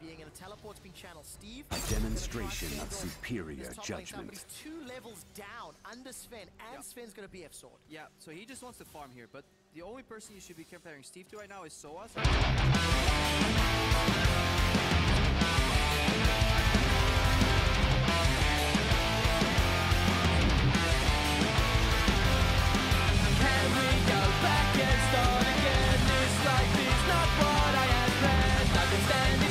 being in a. Steve. A demonstration of superior judgment. He's two levels down under Sven, and yeah. Sven's gonna BF sword. Yeah, so he just wants to farm here, but the only person you should be comparing Steve to right now is Soas. Again This life is not what I had planned I've been standing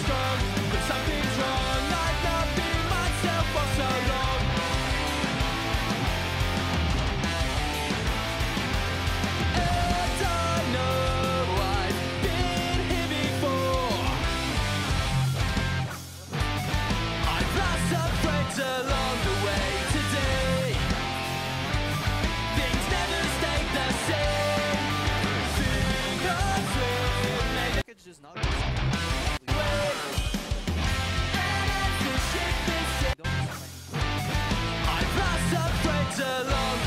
Edge does not. I've lost a friend along.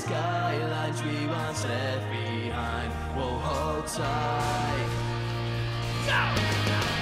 skylines we once left behind will hold tight. Go!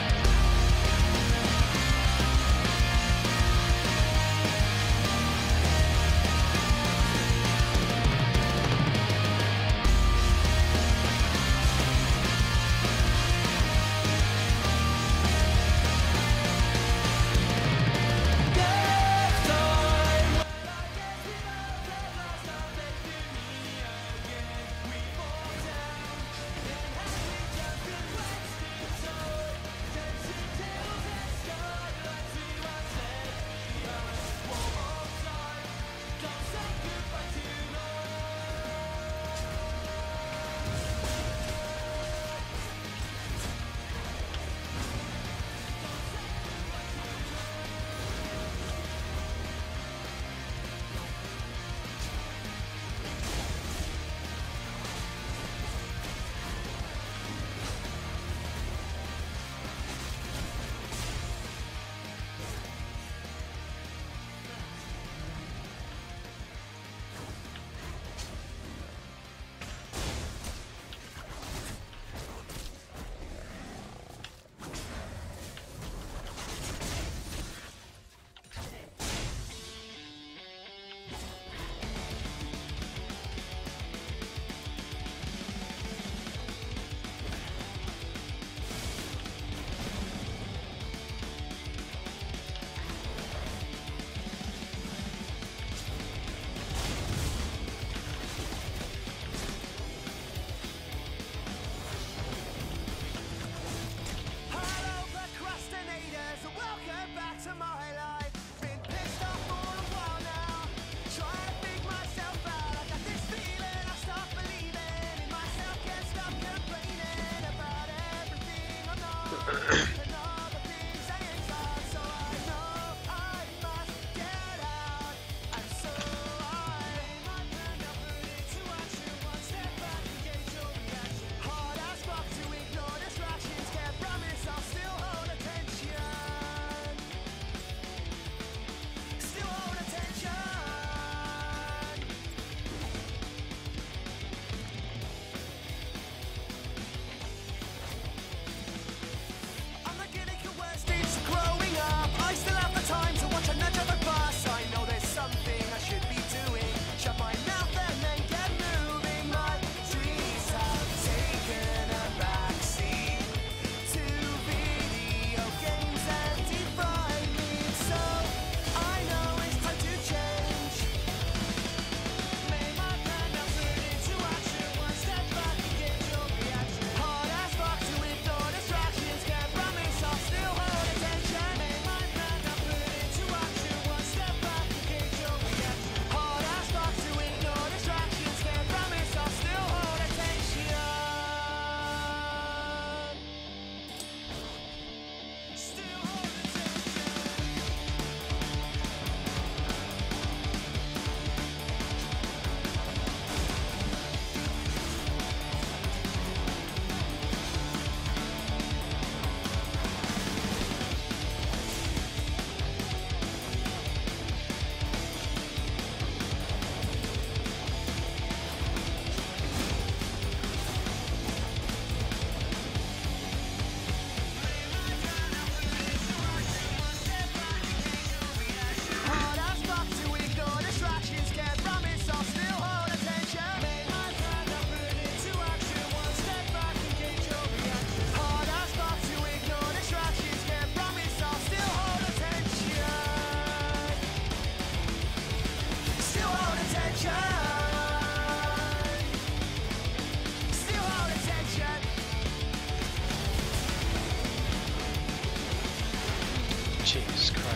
Jesus Christ.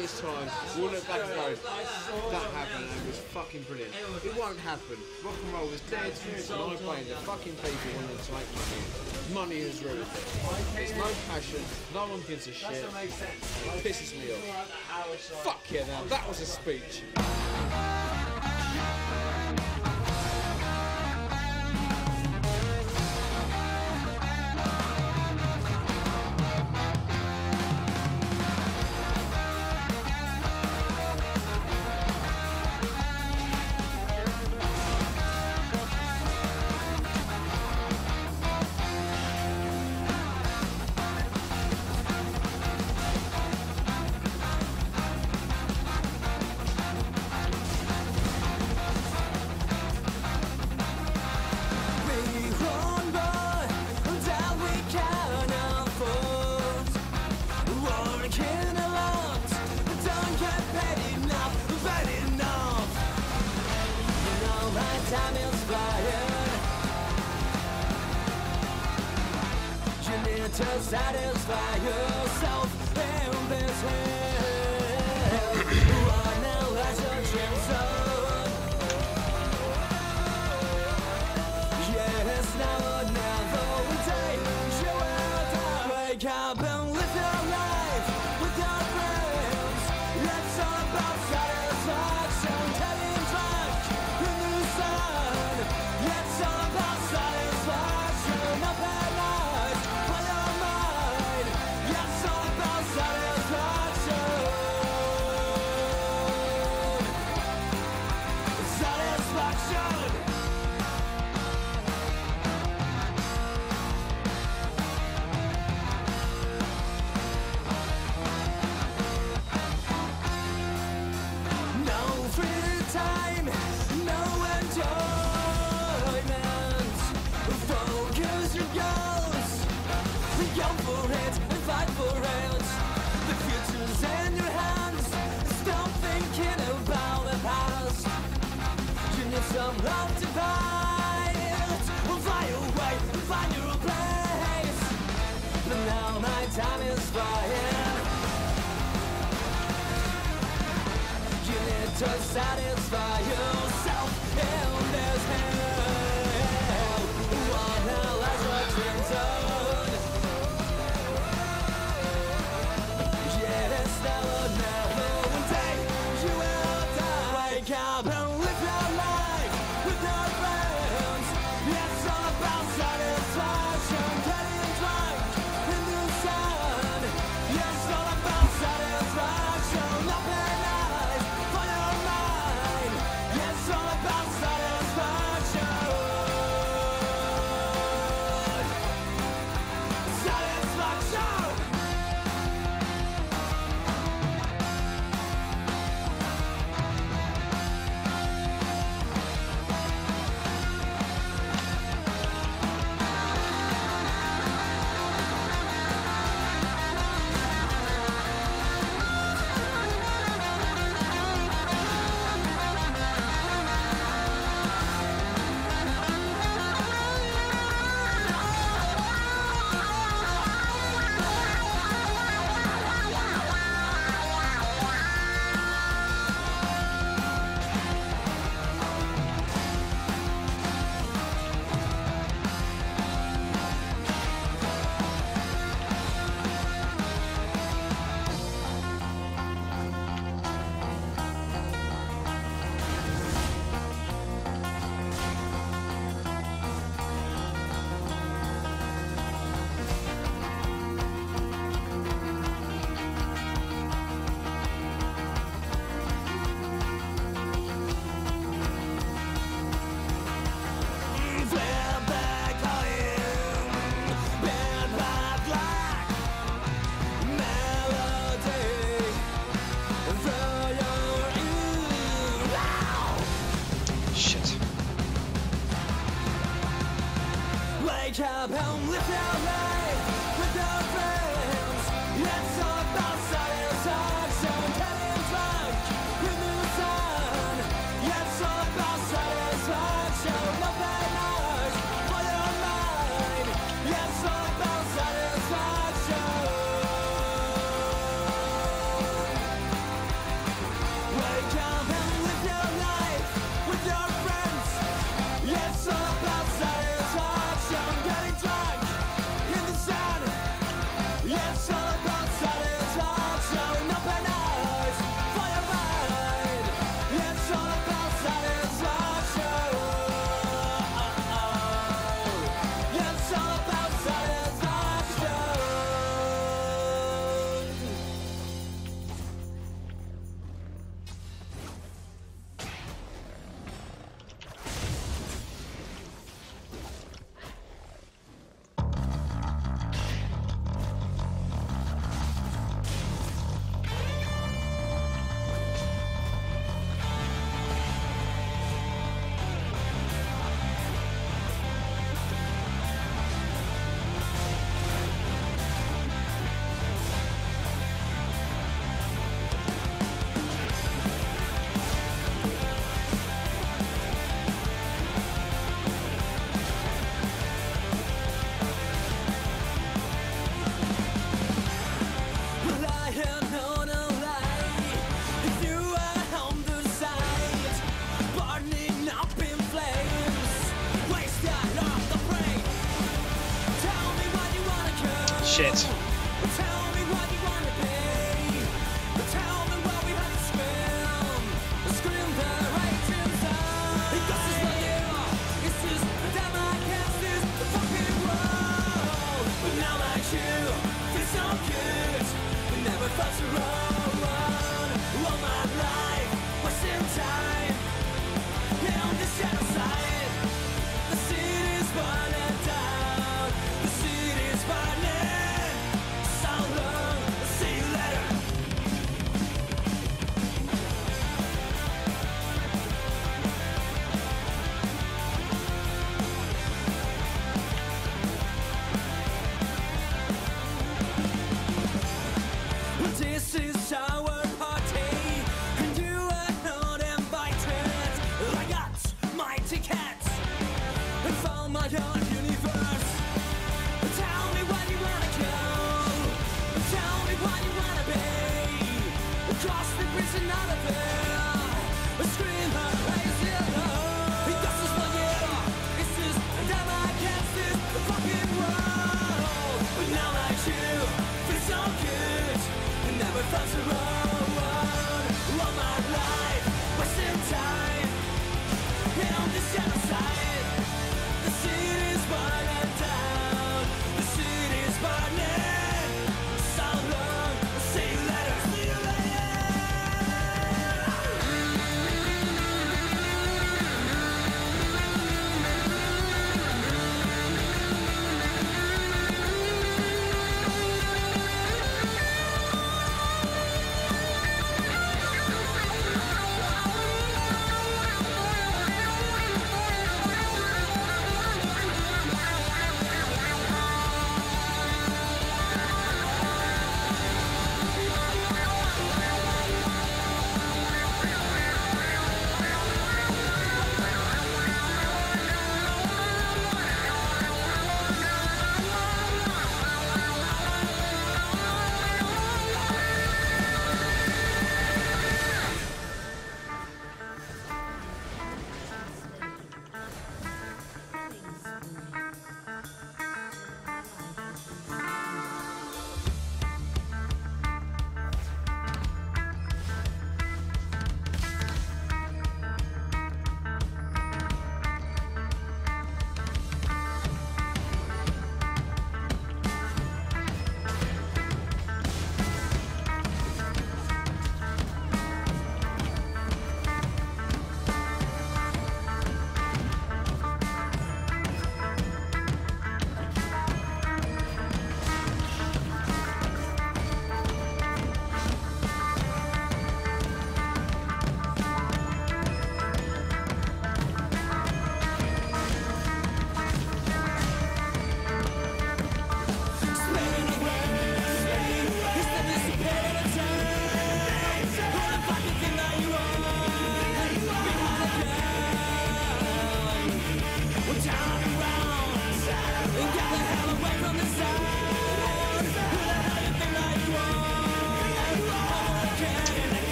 years' time, we'll look back and go, that happened and it was fucking brilliant. It won't happen. Rock and roll was dead, and I'm playing the fucking people wanted to make money. Money is ruined. There's no passion, no one gives a shit. It pisses me off. Fuck yeah now, that was a speech.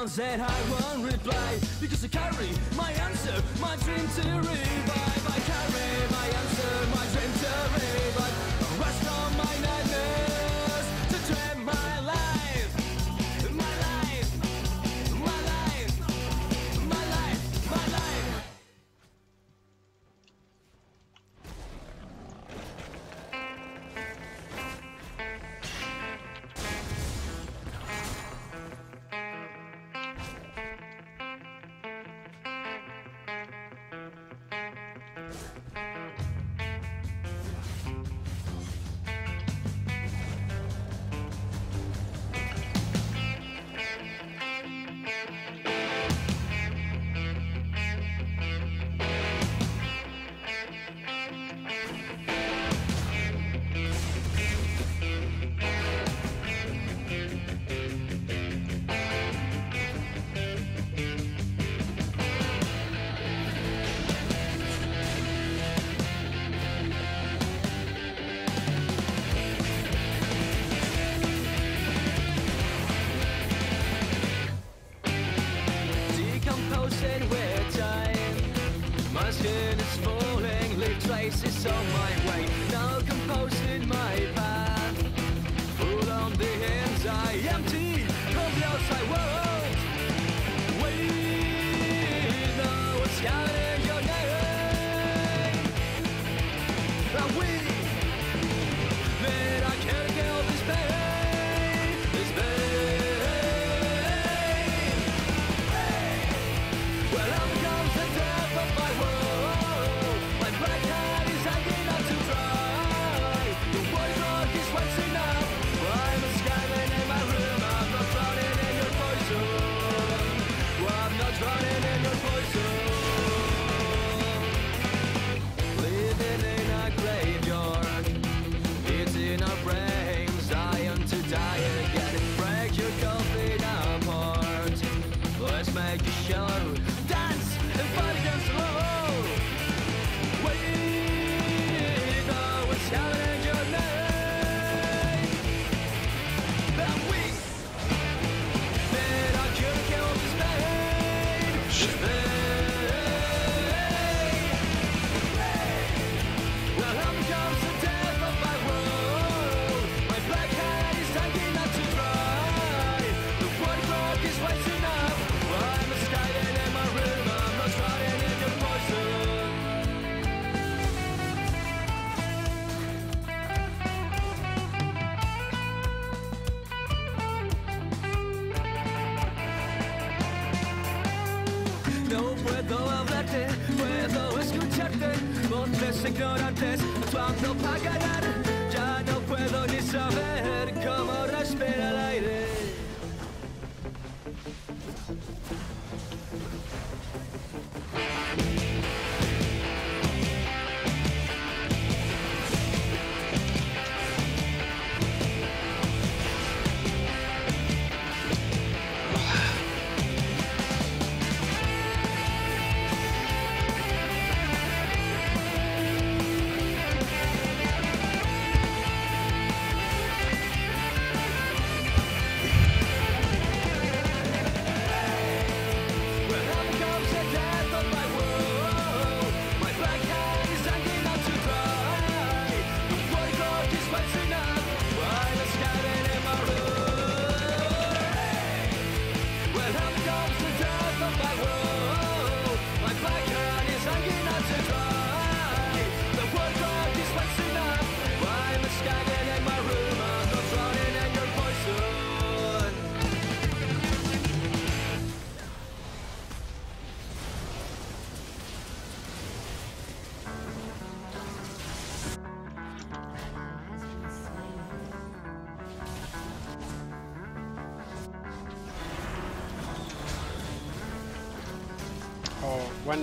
emails that I won't reply. Because I carry my answer, my dream to revive. I carry my answer, my dream to revive.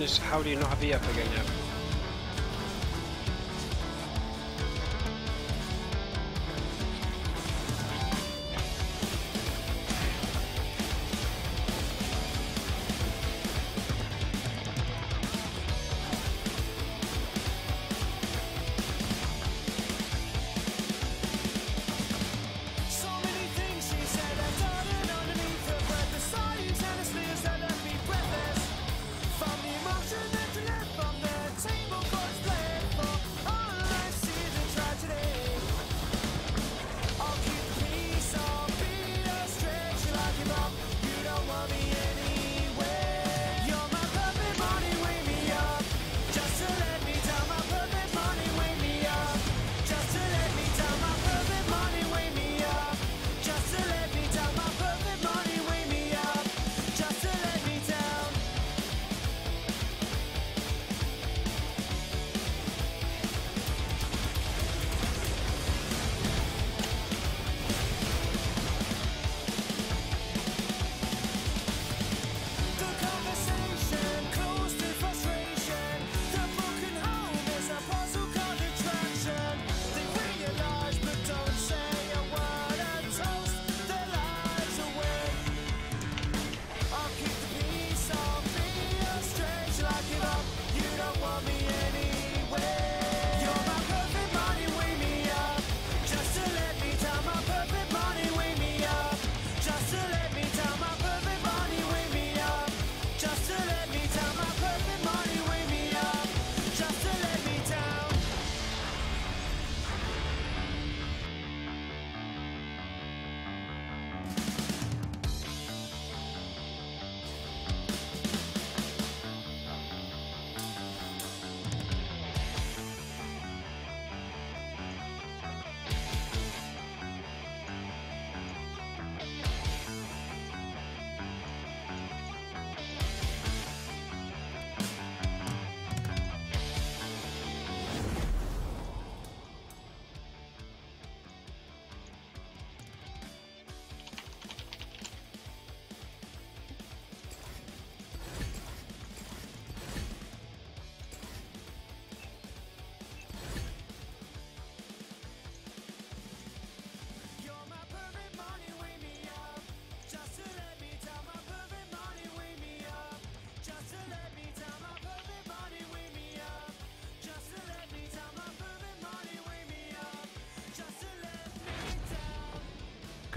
is how do you not have EF again yet?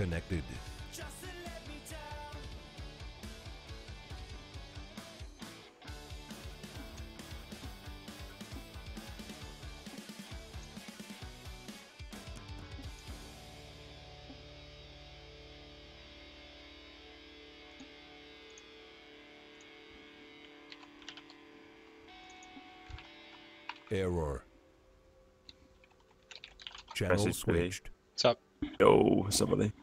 Connected. Error. Channel Message Billy. switched. What's up? Yo, somebody.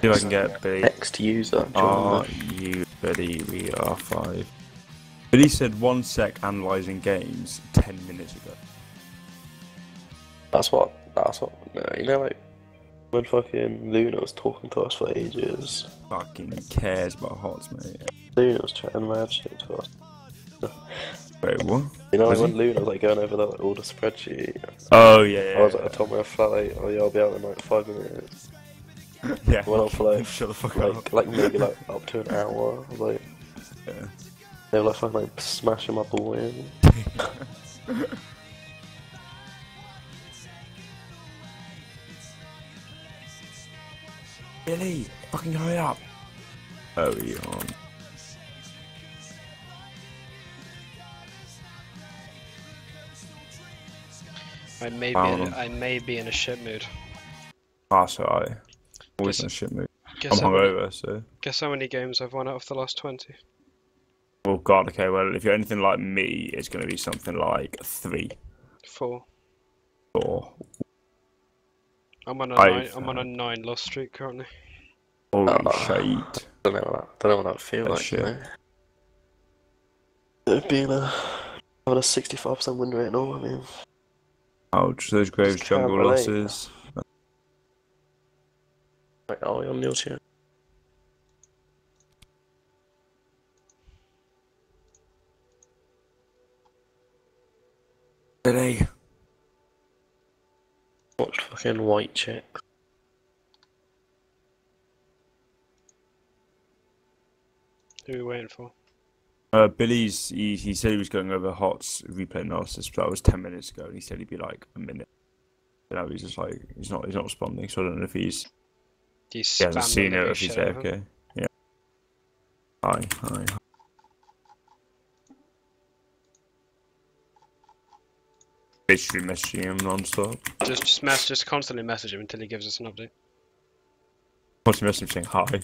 See if I can get Billy. Next user. Are you ready? We are five. Billy said one sec analysing games ten minutes ago. That's what. That's what. No, you know, like when fucking Luna was talking to us for ages. Fucking cares about Hots, mate. Luna was chatting mad shit to us. Wait, what? You know, Was when he? Luna was like going over that, like, all the spreadsheet. Oh yeah, yeah. I was like, I told my flat like, oh yeah, I'll be out in like five minutes. Yeah. Went on for like, Shut the fuck like, up. like maybe like up to an hour. Like, Yeah. they were like fucking like smashing my ball in. Billy, fucking hurry up. Oh, you on? I may be. In a, um. I may be in a shit mood. Ah, That's alright. Always Guess- in a shit mood. Guess I'm how, many, hungover, so. guess how many games I've won out of the last twenty? Oh god, okay, well, if you're anything like me, it's gonna be something like three, Four. four. I'm on a I've, nine. I'm on a nine loss streak currently. Holy ah. Oh. shit. Don't know what that, don't know what that would feel Oh, like. shit. You know? It being a having a sixty-five percent win rate and all. I mean, Ouch, those Graves Just can't jungle relate. losses. Like, are we on Neil's here? Billy. Watch fucking white chick. Who are we waiting for? Uh, Billy's, he, he said he was going over Hot's replay analysis, but that was 10 minutes ago, and he said he'd be like a minute. You know, he's just like, he's not, he's not responding, so I don't know if he's, He's he hasn't seen it if he's shit out of him. AFK. Yeah. Hi, hi. Literally messaging him non-stop. Just, just mess, just constantly message him until he gives us an update. What's the message saying hi?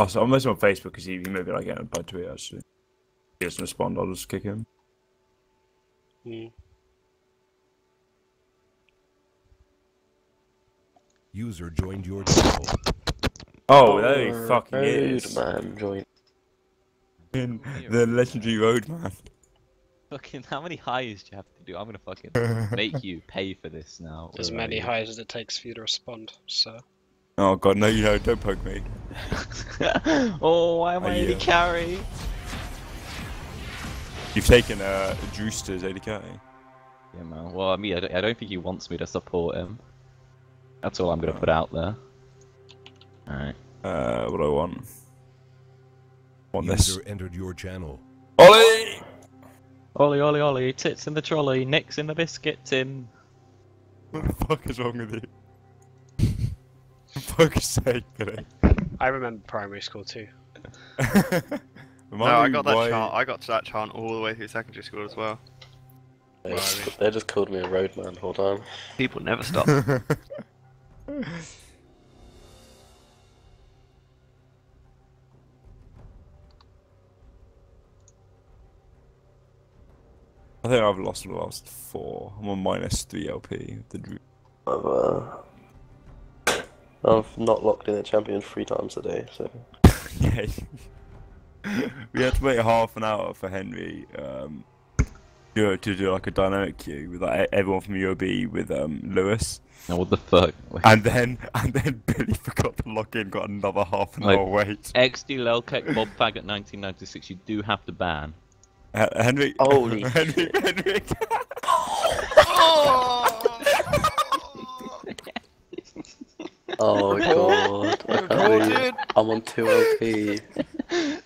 Oh, so I'm messaging on Facebook because he, he may be like getting a bad tweet actually. If he doesn't respond, I'll just kick him. Hmm. User joined your channel. Oh, there he fucking Road is. man join. In the legendary roadman. Fucking, how many highs do you have to do? I'm gonna fucking make you pay for this now. As many you? highs as it takes for you to respond. So Oh god, no, you know, don't poke me. oh, why am Are I you? AD carry? You've taken uh, Drewster's ADK. Yeah, man. Well, I mean, I don't, I don't think he wants me to support him. That's all I'm gonna put out there. Alright. Uh, what do I want? Want this. User entered your channel. Ollie! Ollie, Ollie, Ollie, tits in the trolley, nicks in the biscuit tin. What the fuck is wrong with you? For fuck's sake, Billy. I remember primary school too. No, I got that chant. I got to that chant all the way through secondary school as well. They, Well, I just, they just called me a roadman. Hold on. People never stop. I think I've lost the last four. I'm on minus 3 LP with the Drew. I've uh, I've not locked in a champion three times a day, so yeah. we had to wait half an hour for Henry um, to, to do like a dynamic queue with like everyone from UOB with um, Lewis. Now, what the fuck? And then and then Billy forgot to lock in, got another half an Like, hour wait. XD Lelkek Bob Faggot 1996, you do have to ban. Uh, Henry. Holy Henry. Henry. Oh god. I can't believe I'm on 2 LP.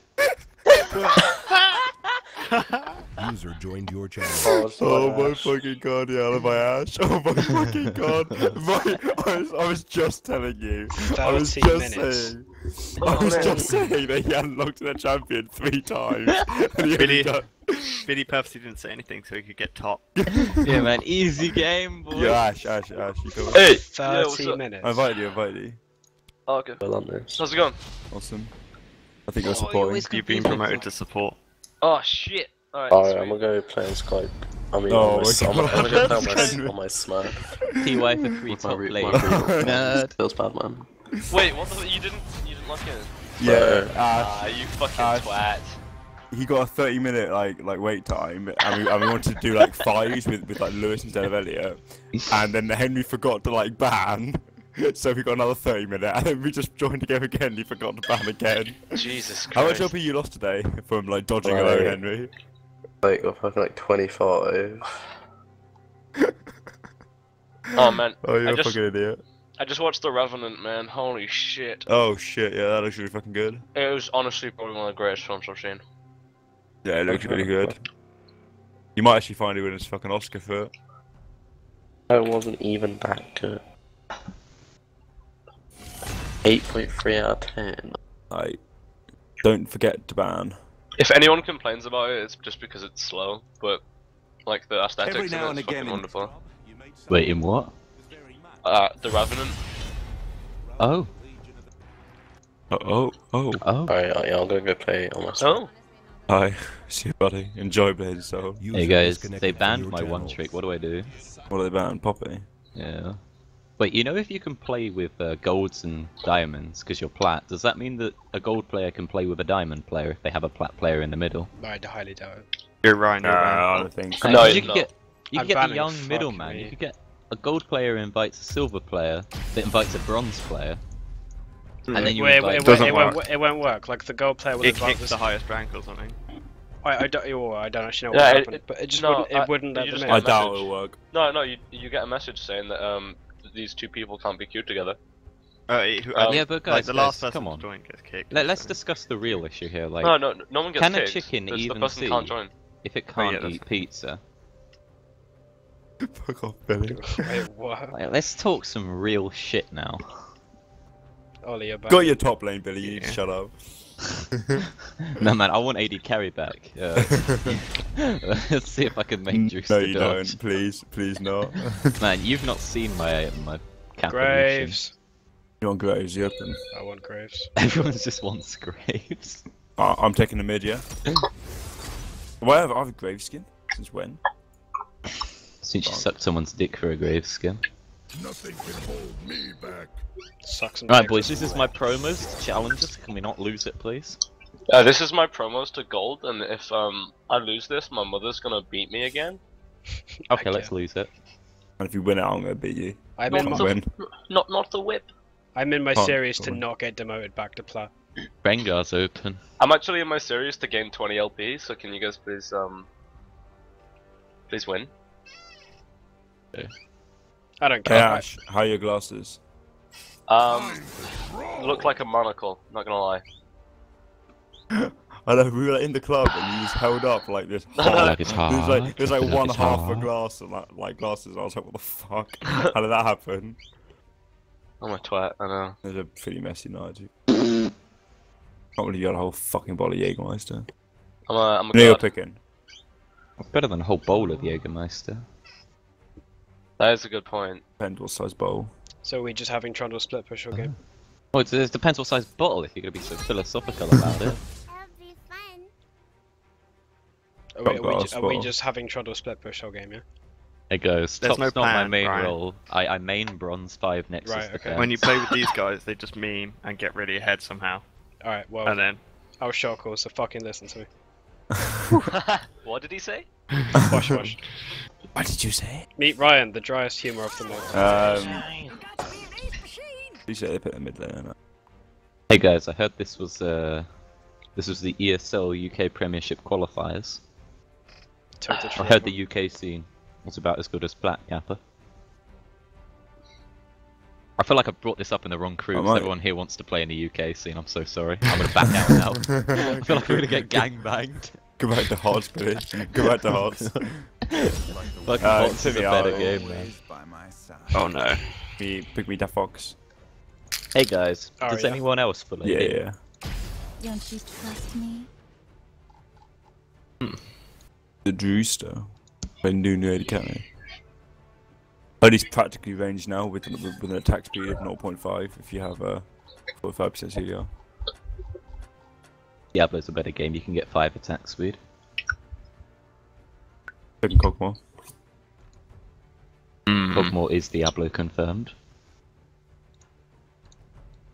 User joined your channel. Oh, it's Oh my my fucking god, yeah, out of my ass. Oh my fucking god. My, I, was, I was just telling you. I was 30 just minutes. saying. Oh, I was just saying that he hadn't looked at the champion three times. And he Billy, got, Billy purposely didn't say anything so he could get top. yeah, man, easy game, boy. yeah, Ash, Ash, Ash, you come on. Hey! 30 what's up? minutes. I invited you, I invited you. Oh, okay. Well on this. How's it going? Awesome. I think you're Oh, you supporting. always You've been promoted to support. Oh shit. Alright. Alright. I'm gonna go play on Skype. I mean, Oh on, my, my s- on, my, I'm gonna go play on my, s- God. on my Smurf. TY for free With top lane. Nerd. Feels bad, man. Wait, what the? You didn't? You didn't lock in? Yeah, Ah, Ash. you fucking Ash. twat. He got a 30 minute like like wait time, and we, and we wanted to do like fives with, with like Lewis instead of Elliot, and then Henry forgot to like ban, so we got another 30 minute, and then we just joined the game again. He forgot to ban again. Jesus Christ! How much Christ. LP you lost today from like dodging Right. alone, Henry? Like, we're fucking like 25. Oh man, Oh, you're I a just fucking idiot. I just watched The Revenant, man. Holy shit. Oh shit, yeah, that looks really fucking good. It was honestly probably one of the greatest films I've seen. Yeah, it looks really good. You might actually finally win his fucking Oscar for it. I wasn't even that good. 8.3 out of 10. I don't forget to ban. If anyone complains about it, it's just because it's slow. But like the aesthetics Every of now it and again fucking wonderful. Wait, in what? Uh, The Revenant. Oh. Oh, oh, oh. Oh. Alright, yeah, I'm gonna go play on my Oh. Hi, see you, buddy. Enjoy Blade Soul. Hey guys, they banned my one trick. What do I do? What are they banned? Poppy. Yeah. Wait, you know if you can play with uh, golds and diamonds because you're plat, does that mean that a gold player can play with a diamond player if they have a plat player in the middle? I highly doubt it. You're right, No, you're I don't think so. Like, No, 'cause you're you could not. get you I'm could get the young middleman. me. You could get a gold player invites a silver player that invites a bronze player, and then you Well, it, invite. it, Doesn't it, won't, work. it won't work. Like the gold player would It advance. kicks the highest rank or something. I, I don't. oh, I don't actually know Yeah, what it- happened, it- but it just no, wouldn't. It I- wouldn't you let them get I in. doubt it'll work. No, no, you you get a message saying that um these two people can't be queued together. Uh, who- Um, yeah, but like guys, the last guys, come on. join gets kicked. Let, or us discuss the real issue here. Like, no, no, no one gets can a chicken even the person see can't join. if it Oh, yeah, can't that's- eat pizza? Fuck off, Billy. Wait, what? Like, let's talk some real shit now. Ollie, you're back. Got your top lane, Billy. You need to Yeah. shut up. no man, I want AD carry back. Uh, let's see if I can make Juice no, you dodge. don't. Please, please not. Man, you've not seen my my cap evolution. Graves. you want Graves? You open. I want Graves. Everyone just wants Graves. Uh, I'm taking the mid, yeah. Why have I have a Graves skin? Since when? Since you sucked someone's dick for a grave skin. Nothing can hold me back. Sucks and Alright boys, this is my promos to challenges. Can we not lose it please? Uh, this is my promos to gold, and if um I lose this, my mother's gonna beat me again. Okay, let's lose it. And if you win it, I'm gonna beat you. I'm Not in, the, my, win. not not the whip. I'm in my Can't series to not get demoted back to plat. Rengar's open. I'm actually in my series to gain 20 LP. So can you guys please um please win? I don't Hey care. Ash, how are your glasses? Um, look like a monocle. Not gonna lie. I know we were in the club and you just held up like this. Like it's There's like there's like like one it's half a glass and like, like glasses. I was like, what the fuck? How did that happen? I'm a twat. I know. It was a pretty messy night. Dude. Can't believe you got a whole fucking bottle of Jägermeister. I'm a I'm a No, you're picking. It's better than a whole bowl of Jägermeister. That is a good point. Depends what size bowl. So are we just having Trundle split push all game? Well, it, it depends what size bottle if you're gonna be so philosophical about it. Are oh, we, are we, glass ju- are we just having Trundle split push whole game, yeah? It goes. There's Top's no not my main Brian. role. I, I main bronze five Nexus Right, okay. defense. When you play with these guys, they just meme and get really ahead somehow. Alright, well, And then I was shock so fucking listen to me. what did he say? Wash, wash. What did you say? Meet Ryan, the driest humour of them all. Um, you said they put the mid lane. innit? Hey guys, I heard this was uh, this was the ESL UK Premiership qualifiers. Total I heard the UK scene was about as good as Black Kappa. I feel like I've brought this up in the wrong crew I 'cause might. everyone here wants to play in the UK scene. I'm so sorry. I'm gonna back out now. I feel like we're gonna get gangbanged. Go back to Hots, Billy. Go back to Hots. Fucking Uh, Hots is a Timmy, better I'll- game, man. Oh no. Me, pick me, Da Fox. Hey guys, Oh, does yeah. anyone else fully? Yeah, yeah. Don't you trust me? The Drewster. By New Nerd Academy. But he's practically ranged now with, with, with an attack speed of 0.5 if you have a 45% CDR. Diablo's a better game. You can get five attack speed. Second Kog'Maw. Mm-hmm. Kog'Maw is Diablo confirmed.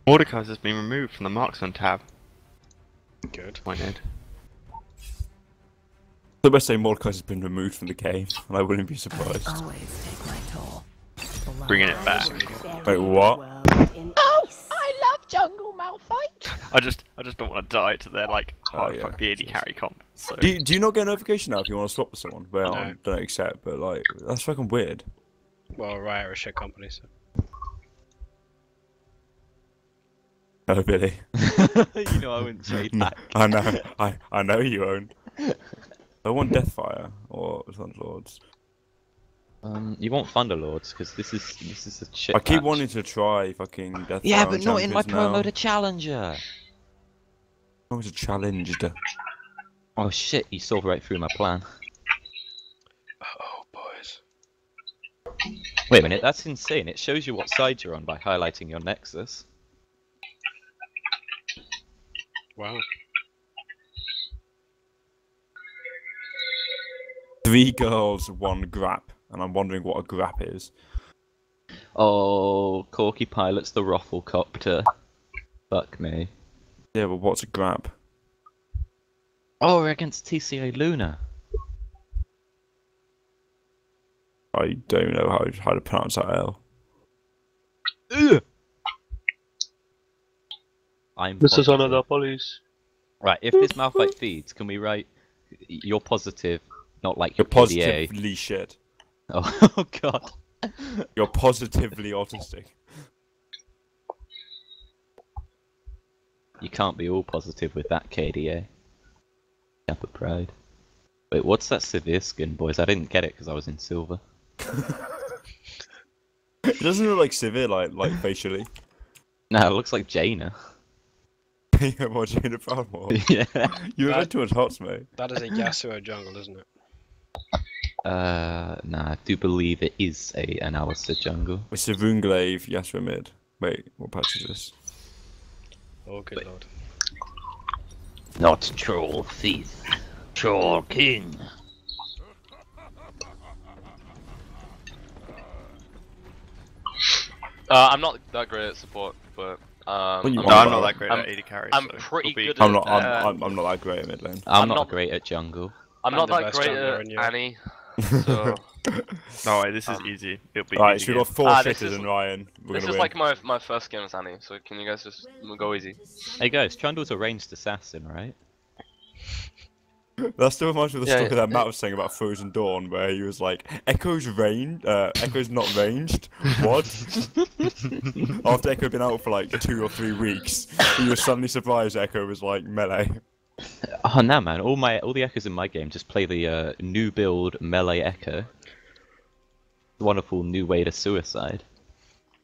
Mordekaiser has been removed from the marksman tab. Good. Pointed. The best say Mordecai has been removed from the game, and I wouldn't be surprised. Always take my toll. Bringing it back. Wait, what? I love Jungle Malphite. I just, I just don't want to die to their like Oh, hard yeah. fuck the AD carry comp. So. Do you, do you not get a notification now if you want to swap with someone? Well, No. don't accept, but like, that's fucking weird. Well, Riot are a shit company, so. Oh, Billy. you know I wouldn't trade No, back. I know, I, I know you own. I want Deathfire or Thunderlords. Um, you want Thunderlords because this is this is a shit. I keep match. wanting to try fucking Deathfire. Yeah, on but not in my Champions now. promo to Challenger. I was challenged. Oh shit! You saw right through my plan. Uh Oh, boys. Wait a minute, that's insane. It shows you what side you're on by highlighting your nexus. Wow. Three girls, one grap, and I'm wondering what a grap is. Oh, Corki pilots the Rufflecopter. Fuck me. Yeah, but what's a grap? Oh, we're against TCA Luna. I don't know how how to pronounce that L. I'm This is another police. Right, if this Malphite feeds, can we write you're positive, not like You're your PDA? positively shit. Oh, oh god. You're positively autistic. You can't be all positive with that KDA. Eh? Kappa Pride. Wait, what's that Sivir skin, boys? I didn't get it because I was in silver. It doesn't look like Sivir, like like facially. No, it looks like Jaina. yeah, more Jaina Proudmoore. yeah. You were That- read too much hots, mate. That is a Yasuo jungle, isn't it? Uh, nah, I do believe it is a an Alistar jungle. It's a Runeglaive, Yasuo mid. Wait, what patch is this? Oh, good lord. Not troll thief, troll king. Uh, I'm not that great at support, but um, When you I'm, want I'm not that great I'm, at AD carry. I'm so pretty it'll be- good I'm at. not. I'm, uh, I'm, I'm not that great at mid lane. I'm, I'm not, not- great at jungle. I'm I'm not that great jungler at in Europe. Annie. So No, wait, this is Um, easy. It'll be Alright, easy so we've got four Ah, shitters is- and Ryan. We're this is win. like my my first game as Annie. So can you guys just go easy? Hey guys, Trundle's a ranged assassin, right? That still reminds me of the Yeah, story yeah. that Matt was saying about Frozen Dawn, where he was like, "Ekko's range, uh, Ekko's not ranged." What? After Ekko had been out for like two or three weeks, he was suddenly surprised Ekko was like melee. Oh no, man! All my all the Ekkos in my game just play the uh, new build melee Ekko. Wonderful new way to suicide.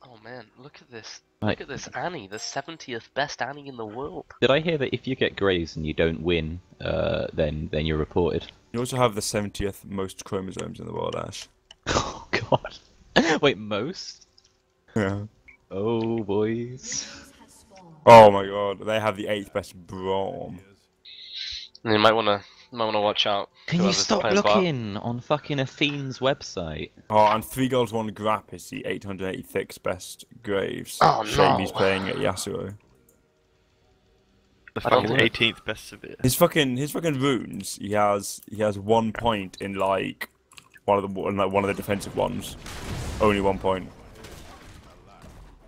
Oh man, look at this! Right. Look at this Annie, the 70th best Annie in the world. Did I hear that if you get grays and you don't win, uh, then then you're reported? You also have the 70th most chromosomes in the world, Ash. Oh god! Wait, most? Yeah. Oh boys. Oh my god, they have the eighth best Braum. You might wanna might wanna watch out. Can you stop playing bot. looking on fucking Athene's website? Oh, and three goals, one grap is the 886th best Graves. Oh, Shame he's playing at Yasuo. The fucking 18th best Sivir. His fucking his fucking runes. He has he has one point in like one of the one like, one of the defensive ones. Only one point.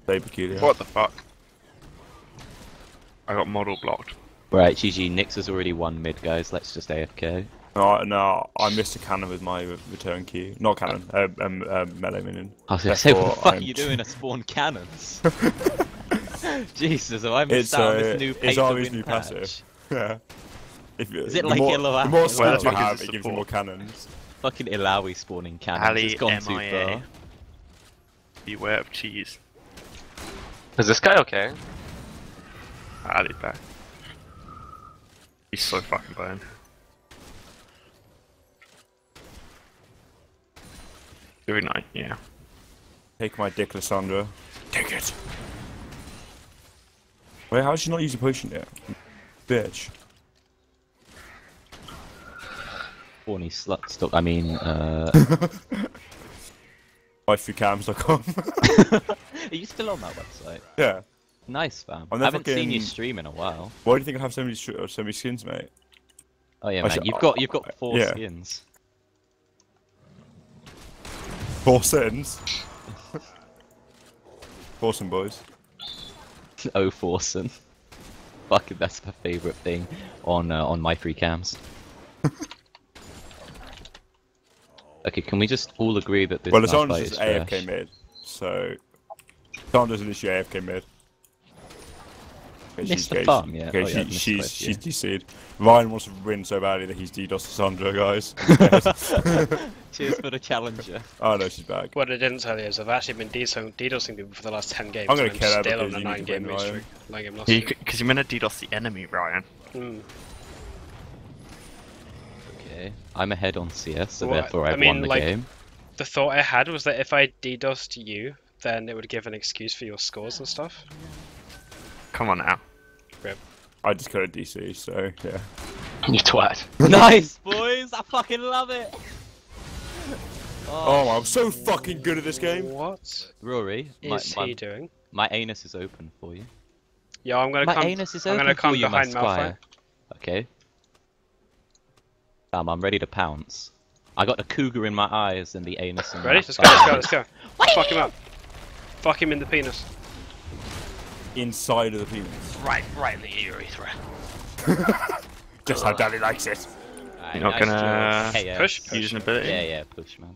Very peculiar. What the fuck? I got model blocked. Right, GG. Nix has already won mid, guys. Let's just AFK. No, no, I missed a cannon with my return key. Not cannon, uh, um, uh, melee minion. I was gonna say, what the fuck I'm- are you doing to spawn cannons? Jesus, have I It's missed out on uh, this new pay it's to always new patch? passive. Yeah. If, Is it like more, Yellow The Apple? more Well, you have, it's it gives you more cannons. Fucking Ilawi spawning cannons. Ali it's gone too MIA. far. Beware of cheese. Is this guy okay? Ali back. He's so fucking bad. Very night, yeah. Take my dick, Lissandra. Take it. Wait, how did she not use a potion yet? Bitch. Horny slut stuck. I mean, uh. Wifeycams.com. are you still on that website? yeah. Nice, fam. I'm haven't seen you stream in a while. Why do you think I have so many, sh- so many skins, mate? Oh yeah, I man. You've got you've got four yeah. skins. Four sins. Awesome boys. oh, Forsen. Fucking, that's my favourite thing on uh, on my free cams. okay, can we just all agree that this well, last Lissandra's fight just is AFK mid, so Lissandra's literally AFK mid. Okay, Missed the okay, farm, yeah. Okay, Oh, yeah, she, missed she's both, she's yeah. DC'd. Ryan wants to win so badly that he's DDoS Sandra, guys. Cheers for the challenger. oh no, she's back. What I didn't tell you is I've actually been DDoSing, DDoSing people for the last 10 games. I'm gonna kill her still on because a you 9 game win, win streak. 9 game loss Because streak. you're meant to DDoS the enemy, Ryan. Hmm. Okay, I'm ahead on CS, so Well, therefore I I've mean, won the like- game. The thought I had was that if I DDoSed you, then it would give an excuse for your scores and stuff. Come on now. Rip. I just got a DC, so yeah. You twat. nice, boys! I fucking love it! Oh, I'm so fucking good at this game. What Rory, my, is my, he doing? my anus is open for you. Yeah, I'm gonna My come. anus is open. I'm open gonna for come you, my behind Malphite. squire. Okay. Um, I'm ready to pounce. I got the cougar in my eyes and the anus in Ready? my Let's go. Let's go. Let's go. Fuck him up. Fuck him in the penis. Inside of the penis. Right, right in the urethra. Just how Daddy likes it. Alright, You're not nice gonna job. KS. Uh, push? use an ability? Yeah, yeah, push, man.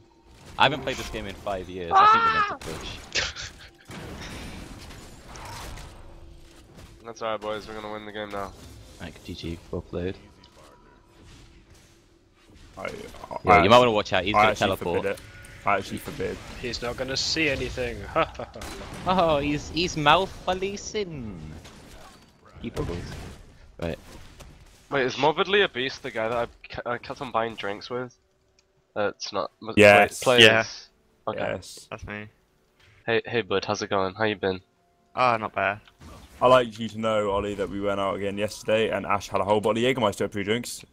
I haven't played this game in five years. I think we're meant to ah! push. That's alright, boys. We're gonna win the game now. Like, GG, well played. I, I, Yeah, you might want to watch out. He's I gonna teleport. Forbid it. I actually forbid. He's not gonna see anything. Oh, he's he's mouth policing. Keep it, boys. Right. Wait, is Morbidly a Beast the guy that I, ke- I kept on buying drinks with? Uh, it's not. was- wait, Yes. Okay. Yes. That's me. Hey, hey, bud. How's it going? How you been? Ah, not bad. I'd like you to know, Ollie, that we went out again yesterday and Ash had a whole bottle of Jägermeister pre-drinks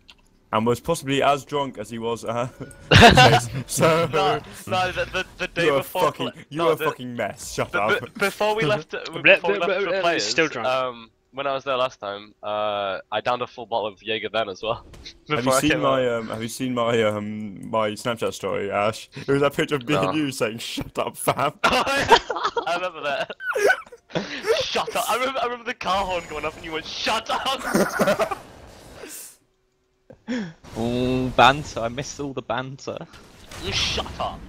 and was possibly as drunk as he was uh, so no, no, the, the, the day you're a before. fucking you're no, a the- fucking mess. Shut b- up. b- before we left, uh, before we left bleh, for bleh, players, still drunk. Um, when I was there last time, uh, I downed a full bottle of Jaeger then as well. have you seen my um, Have you seen my um my Snapchat story, Ash? It was that picture of me No. and you saying "Shut up, fam." I remember that. Shut up! I remember, I remember the car horn going off, and you went, "Shut up!" Ooh, banter. I missed all the banter. you shut up!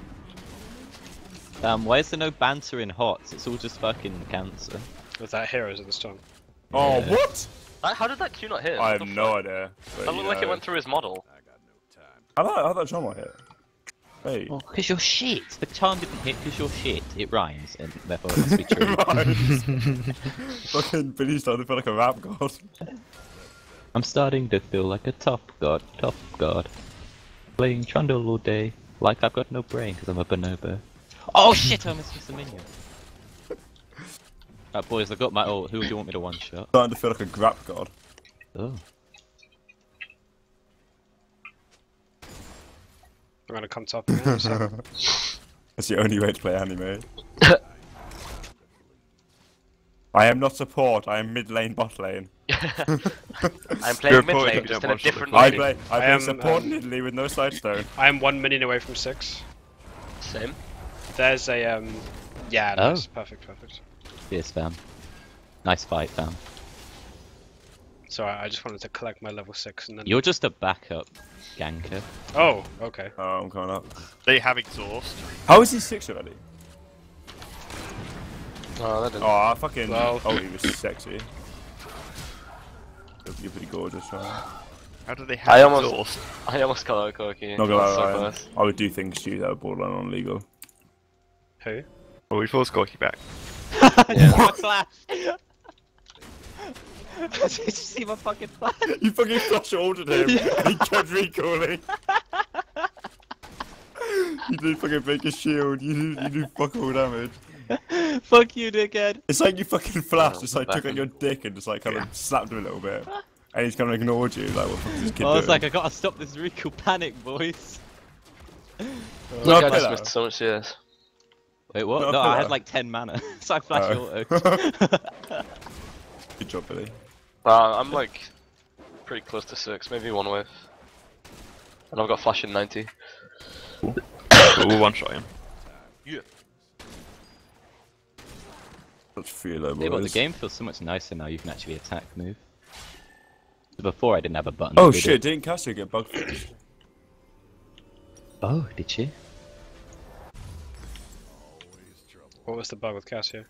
Damn, why is there no banter in HOTS? It's all just fucking cancer. Was that heroes at the storm. Oh, what? That- How did that Q not hit? I have no fuck? idea. but, That you looked like it went through his model. I thought I thought John might hit. Hey. Oh, because you're shit. The charm didn't hit because you're shit. It rhymes, and therefore it must be true. Fucking Billy started to feel like a rap god. I'm starting to feel like a tough god, tough god. Playing Trundle all day, like I've got no brain because I'm a bonobo. Oh shit, I almost missed a minion. Right, boys, I got my ult. Who do you want me to one shot? Starting to feel like a grap god. Oh. I'm gonna come top again. so- That's the only way to play anime. I am not support, I am mid lane, bot lane. I'm playing mid lane, just in a different I play, I I play am, support um, in Italy with no side stone. I am one minion away from six. Same. There's a um. Yeah, Oh. nice. Perfect, perfect. Yes, fam. Nice fight, fam. Sorry, I just wanted to collect my level six and then. You're just a backup ganker. Oh, okay. Oh, I'm coming up. They have exhaust. How is he six already? Oh, that didn't. Oh, I fucking. Well- Oh, he was sexy. You're- You're pretty gorgeous, right? How do they have I almost, exhaust? I almost got out Corki. Not gonna That's so lie, Ryan. I would do things to you that are borderline illegal. Who? Well, we forced Corki back. My flash! Did you see my fucking flash? You fucking flash ordered him, and he kept recalling. you did fucking break his shield, you did, you did fuck all damage. Fuck you, dickhead. It's like you fucking flashed, just like took out your dick and just like kind of slapped him a little bit. And he's kind of ignored you, like what the fuck is this kid I was doing? like, I gotta stop this Riku panic, boys. Look, I just missed so much CS. Wait, what? Not a no, I had pillar. like 10 mana, so I flashed Oh. auto. Good job, Billy. Uh, I'm like pretty close to six, maybe one wave. And I've got flash in 90. we'll one shot him. Such feeler, Yeah, but the game feels so much nicer now. You can actually attack move. Before I didn't have a button. Oh to shit, it. didn't Cassia get bug fixed? Oh, did she? What was the bug with Cassia?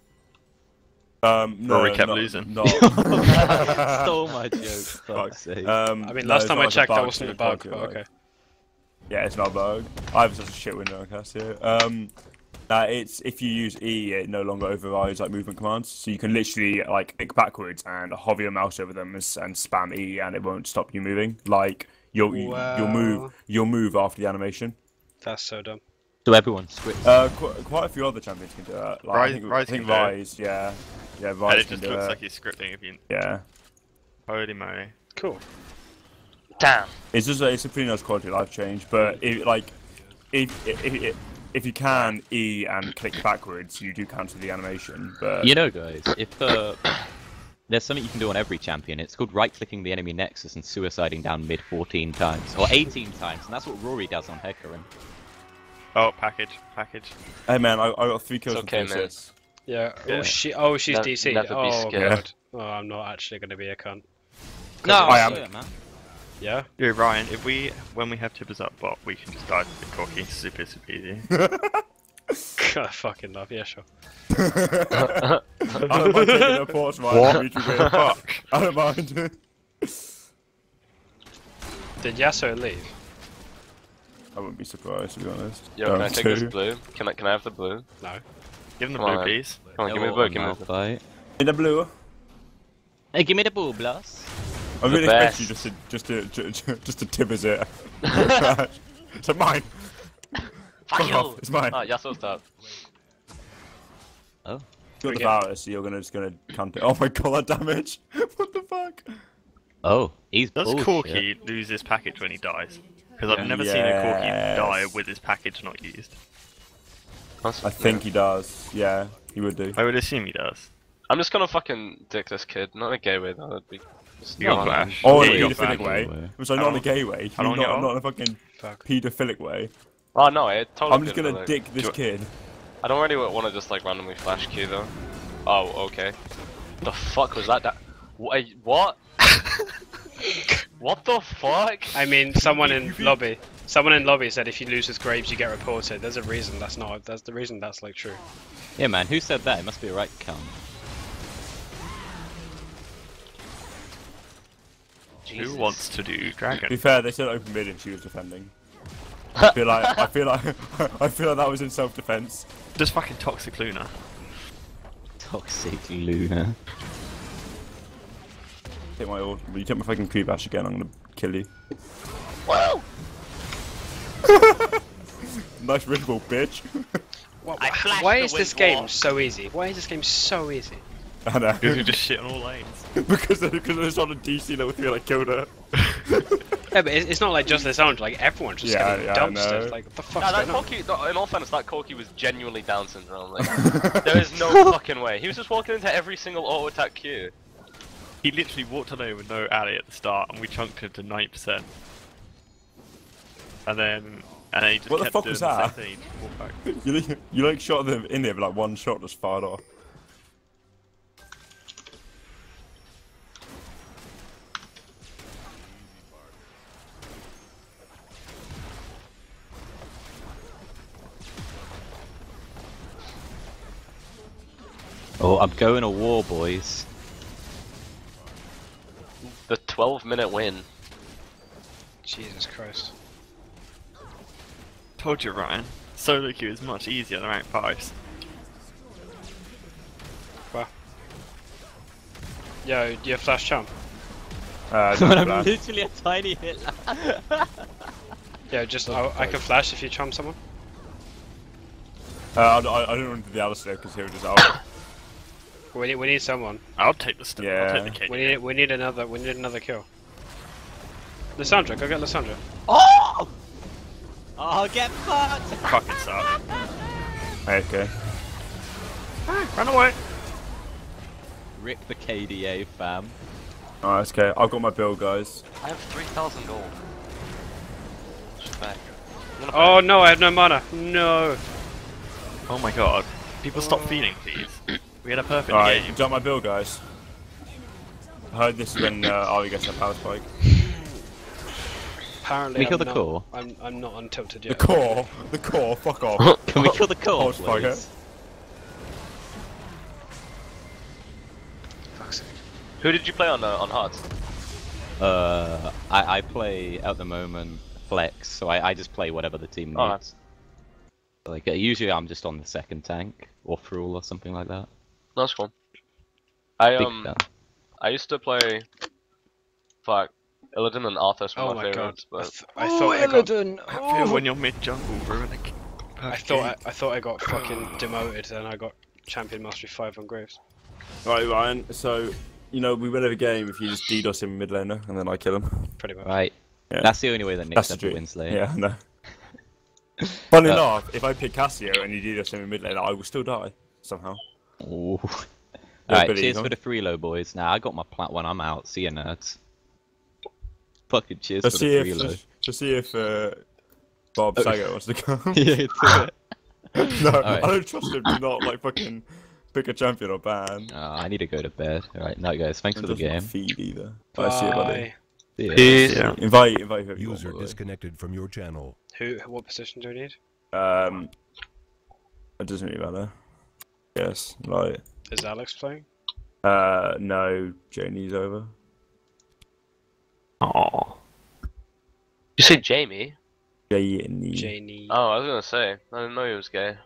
Um, no, Rory kept not- losing. Not... Stole my joke. Fuck's sake. Um, I mean, last it's time I checked, that wasn't a bug, bug, but okay. Yeah, it's not a bug. I have such a shit window on Cassia. Um, uh, it's if you use E, it no longer overrides like movement commands, so you can literally like click backwards and hover your mouse over them and, and spam E, and it won't stop you moving. Like you'll you, you'll move you'll move after the animation. That's so dumb. So everyone switch. Uh, qu- quite a few other champions can do that. Like, I Ryze- think, Ryze I think can do it. Ryze, yeah, yeah, And Ryze it can just do looks it. like he's scripting if you. Yeah, Holy moly. Cool. Damn. it's just a, it's a pretty nice quality life change. But if like if if, if if you can E and click backwards, you do cancel the animation. But You know, guys, if uh, there's something you can do on every champion, it's called right-clicking the enemy nexus and suiciding down mid 14 times or 18 times, and that's what Rory does on Hecarim. Oh, package, package. hey man, I, I got three kills It's okay, and three man. assists. Yeah. Yeah. Oh, she. Oh, she's Nev- DC. never be Oh scared. god. Oh, I'm not actually gonna be a cunt. No, I am. swear, man. Yeah. Dude, Ryan, if we, when we have Tibbers up bot, we can just dive with Corki. Super, super easy. I fucking love. Yeah, sure. I don't mind taking a pause, right? What? Fuck. I don't mind. Did Yasuo leave? I wouldn't be surprised to be honest. Yo, can Um, I take this blue? Can I, can I have the blue? No. Give him the Come blue, on. please. Come on, give me the blue, give me the blue. Malphite. In the blue. Hey, give me the ball, blast. I really The expect you just to just to ju- ju- just to tibbers it. so mine. Fuck Fuck off, it's mine. Ah, Yasuo's top. Oh. You got the Okay. virus, so you're gonna just gonna count it. Oh my god, that damage! what the fuck? Oh, he's Does bullshit. Corki lose his package when he dies? Because I've never seen a Corki die with his package not used. I think he does. Yeah, he would do. I would assume he does. I'm just gonna fucking dick this kid. Not in a gay way though. That'd be. Just You no, flash. Oh, in Yeah, a you got oh, paedophilic flash. way. Way. So not in a gay way. I don't not, in a fucking Fuck. paedophilic way. Oh no, I totally. I'm just gonna like, dick this kid. I don't really want to just like randomly flash Q though. Oh, okay. The fuck was that? da- Wha- eh, What? what the fuck? I mean, someone in lobby. Someone in lobby said if you lose with Graves, you get reported. There's a reason that's not. That's the reason that's like true. Yeah, man, who said that? It must be a right cunt. Who wants to do To be fair, they said open mid and she was defending. I feel like I feel like I feel like that was in self-defense. Just fucking toxic Luna. Toxic Luna. Take my ult. You take my fucking creep ash again, I'm gonna kill you. Whoa! Nice Red bitch. I Why is this game so easy? Why is this game so easy? I know. Because we just shit on all lanes. because because it was on a DC level three and I killed her. Yeah, but it's it's not like just this orange. Like everyone's just Yeah, getting yeah, I dumpstered. know. Like what the Nah, fuck's that? Corki, no, in all fairness, that Corki was genuinely Down syndrome. Like, there is no fucking way. He was just walking into every single auto attack queue. He literally walked on over with no alley at the start, and we chunked him to nine percent. And then, and then he just What the kept fuck doing was the same that? thing, he just walked back. You like, you like shot them in there, but like one shot just fired off. Oh, I'm going to war, boys. The 12 minute win. Jesus Christ. Told you, Ryan. Solo queue is much easier than rank 5s. Yo, do you have flash charm? Uh, no I'm plan. literally a tiny hit. Yeah, just I, I can flash if you charm someone. Uh, I, I, I don't want to do the Alistar because he would just out. We need, we need someone. I'll take the st- Yeah. I'll take the KD. We need we need another we need another kill. Lissandra, go get Lissandra. Oh! Oh, get fucked! Fucking suck. okay. Run away. Rick the KDA fam. Alright, it's okay. I've got my bill, guys. I have 3,000 gold. Back. Oh no, I have no mana. No. Oh my god. People stop oh. feeding, please. We had a perfect Alright, game. got my bill, guys. I heard this is when uh, Ahri gets a power spike. Apparently, We kill I'm the not, core? I'm I'm not untilted The yet. core! The core, fuck off. Can we kill the core, Power spike, please? Who did you play on uh, on HOTS? Uh, I, I play at the moment flex, so I, I just play whatever the team needs. Oh, nice. Like uh, usually I'm just on the second tank or Thrall or something like that. That's cool. I um. I used to play fuck Illidan and Arthas were Oh my my god. favorites, I, but th I thought I got. I feel when you're mid jungle, bro. Like, I thought I, I thought I got fucking demoted, and I got champion mastery five on Graves. Right, Ryan, so, you know, we win every game if you just DDoS him in mid laner and then I kill him. Pretty much. Right. Yeah. That's the only way that Nick's That's the ever truth. wins lane. Yeah, no. Funny Uh, enough, if I pick Cassio and you DDoS him in mid laner, I will still die. Somehow. Ooh. Yeah, Alright, cheers go for the free low boys. Now I got my plat one, I'm out. See ya nerds. Fucking cheers Let's for the free if, low. let's see if uh, Bob Oh. Saget wants to come. yeah, do it. no, Alright. I don't trust him to not like fucking pick a champion or ban. Uh, I need to go to bed. Alright, night guys, thanks And for the doesn't game. feed either. Bye, see you, buddy. Bye. See ya. Peace. Yeah. Invite, invite whoever you want, User by the way. disconnected from your channel. Who? What position do we need? Um, it doesn't really matter. Yes, like, Is Alex playing? uh, no, Janie's over. Oh. you said Jamie? Janie. Janie. Oh, I was gonna say I didn't know he was gay.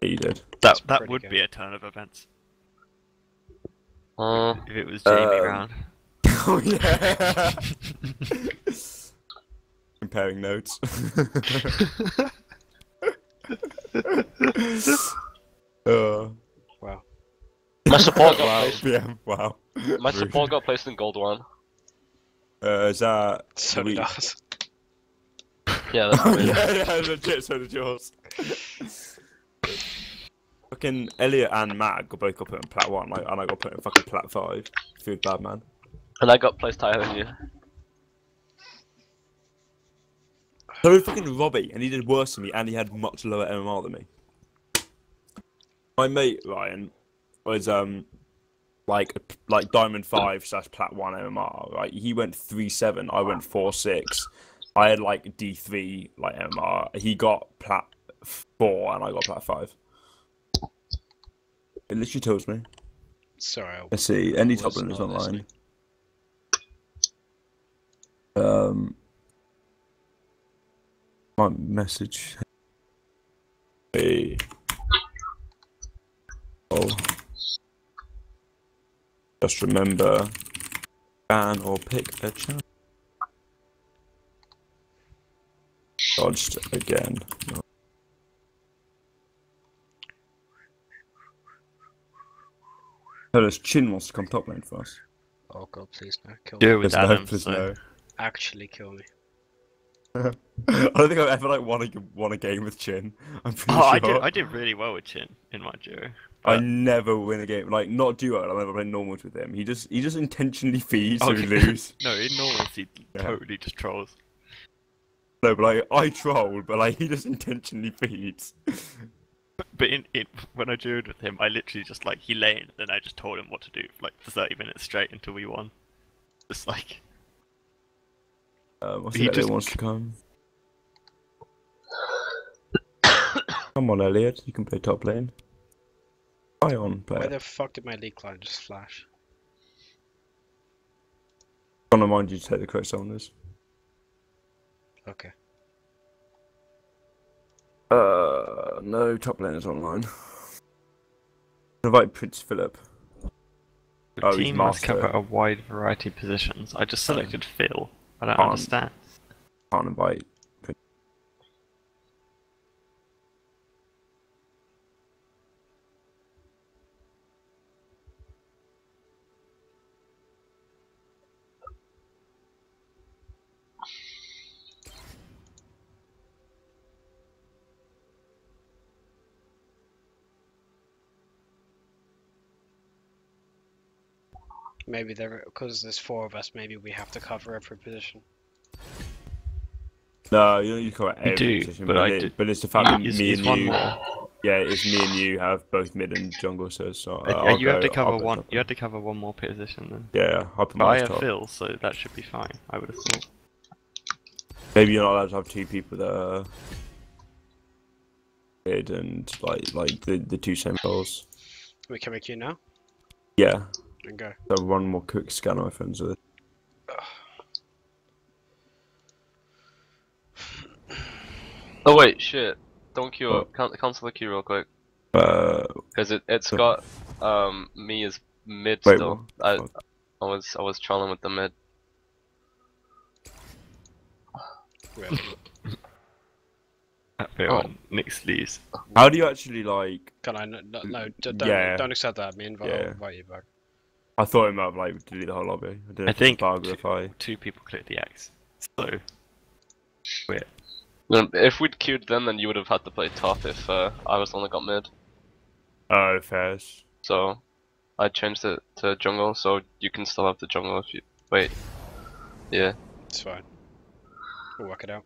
He did. That That's that pretty would good. be a turn of events Uh, if it was Jamie Um, Brown. oh yeah. Comparing notes. uh, Wow. my support got wow, placed. PM, wow. My Rude. support got placed in gold one. Uh, is that So we- did ours. Yeah, that's weird. yeah, yeah, legit, so did yours. fucking Elliot and Matt got both got put in plat one, like, and I got put in fucking plat five. Food bad man. and I got placed higher than you. So did fucking Robbie, and he did worse than me, and he had much lower MMR than me. My mate Ryan was um like like Diamond Five slash Plat One MMR. Right, he went three seven. I went four six. I had like D three like MMR. He got Plat four, and I got Plat five. It literally tells me. Sorry. I Let's see. Any top is online. Um, my message. Hey. Oh. Just remember, ban or pick a channel. Dodged again. Oh, there's Chin wants to come top lane for us. Oh god, please no. Kill Do it me. with There's no- Adam. there's so- no- Actually kill me. I don't think I've ever like won a won a game with Chin. I'm pretty Oh, sure. I did. I did really well with Chin in my duo. I never win a game like not duo. I never play normals with him. He just he just intentionally feeds so we lose. no, in normals he Yeah. totally just trolls. No, but like I troll, but like he just intentionally feeds. But in, in when I duoed with him, I literally just like he laned, then I just told him what to do for like for thirty minutes straight until we won. Just like Um, He just- wants to come. come on, Elliot. You can play top lane. Ion Where player. the fuck did my leak line just flash? I'm gonna remind you to take the correct summoners. Okay. Uh, no top laners online. Invite Prince Philip. The Oh, team must cover a wide variety of positions. I just selected Phil. I don't Can't. understand. Can't invite. Prince. Maybe there, because there's four of us, maybe we have to cover every position. No, you know you cover every do, position, but but, I it, did- but it's the fact that Is- me and you. more. Yeah, it's me and you have both mid and jungle, so it's not. Uh, uh, I'll you have to cover I'll one. top. You have to cover one more position then. Yeah, I'll put But I have top. Phil, so that should be fine. I would have thought. Maybe you're not allowed to have two people that are mid and like like the the two same roles. We can make you now Yeah, and go. so one more quick scan on my phone. So Oh wait, shit. Don't queue What? up. Can- cancel the queue real quick. uh, Because it, it's got um me as mid Wait, still. I, I was I was trolling with the mid. Really. Oh. on Nick Sleeves. how do you actually like? Can I? No, no, no don't, Yeah. don't accept that. Me invite, I'll Yeah. invite you back. I thought it might have like delete the whole lobby. I, didn't I if it's think a bug or two, if I. two people clicked the X. So weird. If we'd queued then, then you would have had to play top if uh, I was the one that got mid. Oh, fairs. So I changed it to jungle, so you can still have the jungle if you wait. Yeah, It's fine. We'll work it out.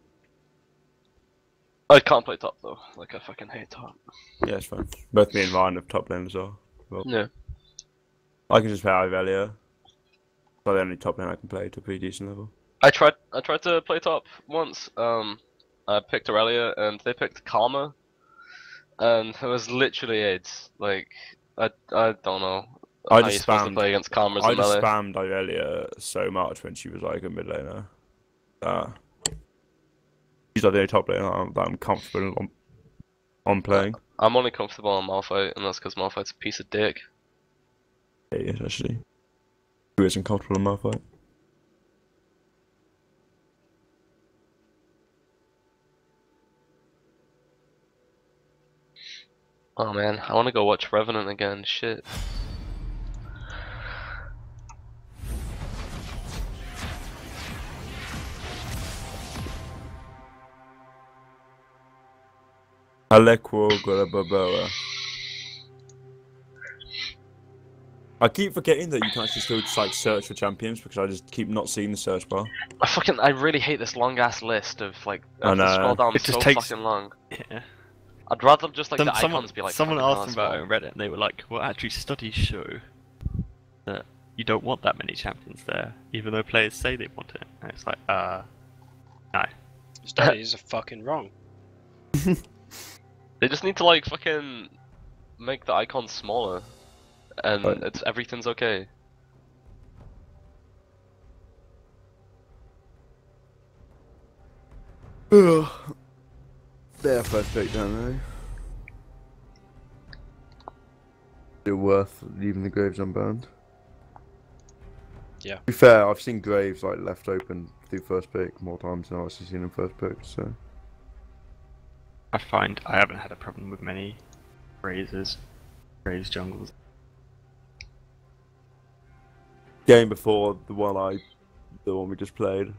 I can't play top though. Like I fucking hate top. Yeah, it's fine. Both me and Ryan have top lane as well. well Yeah. I can just play Irelia. It's the only top lane I can play to a pretty decent level. I tried I tried to play top once. Um, I picked Irelia and they picked Karma, and it was literally AIDS. Like I I don't know. I just you're supposed to spammed. play against Karmas I just melee. spammed Irelia so much when she was like a mid laner. Uh, she's like the only top laner I'm, that I'm comfortable on, on playing. I'm only comfortable on Malphite, and that's because Malphite's a piece of dick. He is actually. Who isn't comfortable on Malphite? Oh man, I want to go watch Revenant again. Shit. Alekwo Golababoa. I keep forgetting that you can actually still just like search for champions because I just keep not seeing the search bar. I fucking I really hate this long ass list of like I I have to know. scroll down It just so takes- fucking long. Yeah. I'd rather just like Some- the someone icons be like. someone fucking asked them about it on Reddit, and they were like, "Well, actually, studies show that you don't want that many champions there, even though players say they want it." And it's like, uh, no. Studies are fucking wrong. They just need to like fucking make the icons smaller, and Right. it's everything's okay. Ugh. Their first pick down there. Still worth leaving the graves unburned. Yeah. To be fair, I've seen graves like left open through first pick more times than I've actually seen them first pick. So I find I haven't had a problem with many razors, raise jungles. Game before the one I, the one we just played,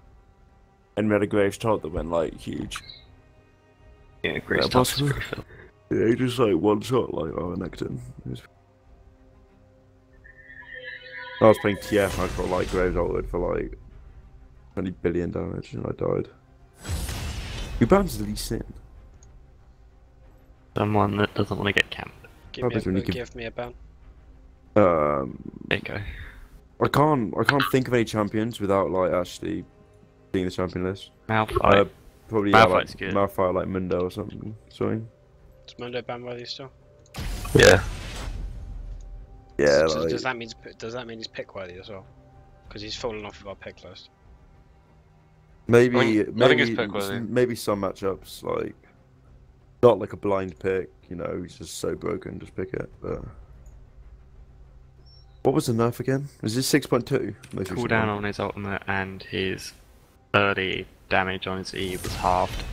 and we had a graves top that went like huge. Yeah, Graves Yeah, top pretty filled. Yeah, he just like one shot like oh Necton. It was... I was playing TF and I got like Graves ulted for like 20 billion damage and I died. Who bans Lee Sin? Someone that doesn't want to get camped. Give me, a, when give... give- me a ban. Um, There you go. I can't I can't think of any champions without like actually seeing the champion list. Malphite. Uh, probably yeah, like Malphite's good. Malphite like Mundo or something. Something. Is Mundo ban worthy still? Yeah. Yeah, So like, does that mean does that mean he's pick worthy as well? Because he's fallen off of our pick list. maybe I think- I think maybe it's pick maybe some matchups like not like a blind pick. You know, he's just so broken, just pick it. But what was the nerf again? Was it six point two? Cooldown on his ultimate and his 30 damage on his E was halved.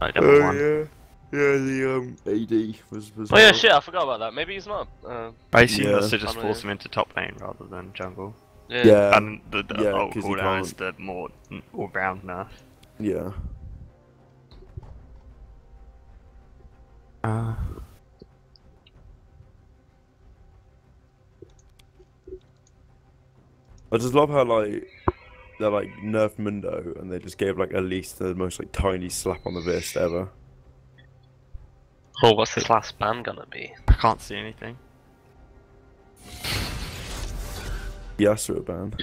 Like level Oh one. yeah, yeah. The um AD was was. Oh yeah, shit, I forgot about that. Maybe he's not. Uh, I assume Yeah. that's to just I force him into top lane rather than jungle. yeah. Yeah, And the, the yeah, ult 'cause he cooldown is the more all round nerf. yeah. Uh, I just love how like they're like nerf Mundo and they just gave like at least the most like tiny slap on the wrist ever. Oh, what's this last ban gonna be? I can't see anything. Yasuo ban.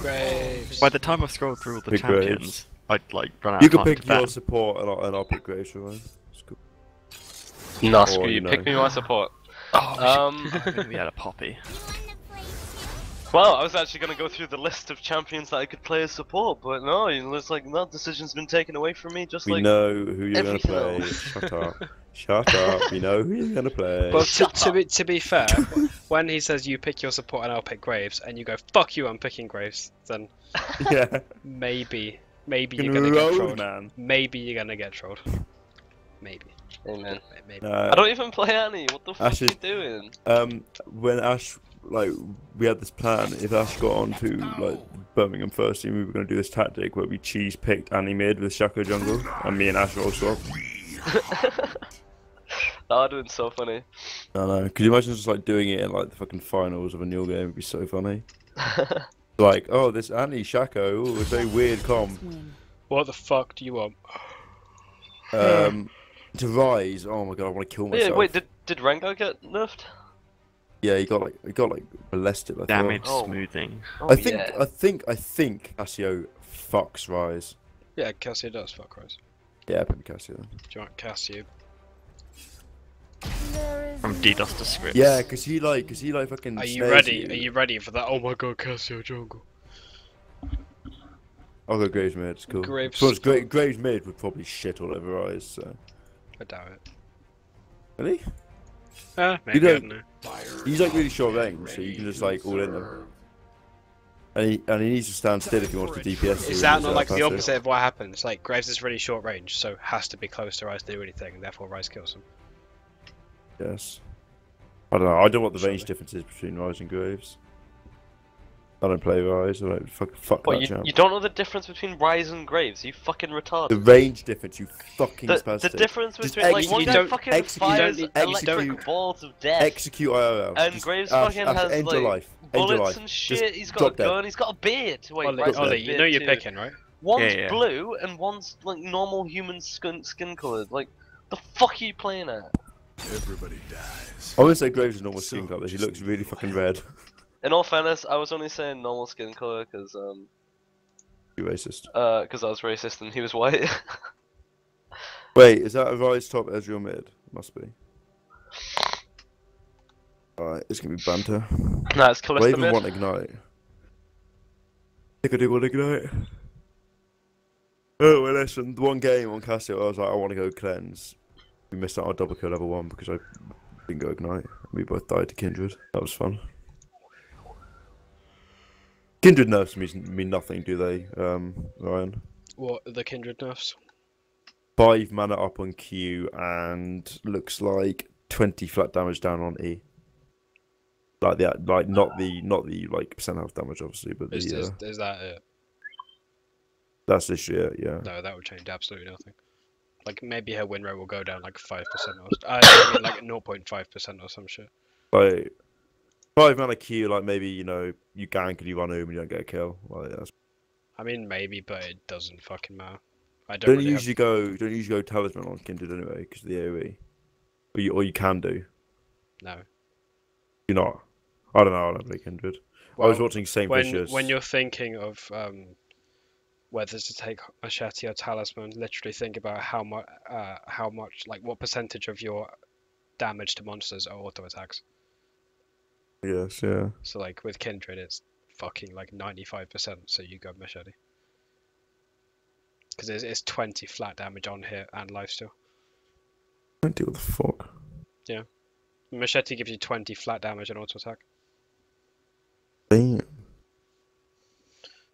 Graves. By the time I've scrolled through all the Big champions, Graves. I'd like run out You of can pick your support and I'll, and I'll pick Graves for mine. It's cool. Nah, Or, screw you. you Pick know. me my support. Oh, Um, should- I think we had a poppy. Well, I was actually gonna go through the list of champions that I could play as support, but no, it's like that decision's been taken away from me. Just We like know who you're gonna play. Shut up. Shut up. We know who you're gonna play. But to, to be to be fair, when he says you pick your support and I'll pick Graves, and you go fuck you, I'm picking Graves, then yeah. maybe maybe you're gonna get road, trolled. man. Maybe you're gonna get trolled. Maybe. Amen. Maybe. Uh, I don't even play Annie. What the fuck Ash are is- you doing? Um, when Ash, like, we had this plan. If Ash got on to like Birmingham first team, we were gonna do this tactic where we cheese picked Annie mid with Shaco jungle, and me and Ash roll swap. That would have been so funny. I know. Could you imagine just like doing it in like the fucking finals of a new game? It'd be so funny. like, oh, this Annie Shaco, ooh, it's a weird comp. What the fuck do you want? Um, to rise. Oh my god, I want to kill Oh, yeah, wait, did did Rengar get nerfed? Yeah, he got like he got like molested. I thought. Damage Oh. smoothing. Oh, I think yeah. I think I think Cassio fucks Ryze. Yeah, Cassio does fuck Ryze. Yeah, probably Cassio. Then. Do you want Cassio? From DDoS to scripts. Yeah, cause he like, cause he like fucking. Are you snares ready? Are you ready for that? Oh my god, Cassio jungle. I'll go Graves mid. It's cool. Graves- Graves. Gra- Graves mid would probably shit all over Ryze. So. I doubt it. Really? Uh, You don't- don't. He's like really short range, so you can just like all in them. And he, and he needs to stand still if he wants to DPS. Is with that not like the passive. opposite of what happens? Like, Graves is really short range, so has to be close to Ryze to do anything, and therefore Ryze kills him. Yes. I don't know. I don't know what the range difference is between Ryze and Graves. I don't play Ryze. I don't fuck, fuck What that you, champ. you don't know the difference between Ryze and Graves? You fucking retarded. The range difference, you fucking The, spastic. the difference Just between like one you guy don't- fucking execute- fires you don't- electric execute- balls of death, Execute IRL. and Just- Graves Ash, fucking Ash, has end like life. End your bullets life. and Just shit. He's got drop a dead. gun. He's got a beard. Wait, Ollie, Ryze has a Ollie, you beard know you're too. picking, right? One's Yeah, yeah. blue and one's like normal human skin skin colored. Like, the fuck are you playing at? Everybody dies. I wouldn't say Graves is normal skin colour. He looks really fucking red. In all fairness, I was only saying normal skin color because um You racist. uh because I was racist and he was white. Wait, is that a Ryze top Ezreal mid? Must be. Alright, it's gonna be banter. nah, it's Do I Kalista even mid. want Ignite? I think I do want Ignite. Oh, well, listen, one game on Cassio, I was like, I want to go cleanse. We missed out on double kill level one because I didn't go Ignite. We both died to Kindred. That was fun. Kindred nerfs mean, mean nothing, do they, um, Ryan? What the kindred nerfs? Five mana up on Q and looks like twenty flat damage down on E. Like the like not the not the like percent health damage obviously, but the Is, is, uh, is that it? that's this year, yeah. No, that would change absolutely nothing. Like maybe her win rate will go down like five percent or I mean, like zero point five percent or some shit. Like five mana Q, like maybe you know you gank and you run home and you don't get a kill. Like that's I mean maybe, but it doesn't fucking matter. I don't, don't really usually go don't usually go talisman on Kindred anyway because of the AOE, or you or you can do. no. You're not. I don't know. I don't play Kindred. I was watching Saintvicious. when you're thinking of um, whether to take Machete or Talisman, literally think about how much, uh, how much, like what percentage of your damage to monsters are auto attacks. Yes, yeah. So like with Kindred, it's fucking like 95%. So you go machete. Because it's, it's 20 flat damage on hit and lifesteal. I don't deal the fuck. Yeah. Machete gives you 20 flat damage and auto attack. Damn.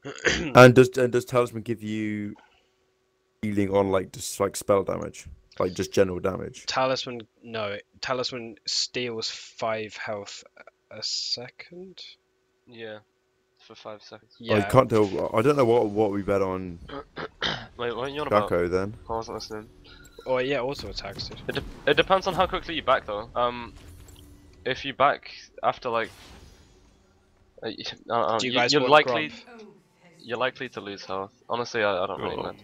and does and does talisman give you healing on like just like spell damage, like just general damage? Talisman, no. Talisman steals 5 health a second? Yeah, for five seconds. Yeah. I can't tell. I don't know what what we bet on Wait, what are you on about? Jacko then. I wasn't listening. Oh yeah, also attacks, dude. It, de- it depends on how quickly you back though. Um, if you back after like, uh, y- uh, you, you you're likely, Gromp? you're likely to lose health. Honestly, I, I don't really Cool. know.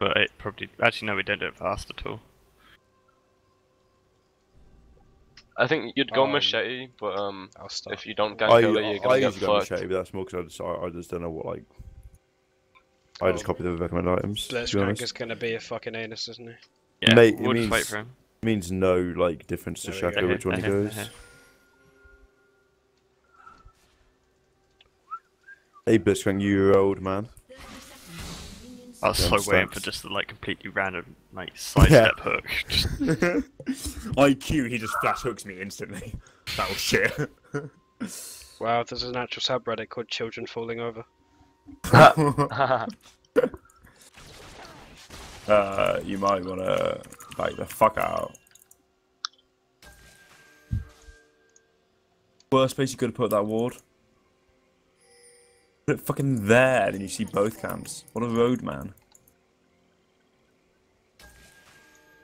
But it probably actually no, we don't do it fast at all. I think you'd go Um, machete, but um, if you don't gank I, early, you're gonna I get usually go fucked. machete, but that's more because I just I, I just don't know what like. I just Oh. copy the recommended items. To Blitzcrank is gonna be a fucking anus, isn't he? Yeah, Mate, it we'll just means, wait for him. means no like difference to There we go. Shaco which one he goes. Hey Blitzcrank, you your old man. I was so Damn waiting for just the like completely random like sidestep hook. Just- IQ, he just flash hooks me instantly. That was shit. Wow, there's an actual subreddit called Children Falling Over. uh, you might wanna back the fuck out. Worst place you could have put that ward. Put it fucking there, then you see both camps. What a road man.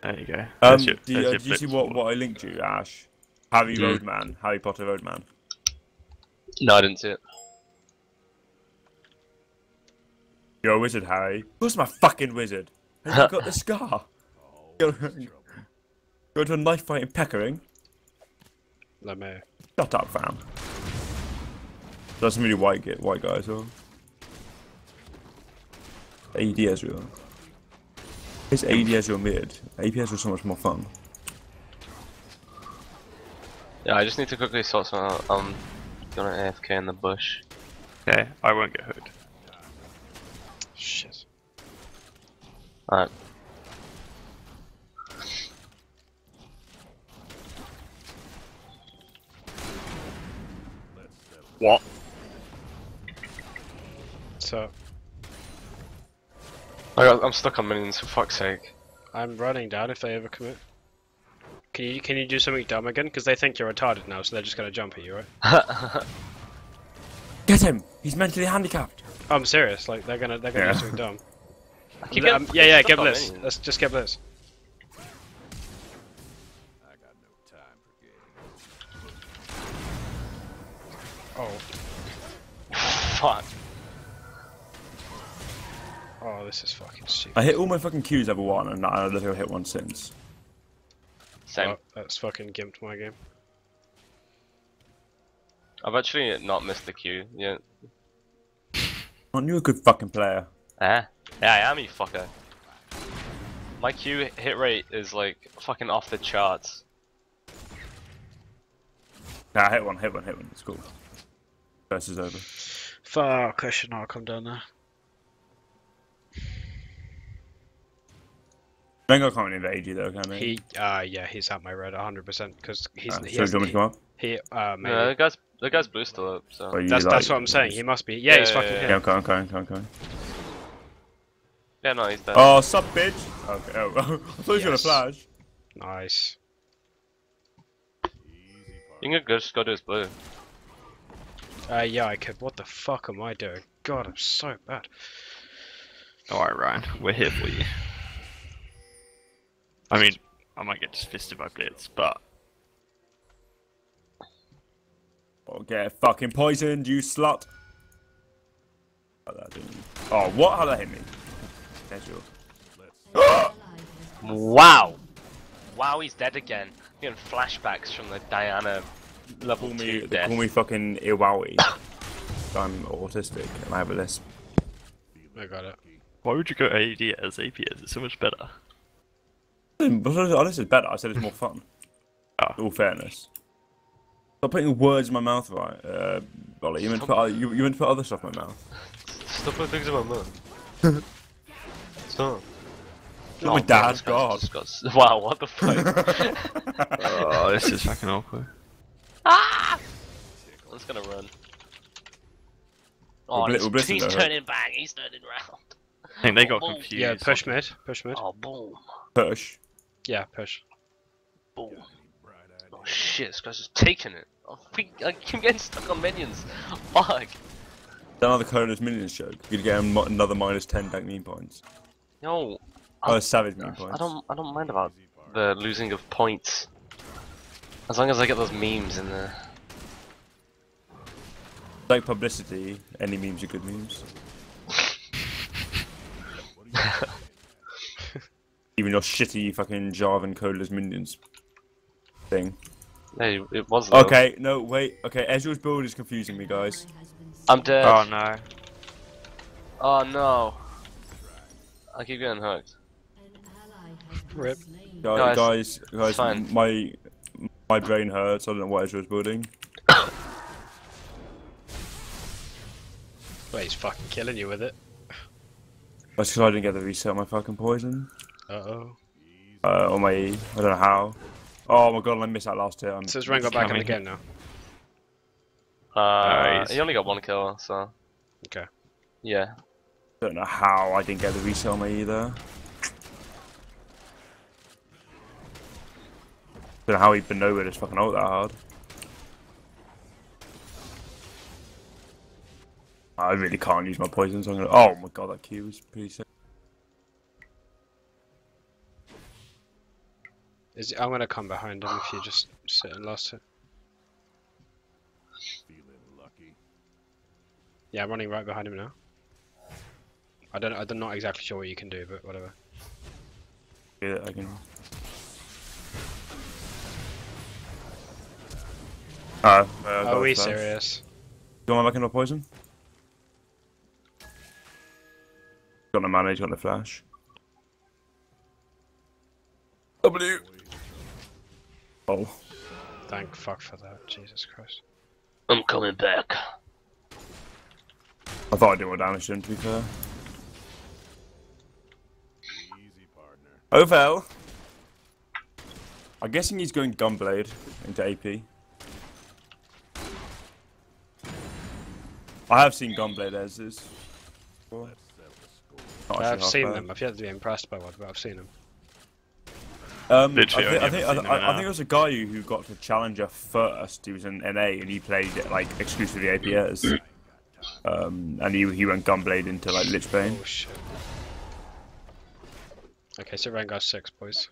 There you go. Um, your- do you, uh, your do you see what, what I linked you, Ash? Harry Mm. Roadman, Harry Potter Roadman. No, I didn't see it. You're a wizard, Harry. Who's my fucking wizard? Have you got the scar? Go, go to a knife fight in Peckering? Let me. Shut up, fam. That's some really white, get white guys, though. AD Ezreal. It's AD Ezreal mid. AP was so much more fun. Yeah, I just need to quickly sort some out. I'm gonna AFK in the bush. Okay, I won't get hooked. Shit. Alright. What? So, I got, I'm stuck on minions for fuck's sake. I'm running down if they ever commit. Can you can you do something dumb again? Because they think you're retarded now, so they're just gonna jump at you, right? Get him! He's mentally handicapped! I'm serious. Like they're gonna they're gonna Yeah. do something dumb. keep Um, yeah, yeah. Get on Blitz. Let's just get Blitz. Oh, Fuck. This is fucking stupid. I hit all my fucking Qs ever 1 and I don't think I've hit one since. Same. Oh, that's fucking gimped my game. I've actually not missed the queue yet. Aren't you a good fucking player? Ah. Yeah, I am, you fucker. My Q hit rate is like fucking off the charts. Nah, I hit one, hit one, hit one. It's cool. Versus over. Fuck, I should not come down there. Rengar can't invade you though, can they? He, uh, yeah, he's at my red 100% because he's. Ah, he so do has, you want me to come up? he, uh, maybe. No, the guy's the guy's blue still up. So. Or you that's like- that's what I'm saying. He must be. Yeah, he's Yeah, fucking yeah, here. Yeah, I'm coming, I'm coming, I'm coming. Yeah, no, he's dead. Oh, sup, bitch! Okay, oh, I thought you were gonna Yes. flash. Nice. You can go, just go to his blue. Uh, yeah, I could. What the fuck am I doing? God, I'm so bad. Alright, Ryan, we're here for you. I mean, I might get just fisted by Blitz, but Oh, get fucking poisoned, you slut! Oh, that didn't... oh what? How did that hit me? There's yours. Wow! Wow, he's dead again. Getting flashbacks from the Diana level Call 2 me, they death. call me fucking Iwawi. I'm autistic and I have a lisp. I got it. why would you go AD as APS? It's so much better. But I said better, I said it's more fun. All fairness. Stop putting words in my mouth, right? Uh, Ollie, you meant to put oth- you, you meant to put other stuff in my mouth. Stop putting things in my mouth. Stop. Not my dad, God. Wow, what the fuck? Oh, this is fucking awkward. ah! I'm just gonna run. Oh, We're he's, we're he's though, right? turning back, he's turning round. I think they got Boom. confused. Yeah, push mid. Push mid. Oh, boom. Push. Yeah, push. Boom. Oh shit, this guy's just taking it. Oh, we, I keep getting stuck on minions. Fuck. Another Cronus minions joke. You'd get him mo- another minus 10 dank meme points. No. Oh, savage meme I don't. I don't mind about the losing of points, as long as I get those memes in there. Like publicity, any memes are good memes. Even your shitty fucking Jarvan codeless minions thing. Hey, it was. Though. Okay, no, wait. Okay, Ezreal's build is confusing me, guys. I'm dead. Oh no. Oh no. I keep getting hooked. Rip. Guys, Guys, guys, guys, my my brain hurts. I don't know what Ezreal's building. Wait, he's fucking killing you with it. That's because I didn't get the reset on my fucking poison. Uh oh. Uh, on my E. I don't know how. Oh my god, I missed that last hit. I'm So is Rengar back in the game now? Uh, Nice. he only got one kill, so Okay. yeah. don't know how I didn't get the reset on my E there. Don't know how he been over this fucking ult that hard. I really can't use my poison, so I'm gonna. Oh my god, that Q was pretty sick. Is I'm gonna come behind him if you just sit and last it. Yeah, I'm running right behind him now. I don't. I'm not exactly sure what you can do, but whatever. Yeah, I can. Oh, uh, Are we flash. serious? Do you want back into poison? Got no mana, he's got no flash. W. Oh. Thank fuck for that. Jesus Christ. I'm coming back. I thought I did more damage to him, to be fair. Oh Ovel! I'm guessing he's going Gunblade into AP. I have seen Gunblade as is. Not actually I've seen bad. them. I've yet to be impressed by one, but I've seen them. Um, I, thi- I've I think never I, seen I, think that. there was a guy who who got to Challenger first. He was in NA and he played like exclusively APS. Um, and he he went Gunblade into like Lichbane. Oh shit. Okay, so Rengar six, boys.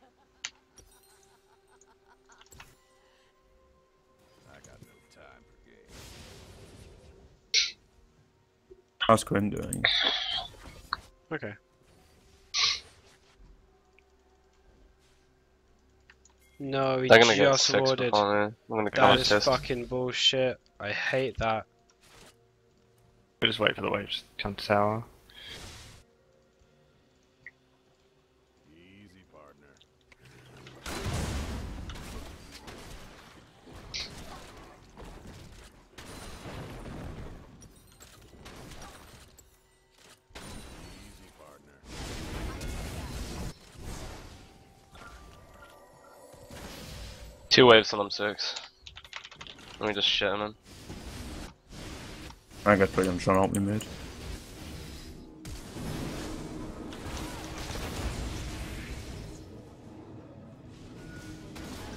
How's Quinn doing? Okay. No, he They're gonna get just six warded. before I'm gonna That come is fucking bullshit. I hate that. We just wait for the waves to come to tower. Two waves on I'm six. Let me just shit him in. I guess pretty I'm trying to help me mid.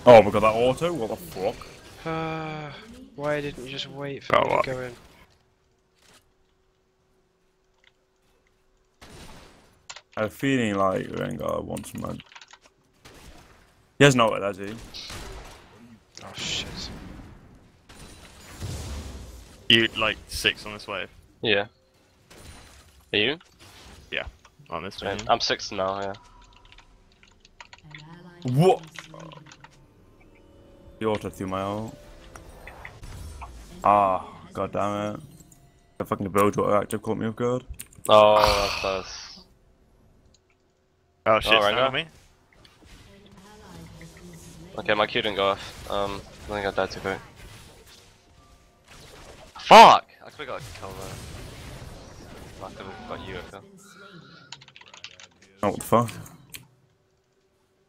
Oh my got that auto? What the fuck? Uh, why didn't you just wait for Oh, me to what? go in? I'm feeling like Rengar wants my. He has no it, has he? Oh shit. You like six on this wave? Yeah. Are you? Yeah, on this wave. I'm six now, yeah. What? The auto threw my ult. Ah, god damn it. The fucking build auto active caught me off guard. Oh, that's close. Oh shit, Oh, oh, right now? me? Okay, my Q didn't go off. Um, I think I died too quick. Fuck! I could've got a kill there. I could've got you a kill. Oh, what the fuck?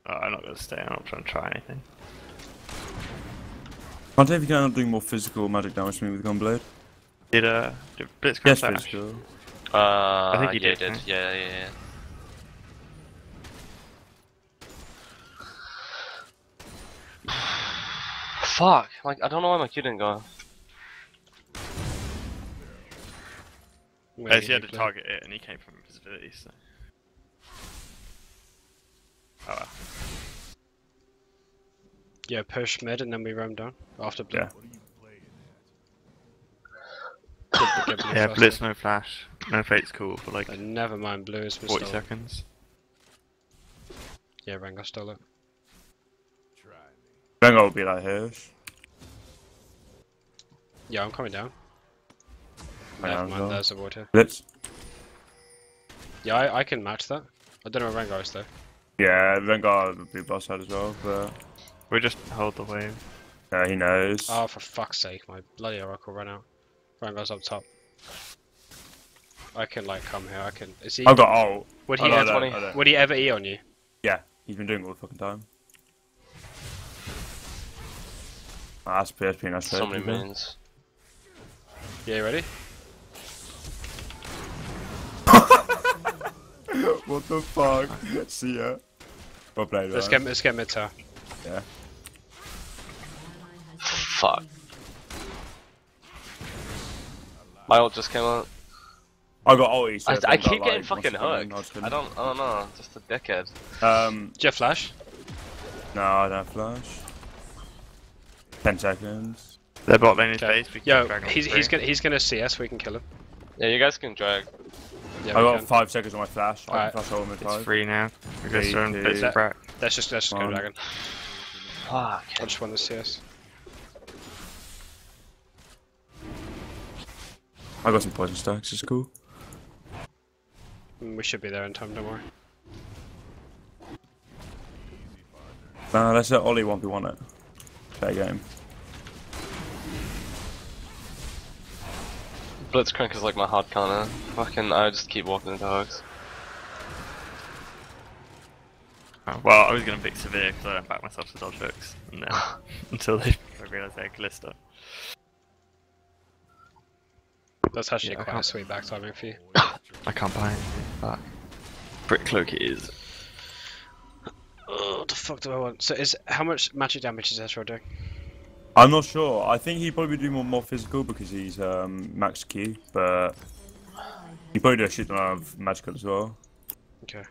Oh, I'm not gonna stay. I'm not trying to try anything. Can't if you can doing more physical magic damage to me with Gunblade. Did uh, did Blitzcrank Yes, flash? physical. Uh, I think he yeah, did, did. Yeah, yeah, yeah. Fuck! Like I don't know why my Q didn't go. off. Yeah, he had to target it, and he came from invisibility. So. Oh well. Yeah, push mid and then we roam down after blue. Yeah. Get- get blue Yeah, first, Blitz no flash, no fate's cool for like Uh, never mind, blue is 40 stolen. seconds. Yeah, Rengar stole it. Rengar will be like Hirsch. Yeah, I'm coming down. Right Never now mind, there's a water. Blitz. Yeah, I, I can match that. I don't know where Rengar is though. Yeah, Rengar would be boss side as well, but We just hold the wave. yeah, he knows. Oh, for fuck's sake, my bloody oracle ran out. Rengar's up top. I can like come here. I can. Is he? I've got ult. Would he? don't- ever, I don't- I don't- would he ever E on you? Yeah, he's been doing it all the fucking time. Ah, that's PSP, that's So many to be minions. Yeah, you ready? what the fuck? See ya. Well played, Let's man. get let's get mid tower. Yeah. Fuck. My ult just came out. I got ulti, so I, if I Rengar, keep getting like, fucking wants to come in, hooked. I'll just kill I him. don't. I don't know. Just a dickhead. Um, Jet flash. no, I don't have flash. Ten seconds. Their bot lane is Okay. base. Yo, he's he's gonna he's gonna see us. We can kill him. Yeah, you guys can drag. Yeah, I got can. five seconds on my flash. I Alright. can flash all mid It's free now. We're Three, just throwing two, that- of brat. Let's just let's just go dragon. Fuck. I just want the CS. I got some poison stacks. It's cool. Mm, We should be there in time. Don't worry. Nah, let's let Ollie one v one it. Fair game. Blitzcrank is like my hard counter. Fucking, I just keep walking into hooks. Oh, well, I was gonna pick Sivir because I don't back myself to dodge hooks, and then until they I realised they're Kalista. That's actually Yeah, I quite a can't- sweet back timing for you. I can't buy anything. Fuck. Brick cloak it is. Oh, what the fuck do I want? So is how much magic damage is Ezreal doing? I'm not sure. I think he'd probably do more, more physical because he's um, max Q, but he probably do a shit ton of magical as well. Okay.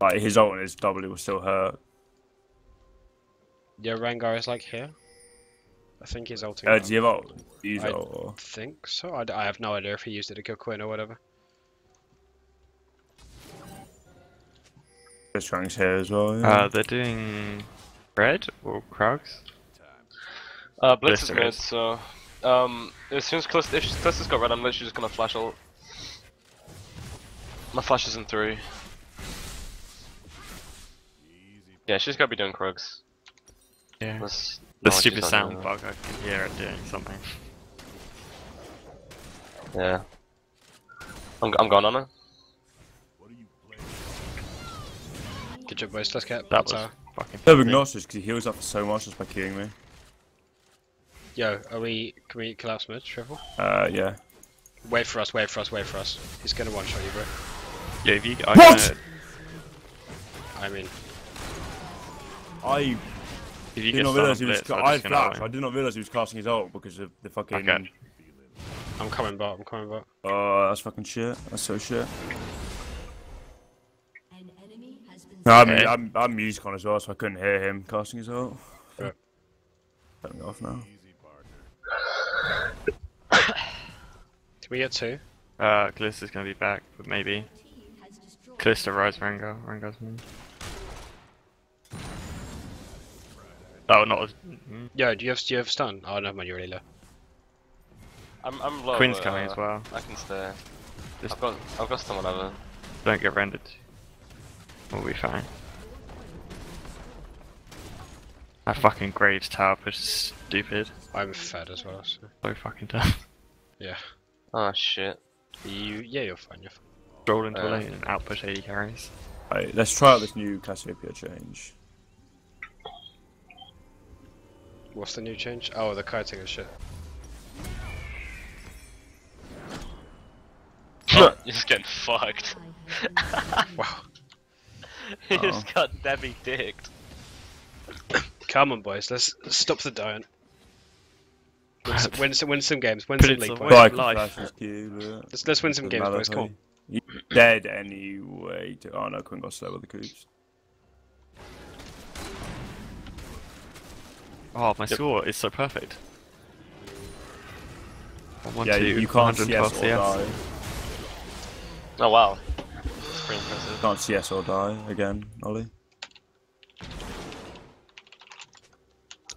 Like his ult and his W will still hurt. Yeah, Rengar is like here. I think he's ulting. Uh, do you have ult? Do you use I ult or? think so. I have no idea if he used it to kill Quinn or whatever. This Trunks here as well. Yeah. Uh, they're doing red or Krugs? Uh, Blitz is Blister mid, is. so um, as soon as Kalista, if Kalista's got red, I'm literally just gonna flash ult. My flash is in three. Yeah, she's gotta be doing Krugs. Yeah. That's- The no, stupid sound bug, I can hear it doing something. Yeah. I'm, I'm going on her. Good job, boys. Let's get That that was tower. fucking. So perfect. Gnosis because he heals up so much just by killing me. Yo, are we? Can we collapse mid? Triple? Uh, yeah. Wait for us. Wait for us. Wait for us. He's gonna one shot you, bro. Yeah, if you. I What? Gonna, I mean, if I you did get not realize he was. Blitz, I'm I just had gonna flash. I did not realize he was casting his ult because of the fucking. Okay. I'm coming bot. I'm coming bot. Oh, that's fucking shit. That's so shit. No, I'm, Okay. I'm, I'm music on as well, so I couldn't hear him casting his ult. Yeah. Turn me off now. Can we get two? Uh, Kalista's gonna be back, but maybe. Kalista Ryze Rengar. Rengar's mid. Oh, not as. mhm. Yo, do you have do you have stun? Oh no, man, you're really low. I'm, I'm low. Quinn's uh, coming as well. I can stay. Just I've got, I've got someone over. don't get rendered. We'll be fine. That fucking Graves tower push is stupid. I'm fed as well. So. So fucking dumb. Yeah. Oh shit. You yeah, you're fine. You're fine. Roll into a Uh, lane and outpush 80 carries. Right, let's try out this new Cassiopeia change. What's the new change? Oh, the kiting and shit. You're just getting fucked. wow. he Uh-oh. just got Debbie dicked. Come on, boys. Let's stop the dying. Win some, win some, win some games. Win Put some it league to points. life. Flash is cute, but- Let's let's win some games, boys. Come on. hey. You dead anyway. Oh no, Quinn got slow with the coops. Oh, my score is so perfect. One, yeah, two, you, you can't 112 CS or die. Oh wow. Pretty impressive. Can't CS or die again, Ollie.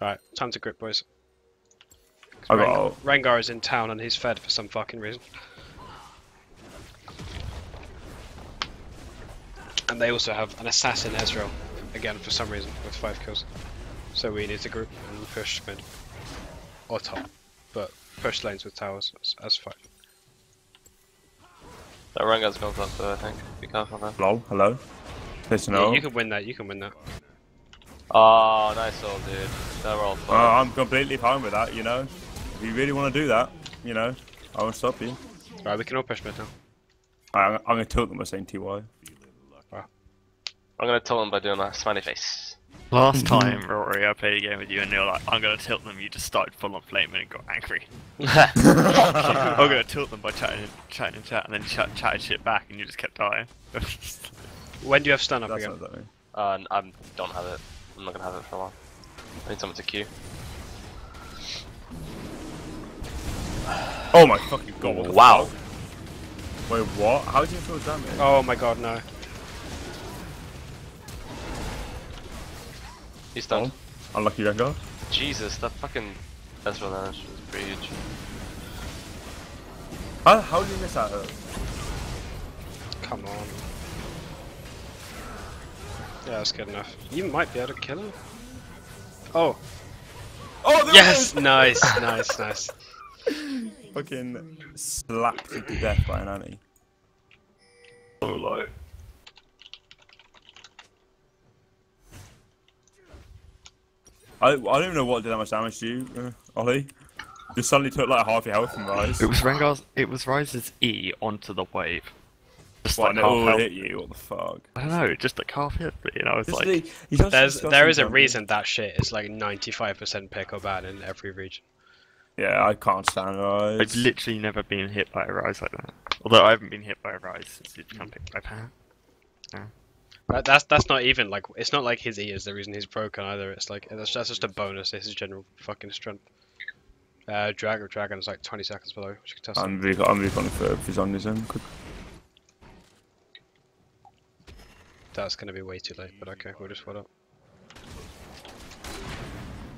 Alright, time to grip, boys. I Rengar, got. Rengar is in town and he's fed for some fucking reason. And they also have an assassin Ezreal, again for some reason, with 5 kills. So we need to group and push mid. Or top. But push lanes with towers as, as fine. That Rengar's going top though, I think. Be careful there. Hello, hello. Listen, Yeah, no. you can win that, you can win that. Oh, nice ult, dude. They're all Uh. I'm completely fine with that. You know, if you really want to do that, you know, I won't stop you. Right, we can all push mid now. I, I'm gonna tilt them by saying TY. I'm gonna tell them by doing a smiley face. Last time, Rory, I played a game with you and you're like, I'm gonna tilt them, you just started full on flaming and got angry. I'm gonna tilt them by chatting, chatting in chat and then chat, chatted shit back and you just kept dying. When do you have stun up That's again? not that. Uh, I don't have it. I'm not gonna have it for a while. I need someone to queue. Oh my fucking god! what the Wow. fuck? Wait, what? How did you feel damage? Oh my god, no. He's done. Oh, unlucky Rengar. Jesus, that fucking Ezreal damage was pretty huge. How, how did you miss that? Hurt? Come on. Yeah, that's good enough. You might be able to kill him. Oh. Oh, there Yes! nice, nice, nice. Fucking slapped to death by an Annie. So oh, low. I, I don't even know what did that much damage to you, uh, Ollie. You suddenly took like half your health from Ryze. It was Rengar's, it was Ryze's E onto the wave. Just What, and like it half all health. hit you? What the fuck? I don't know, just like half hit me and I was This like, is- he's There's there is a champion. reason that shit is like 95% pick or ban in every region. Yeah, I can't stand Ryze. I've literally never been hit by a Ryze like that. Although I haven't been hit by a Ryze since it's become picked by Pan. That, that's that's not even like it's not like his E is the reason he's broken either. It's like that's, that's just a bonus. It's his general fucking strength. Uh, drag of dragon is like 20 seconds below. Which you can test. I'm really, I'm really going for if he's on his own. Quick. That's gonna be way too late, but okay, we'll just follow up.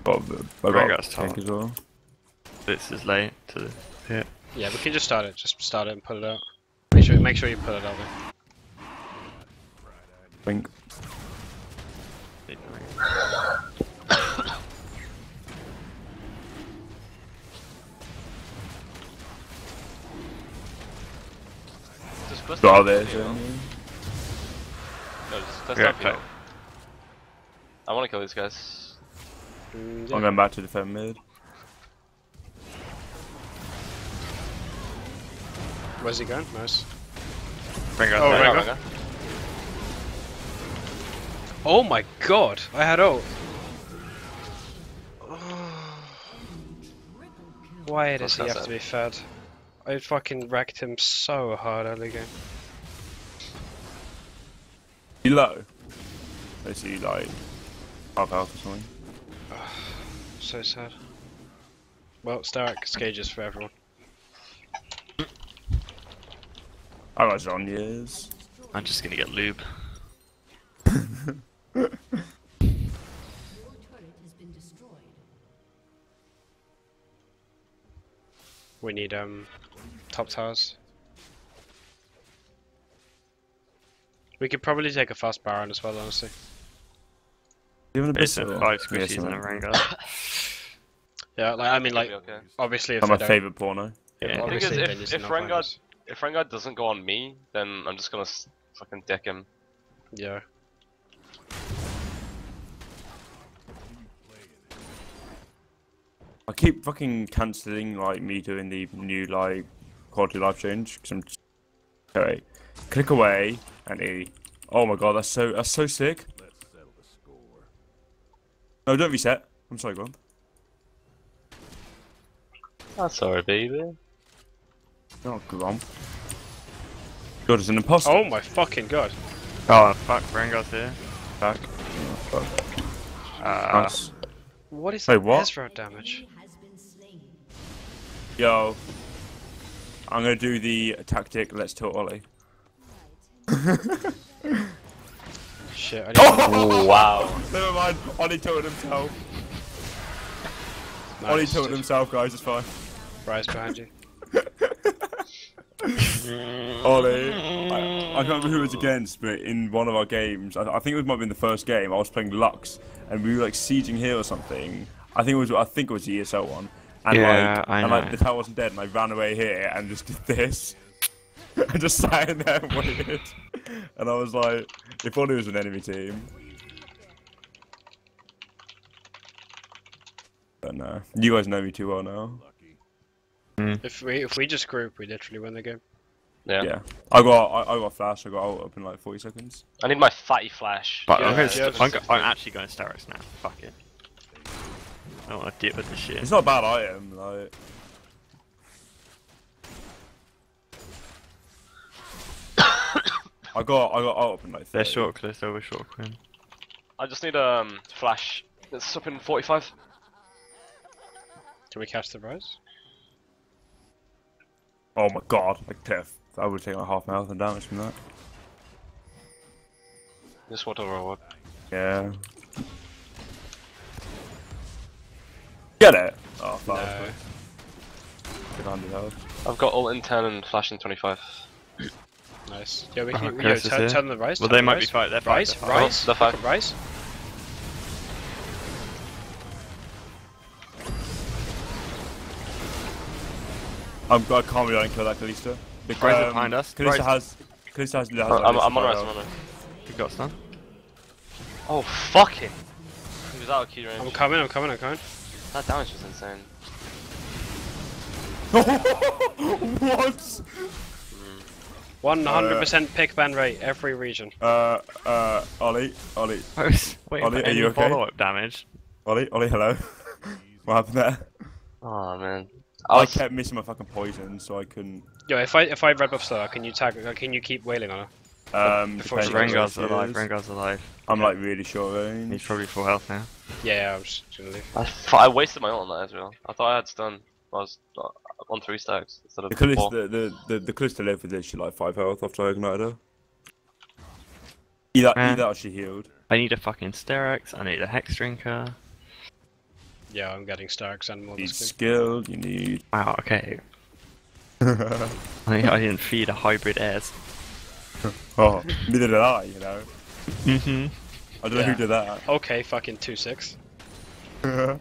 Got, I got Rengar's tank top. as well. This is late to hit. Yeah, we can just start it. Just start it and put it out. Make sure make sure you put it out there. Think. Just quest there, you. No, just quest Yeah, up, okay. I wanna kill these guys. I'm going back to defend mid. Where's he going? Nice. Rengar's Oh, late. Rengar. Rengar. Oh my god! I had ult. Why does he have to be fed? I fucking wrecked him so hard early game. You low. I see like half health or something. So sad. Well, Sterak's Gages for everyone. I got Zhonya's. I'm just gonna get lube. We need um top towers. We could probably take a fast Baron as well, honestly. You want a It's a pistol? five Yeah, squishies and a something. Rengar. Yeah, like I mean, like okay. obviously if I'm my don't- favourite porno. Yeah, Yeah. The thing obviously is, then if, it's if not Rengar if Rengar doesn't go on me, then I'm just gonna fucking deck him. Yeah. I keep fucking cancelling like me doing the new like quality life change because I'm. Just... Okay, click away and E. Oh my god, that's so that's so sick. No, don't reset. I'm sorry, go on. That's alright, baby. Oh, go on. God, it's an imposter. Oh my fucking god. Oh fuck, Rengar's here. Back. Uh, Nice. What is Wait, that what? Ezra damage? Yo, I'm gonna do the tactic. Let's tilt Ollie. Shit. I need Oh wow. Never mind. Ollie tilted himself. Nice, Ollie tilted himself, guys. It's fine. Ryze behind you. Ollie, I, I can't remember who it was against, but in one of our games, I, I think it might have been the first game. I was playing Lux, and we were like sieging here or something. I think it was. I think it was the ESL one. And Yeah, like, I and like know. the tower wasn't dead, and I ran away here and just did this. I just sat in there and waited. And I was like, if only it was an enemy team. But no, you guys know me too well now. If we if we just group, we literally win the game. Yeah. Yeah, I got I, I got flash. I got out up in like 40 seconds. I need my fatty flash. but Yeah, I'm, gonna yeah, I'm, go- I'm actually going Sterak's now. Fuck it. I don't want to deal with this shit. It's not a bad item, like. I got I got out up in like 30. They're short cliff over short queen. I just need um flash. It's up in 45. Can we catch the Ryze? Oh my god, like Tiff. I would take like half my health and damage from that. Just want to roll up. Yeah. Get it! Oh, fuck. No. Good handed health. I've got ult in 10 and flash in 25. Nice. Yeah, we Oh, can. yo, Curse is tell, here. the Ryze. Well, they them might rise. be fight. They're Ryze, fight. rise, They're fight. fucking Ryze. I'm, I can't believe I didn't kill that Kalista. Ryze is um, behind us. Kalista Ryze- has. Kalista has. has I'm, I'm on this Ryze, I'm fire. on Ryze. You got stun. Oh, fuck it! He was out of key range. I'm coming. I'm coming. I'm coming. That damage was insane. what? One hundred percent pick ban rate every region. Uh, uh, Ollie, Ollie, I was waiting Ollie, for are any you okay? follow-up damage. Ollie, Ollie, hello. what happened there? Oh man. I, I kept missing my fucking poison, so I couldn't. Yo, if I if I red buff Slow, can you tag? uh, Can you keep wailing on her? Um, Before she Rengar's where alive. is. Rengar's alive. I'm like really short range. He's probably full health now. Yeah, I was just gonna leave. I, f- I wasted my ult on that as well. I thought I had stun. I was uh, on three stacks instead of The four. Kalista, the, the, the, the Kalista lived with literally like 5 health after I ignited her. Either, Man. either she healed. I need a fucking Sterak's. I need a Hexdrinker. Yeah, I'm getting Starks and more You need this game. skill, you need. Wow. Okay. I, I didn't feed a hybrid airs. oh, neither did I, you know. Mm-hmm. I don't know who did that. Okay, fucking two six. Fucking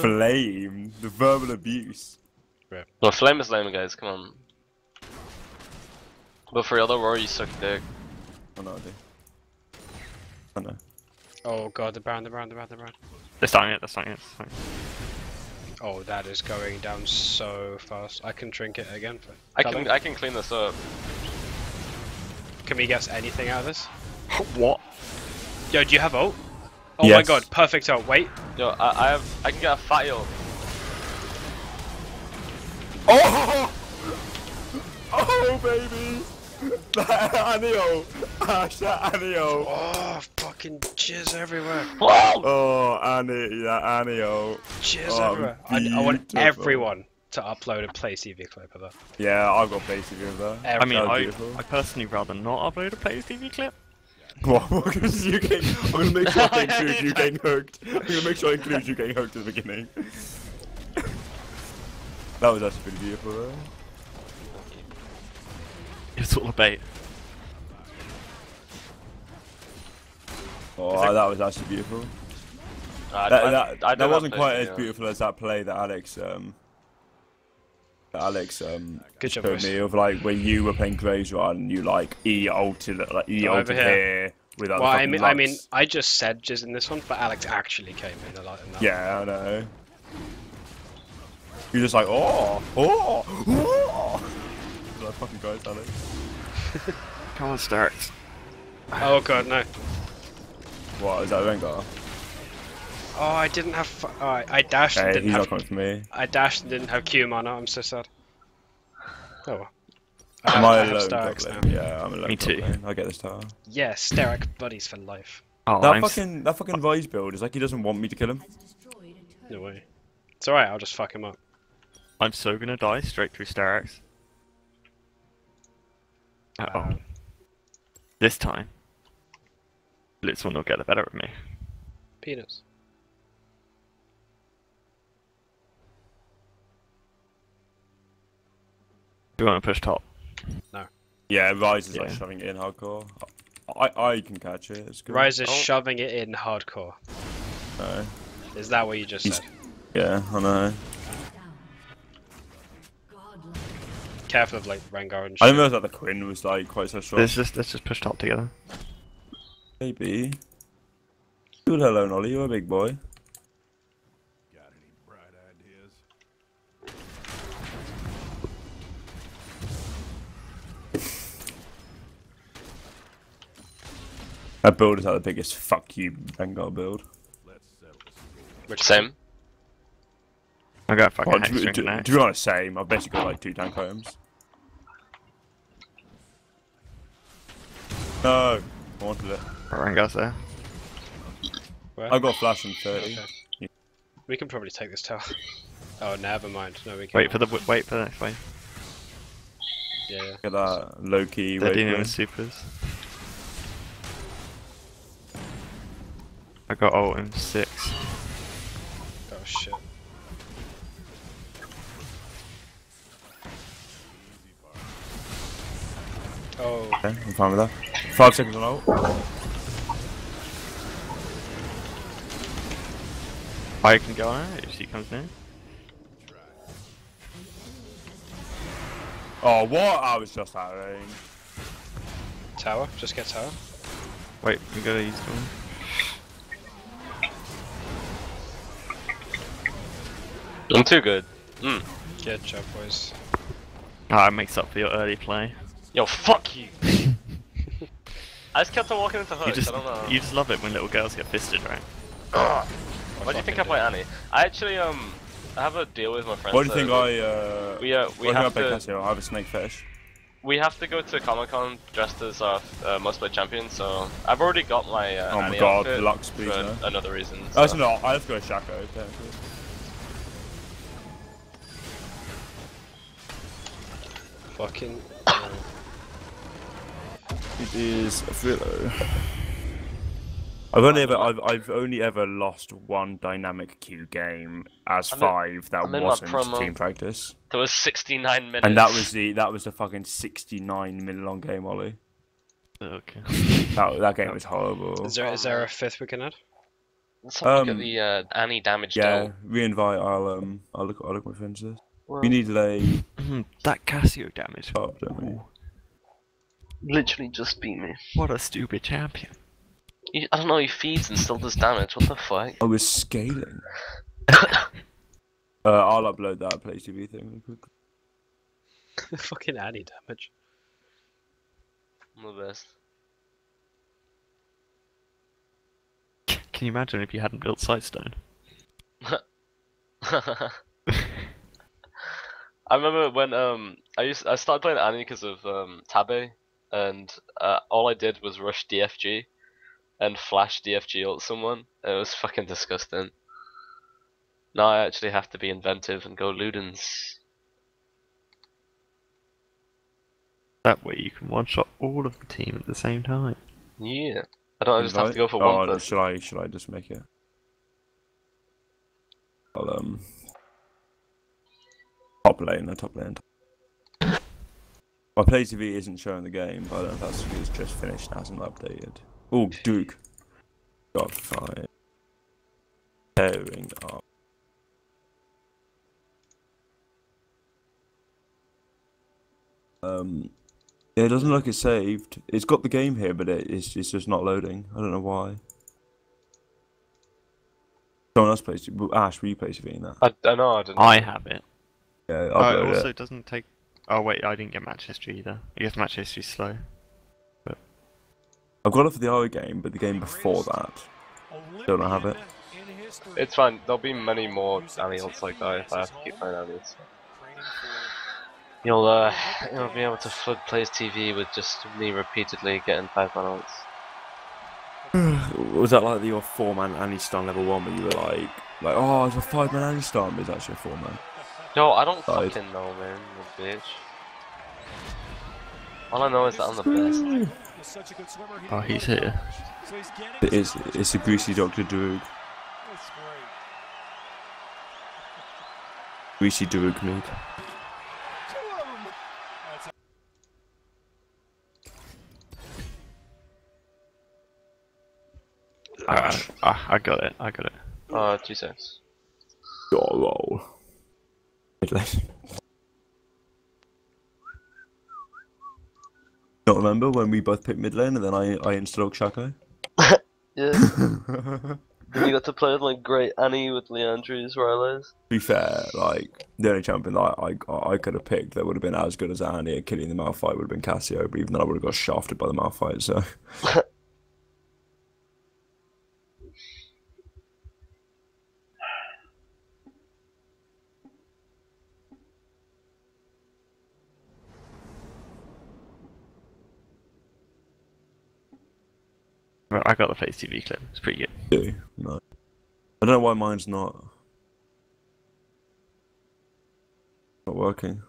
flame. The verbal abuse. Well, flame is lame, guys. Come on. But for the other war, you suck dick. I know I do. I know. Oh god, the Baron, the Baron, the Baron, the Baron. They're starting it. They're starting it. they're starting Oh, that is going down so fast. I can drink it again. For I can. I can clean this up. Can we guess anything out of this? What? Yo, do you have ult? Oh my god, perfect ult. Wait. Yo, I, I have I can get a fatty ult. Oh! Oh, baby! That Anio! Ash, that Anio! Oh, fucking jizz everywhere. Oh, Annie, that Anio. Jizz Oh, everywhere. I, I want everyone to upload a play TV clip of that. Yeah, I've got basically of that. I mean, I, beautiful. I personally rather not upload a Plays TV clip. What? Because you getting, I'm gonna make sure I include you getting hooked. I'm gonna make sure I include you getting hooked at the beginning. that was actually pretty beautiful though. It's all a bait. Oh, that was actually beautiful. I- that I- that, I that wasn't quite as beautiful as that play that Alex um that Alex um Good showed boys. me of like when you were playing Graves Run and you like E ulted like E over ulted here. here with Well, I fucking mean, I mean, I just said just in this one, but Alex actually came in a lot in that. Yeah, I know. You're just like, oh, oh, oh. That fucking goes, Alex. Come on, Starks. Oh god, no. What is that Rengar? Oh, I didn't have. Oh, I, I dashed and didn't he's have. not coming for me. I dashed and didn't have Q mana. I'm so sad. Oh well. I Am uh, I I alone? Starks top now. Yeah, I'm alone. Me too. lane. I get this tower. Yeah, Sterak buddies for life. Oh, that I'm fucking that fucking Ryze build is like he doesn't want me to kill him. No way. It's alright. I'll just fuck him up. I'm so gonna die straight through Sterak's. Uh oh. Wow. This time, Blitz will not get the better of me. Peanuts. Do you want to push top? No. Yeah, Ryze is like Yeah. shoving it in hardcore. I I can catch it. It's good. Ryze is Oh. shoving it in hardcore. No. Is that what you just He's- said? Yeah, I know. Careful of like Rengar and I shit. didn't realize that the Quinn was like quite so strong. Let's just let's just push top together. Maybe. Good hello, Nolly. You're a big boy. Got any bright ideas? That build is like the biggest fuck you Rengar build. Let's settle this. Which Same. I got fucking Oh, hex to, drink to, next. to be honest, same. I've basically got like two tank homes. No, I wanted it. Rengar's there. Where? I got flash in 30. Okay. We can probably take this tower. Oh, never mind. No, we can. Wait for the wait for the next wave. Yeah. Look at that low key. They're wave dealing with supers. I got ult in six. Oh shit. Oh. Okay, I'm fine with that. Five seconds on ult. I can go on if she comes near. Oh, what? I was just out of range. Tower. Just get tower. Wait, we gotta use one. I'm too good. Mm. Good job, boys. Ah, it makes up for your early play. Yo, fuck you. I just kept on walking into hooks. You just I don't know. you just love it when little girls get fisted, right? Ugh. Why do you think I play Annie? I actually um I have a deal with my friends. What do you think I, uh... We uh we what do you have play to Cassio? I have a snake fetish. we have to go to Comic Con dressed as our uh, most played champion. So I've already got my uh, Oh my Annie god, outfit Lux, please, for no. another reason. Oh, so- so no, I have to go to Shaco, technically. Fucking. It is a thriller. I've only ever I've, I've only ever lost one dynamic queue game as I'm in- five that I'm wasn't promo. team practice. There was 69 minutes. And that was the that was the fucking sixty nine minute long game, Ollie. Okay. That that game was horrible. Is there is there a fifth we can add? Let's have a look at Um, the uh, Annie damage Yeah, dealt. re-invite. I'll um I'll look I'll look at my friends list. Well- We need lay that Cassio damage. up, don't we? Literally just beat me. What a stupid champion. He, I don't know, he feeds and still does damage. What the fuck? I was scaling. uh, I'll upload that Play TV thing really. Fucking Annie damage. I'm the best. Can you imagine if you hadn't built Sightstone? I remember when um I used I started playing Annie because of um Tabe, and uh, all I did was rush DFG, and flash DFG ult someone. It was fucking disgusting. Now I actually have to be inventive and go Ludens. That way you can one shot all of the team at the same time. Yeah. I don't I just have to go for oh, one no, person. Should I should I just make it? I'll um top lane, no top lane. My play TV isn't showing the game, but I don't know if that's because it's just finished and hasn't updated. Oh, Duke. got five. Pairing up. Um, yeah, it doesn't look like it's saved. It's got the game here, but it, it's it's just not loading. I don't know why. Someone else plays. well, Ash, were you placing that? I, I know I didn't. I have it. Yeah, Oh, it also it. doesn't take. Oh wait, I didn't get match history either. I guess match history's slow. But... I've got it for the other game, but the game before that, don't have it. It's fine. There'll be many more Anniels like that if I have to keep playing Anniels. You'll uh, you'll be able to flood plays TV with just me repeatedly getting five man ults. Was that like your four man Annie Star level one where you were like, like, oh, it's a five man Annie Star, but it's actually a four man? No, I don't Died. fucking know, man. You bitch. All I know is that I'm the best. Oh, he's here. It is. It's a greasy Doctor Droog. Greasy Droog meat. Uh, ah, I got it. I got it. Uh, two cents. Oh, roll. Not remember when we both picked mid lane and then I I installed Shaco? Yeah. and you got to play with my great Annie with Liandry's Rylai's. To be fair, like the only champion that I I, I could have picked that would have been as good as Annie at killing the Malphite would have been Cassio, but even then I would have got shafted by the Malphite. So I got the face TV clip. It's pretty good. do no. I don't know why mine's not not working.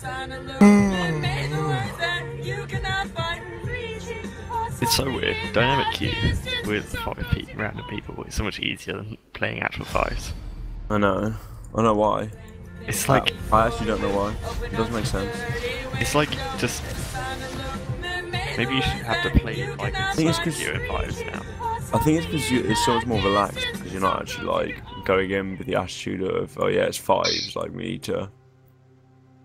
Hmm. It's so weird. Dynamic queue with five pe- random people is so much easier than playing actual fives. I know. I don't know why. It's like I actually don't know why. It doesn't make sense. it's like just maybe you should have to play like think it's in 'cause- queue in fives now. I think it's because you, it's so much more relaxed because you're not actually like going in with the attitude of oh yeah it's fives like we need to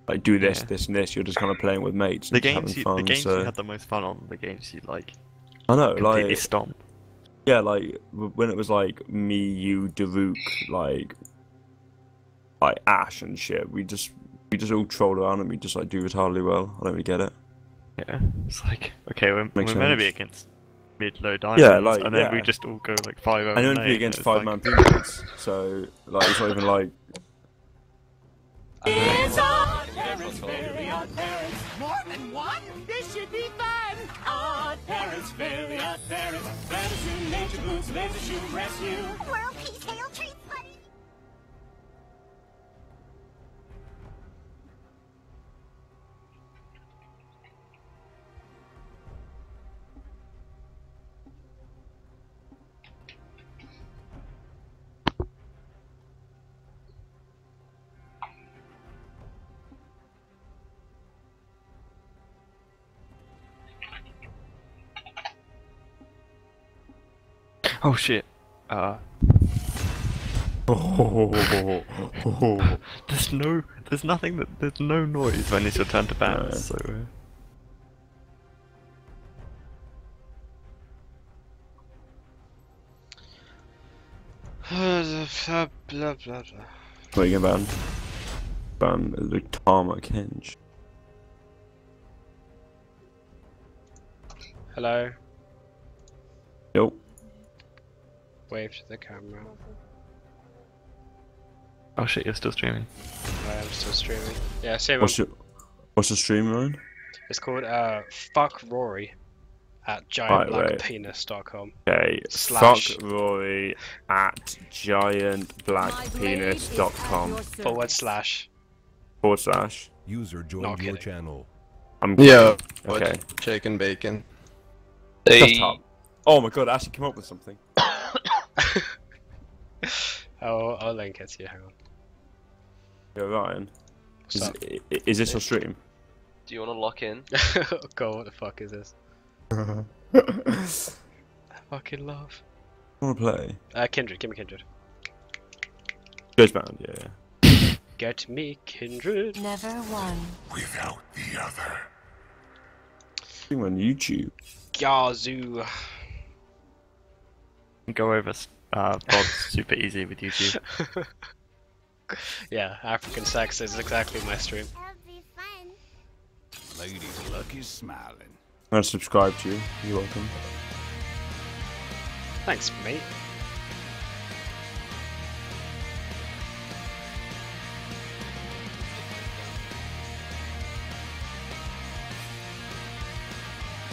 like do this Yeah. this and this. You're just kind of playing with mates The and games having you, fun. the games so you had the most fun on, the games you like I know like stomp. yeah like when it was like me you Daruk like like Ash and shit. We just we just all troll around and we just like do retardedly well. I don't really get it. Yeah, it's like okay, we're, we're Makes meant to be against mid low diamonds, Yeah, like, and then we just all go like five over. I know to be against it's five like- man pyramids, so like it's not even like It's odd parents, very odd parents. More than one? This should be fun. Odd parents, very odd parents. Medicine, nature boots, laser shoe rescue. World peace, hail treats, Oh shit. Uh, there's no, there's nothing that, there's no noise when it's your turn to bounce. So. Uh, blah blah blah. what are you gonna ban? Ban the tarmac. Hello. Nope. Wave to the camera. oh shit, you're still streaming. I am still streaming. Yeah, same. What's your what's the stream Ryan? It's called uh fuck Rory at giantblackpenis.com. Okay, Slash. fuck Rory at giantblackpenis.com Forward slash. forward slash. User joined Not your kidding. channel. I'm Yeah. Okay. Chicken bacon. Shut up. Oh my god, I actually came up with something. Oh, I'll link it to you. Hang on. Yo, Ryan. Is, up? i- i- is this your stream? Do you want to lock in? God, what the fuck is this? Fucking love. wanna play? Uh, Kindred, give me Kindred. Ghostbound, yeah, yeah. Get me Kindred. Never one. Without the other. Stream on YouTube. Yazoo. Go over uh, Bod's super easy with YouTube. yeah, African sex is exactly my stream. Lady's luck is smiling. I'm gonna subscribe to you. You're welcome. Thanks, mate.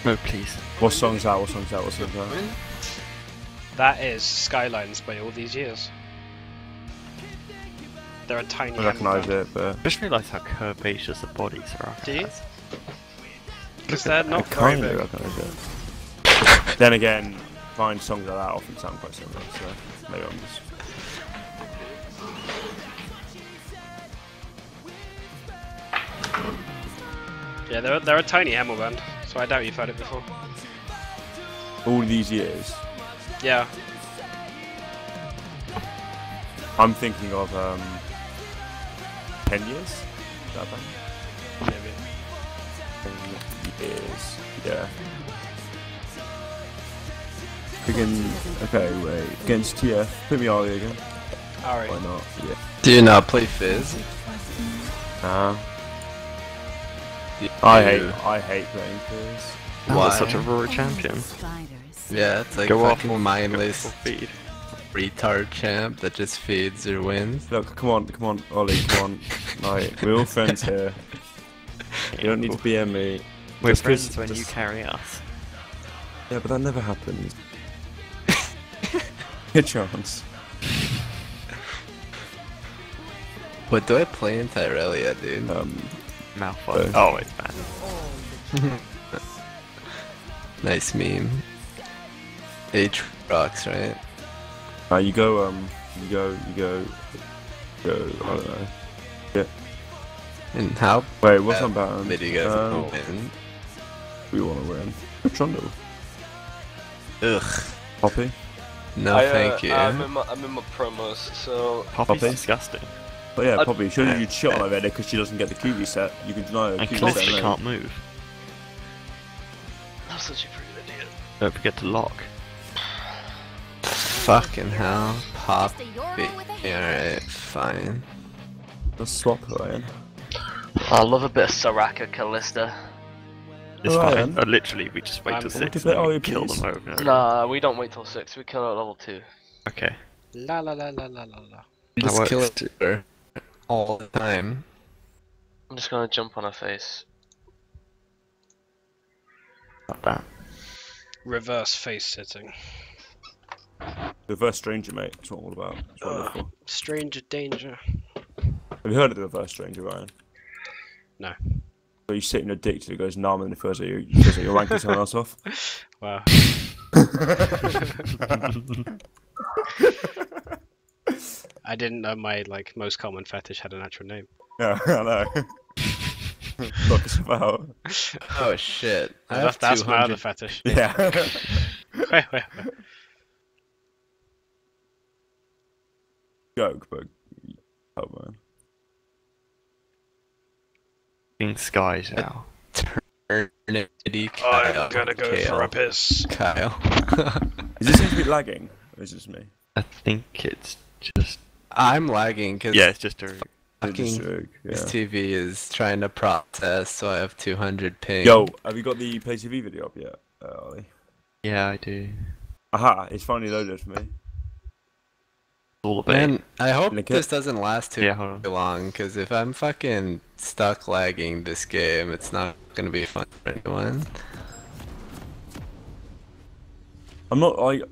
No, please. What song's that? What song's that? What song's that? That is Skylines by all these years. They're a tiny. I recognise it, but I just realised how curvaceous the bodies are. Do you? Because they're I not very kind of big. recognise it. then again, fine songs like that often sound quite similar, so maybe I'm just. Yeah, they're they're a tiny Hemel band, so I doubt you've heard it before. All these years, Yeah. I'm thinking of um, ten years. That band. Maybe. Ten years, yeah. Again, okay, wait. Against TF, put me Ahri again. Ahri. Why not? Yeah. Do you not play Fizz? Nah. I hate, I hate playing Fizz. Oh, Why? that's such a Rory champion. Yeah, it's like Go off fucking full- mindless go full feed. retard champ that just feeds or wins. Look, come on, come on, Ollie, come on. Like, we're all friends here. You don't need to BM me. We're Just 'cause- friends when you carry us. Yeah, but that never happens. Good chance. What do I play in Tyrelia, dude? Um, Malphite. Uh, Oh, it's bad. Nice meme. H rocks, right? Uh, you go, um, you go, you go, go, I don't know. Yeah. And how? Wait, what's bad on bound? Did you guys Um, win? We want to win. Trundle. Ugh. Poppy. No, I, uh, thank you. I'm in my, I'm in my promos, so. Poppy's Poppy? disgusting. But yeah, I- Poppy, surely you'd shit on her because she doesn't get the Q reset. You can deny her And Q Cliff reset. can't move. That's such a pretty good idea. Don't forget to lock. Fucking hell. Pop. Alright, fine. Let's swap Ryan. I love a bit of Soraka Kalista. It's Ryan? fine. Uh, literally, we just wait till I want to six play and we kill them over. and. Nah, we don't wait till 6, we kill at level 2. Okay. La la la la la la la. Just kill works. her all the time. I'm just gonna jump on her face. Like that. Reverse face sitting. Reverse Stranger, mate. That's what I'm all about. That's what I live for. Stranger danger. Have you heard of the Reverse Stranger, Ryan? No. Where you sit in your dick till it goes numb and it feels like you're, it feels like you're wanking someone else off. Wow. I didn't know my like most common fetish had an actual name. Yeah, I know. Knock us about. Oh shit. I that's have that's my other fetish. Yeah. wait, wait, wait. Joke, but oh man. Being skies now. Eternity Kyle. I'm gonna go Kale. for a piss. Kyle. Is this seem to be lagging? Or is it just me? I think it's just. I'm lagging because Yeah, it's just a. It's fucking just joke, this. TV is trying to process, so I have 200 ping. Yo, have you got the Play TV video up yet, uh, Ollie? Yeah, I do. Aha, it's finally loaded for me. All about. Man, I hope Link it. this doesn't last too Yeah, long, because if I'm fucking stuck lagging this game, it's not gonna be fun for anyone. I'm not like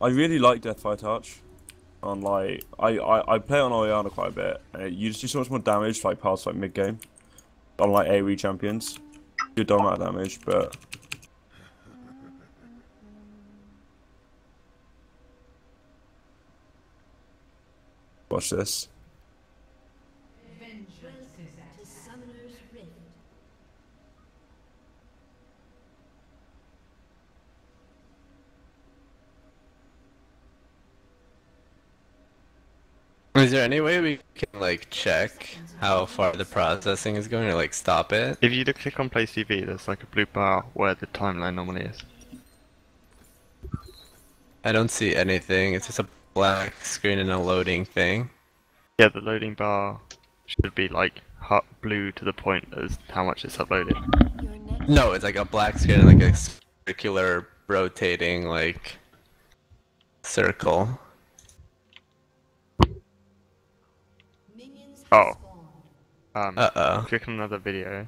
I really like Death Deathfire Touch. On like I, I, I play on Orianna quite a bit and you just do so much more damage like past like mid game. On like AoE champions. good amount of damage, but watch this. Is there any way we can like check how far the processing is going or like stop it? If you click on Play TV, there's like a blue bar where the timeline normally is. I don't see anything. It's just a black screen and a loading thing. Yeah, the loading bar should be like hot blue to the point as how much it's uploaded. No, it's like a black screen and like a circular rotating like circle. Oh. Um, Uh-oh. Click on another video.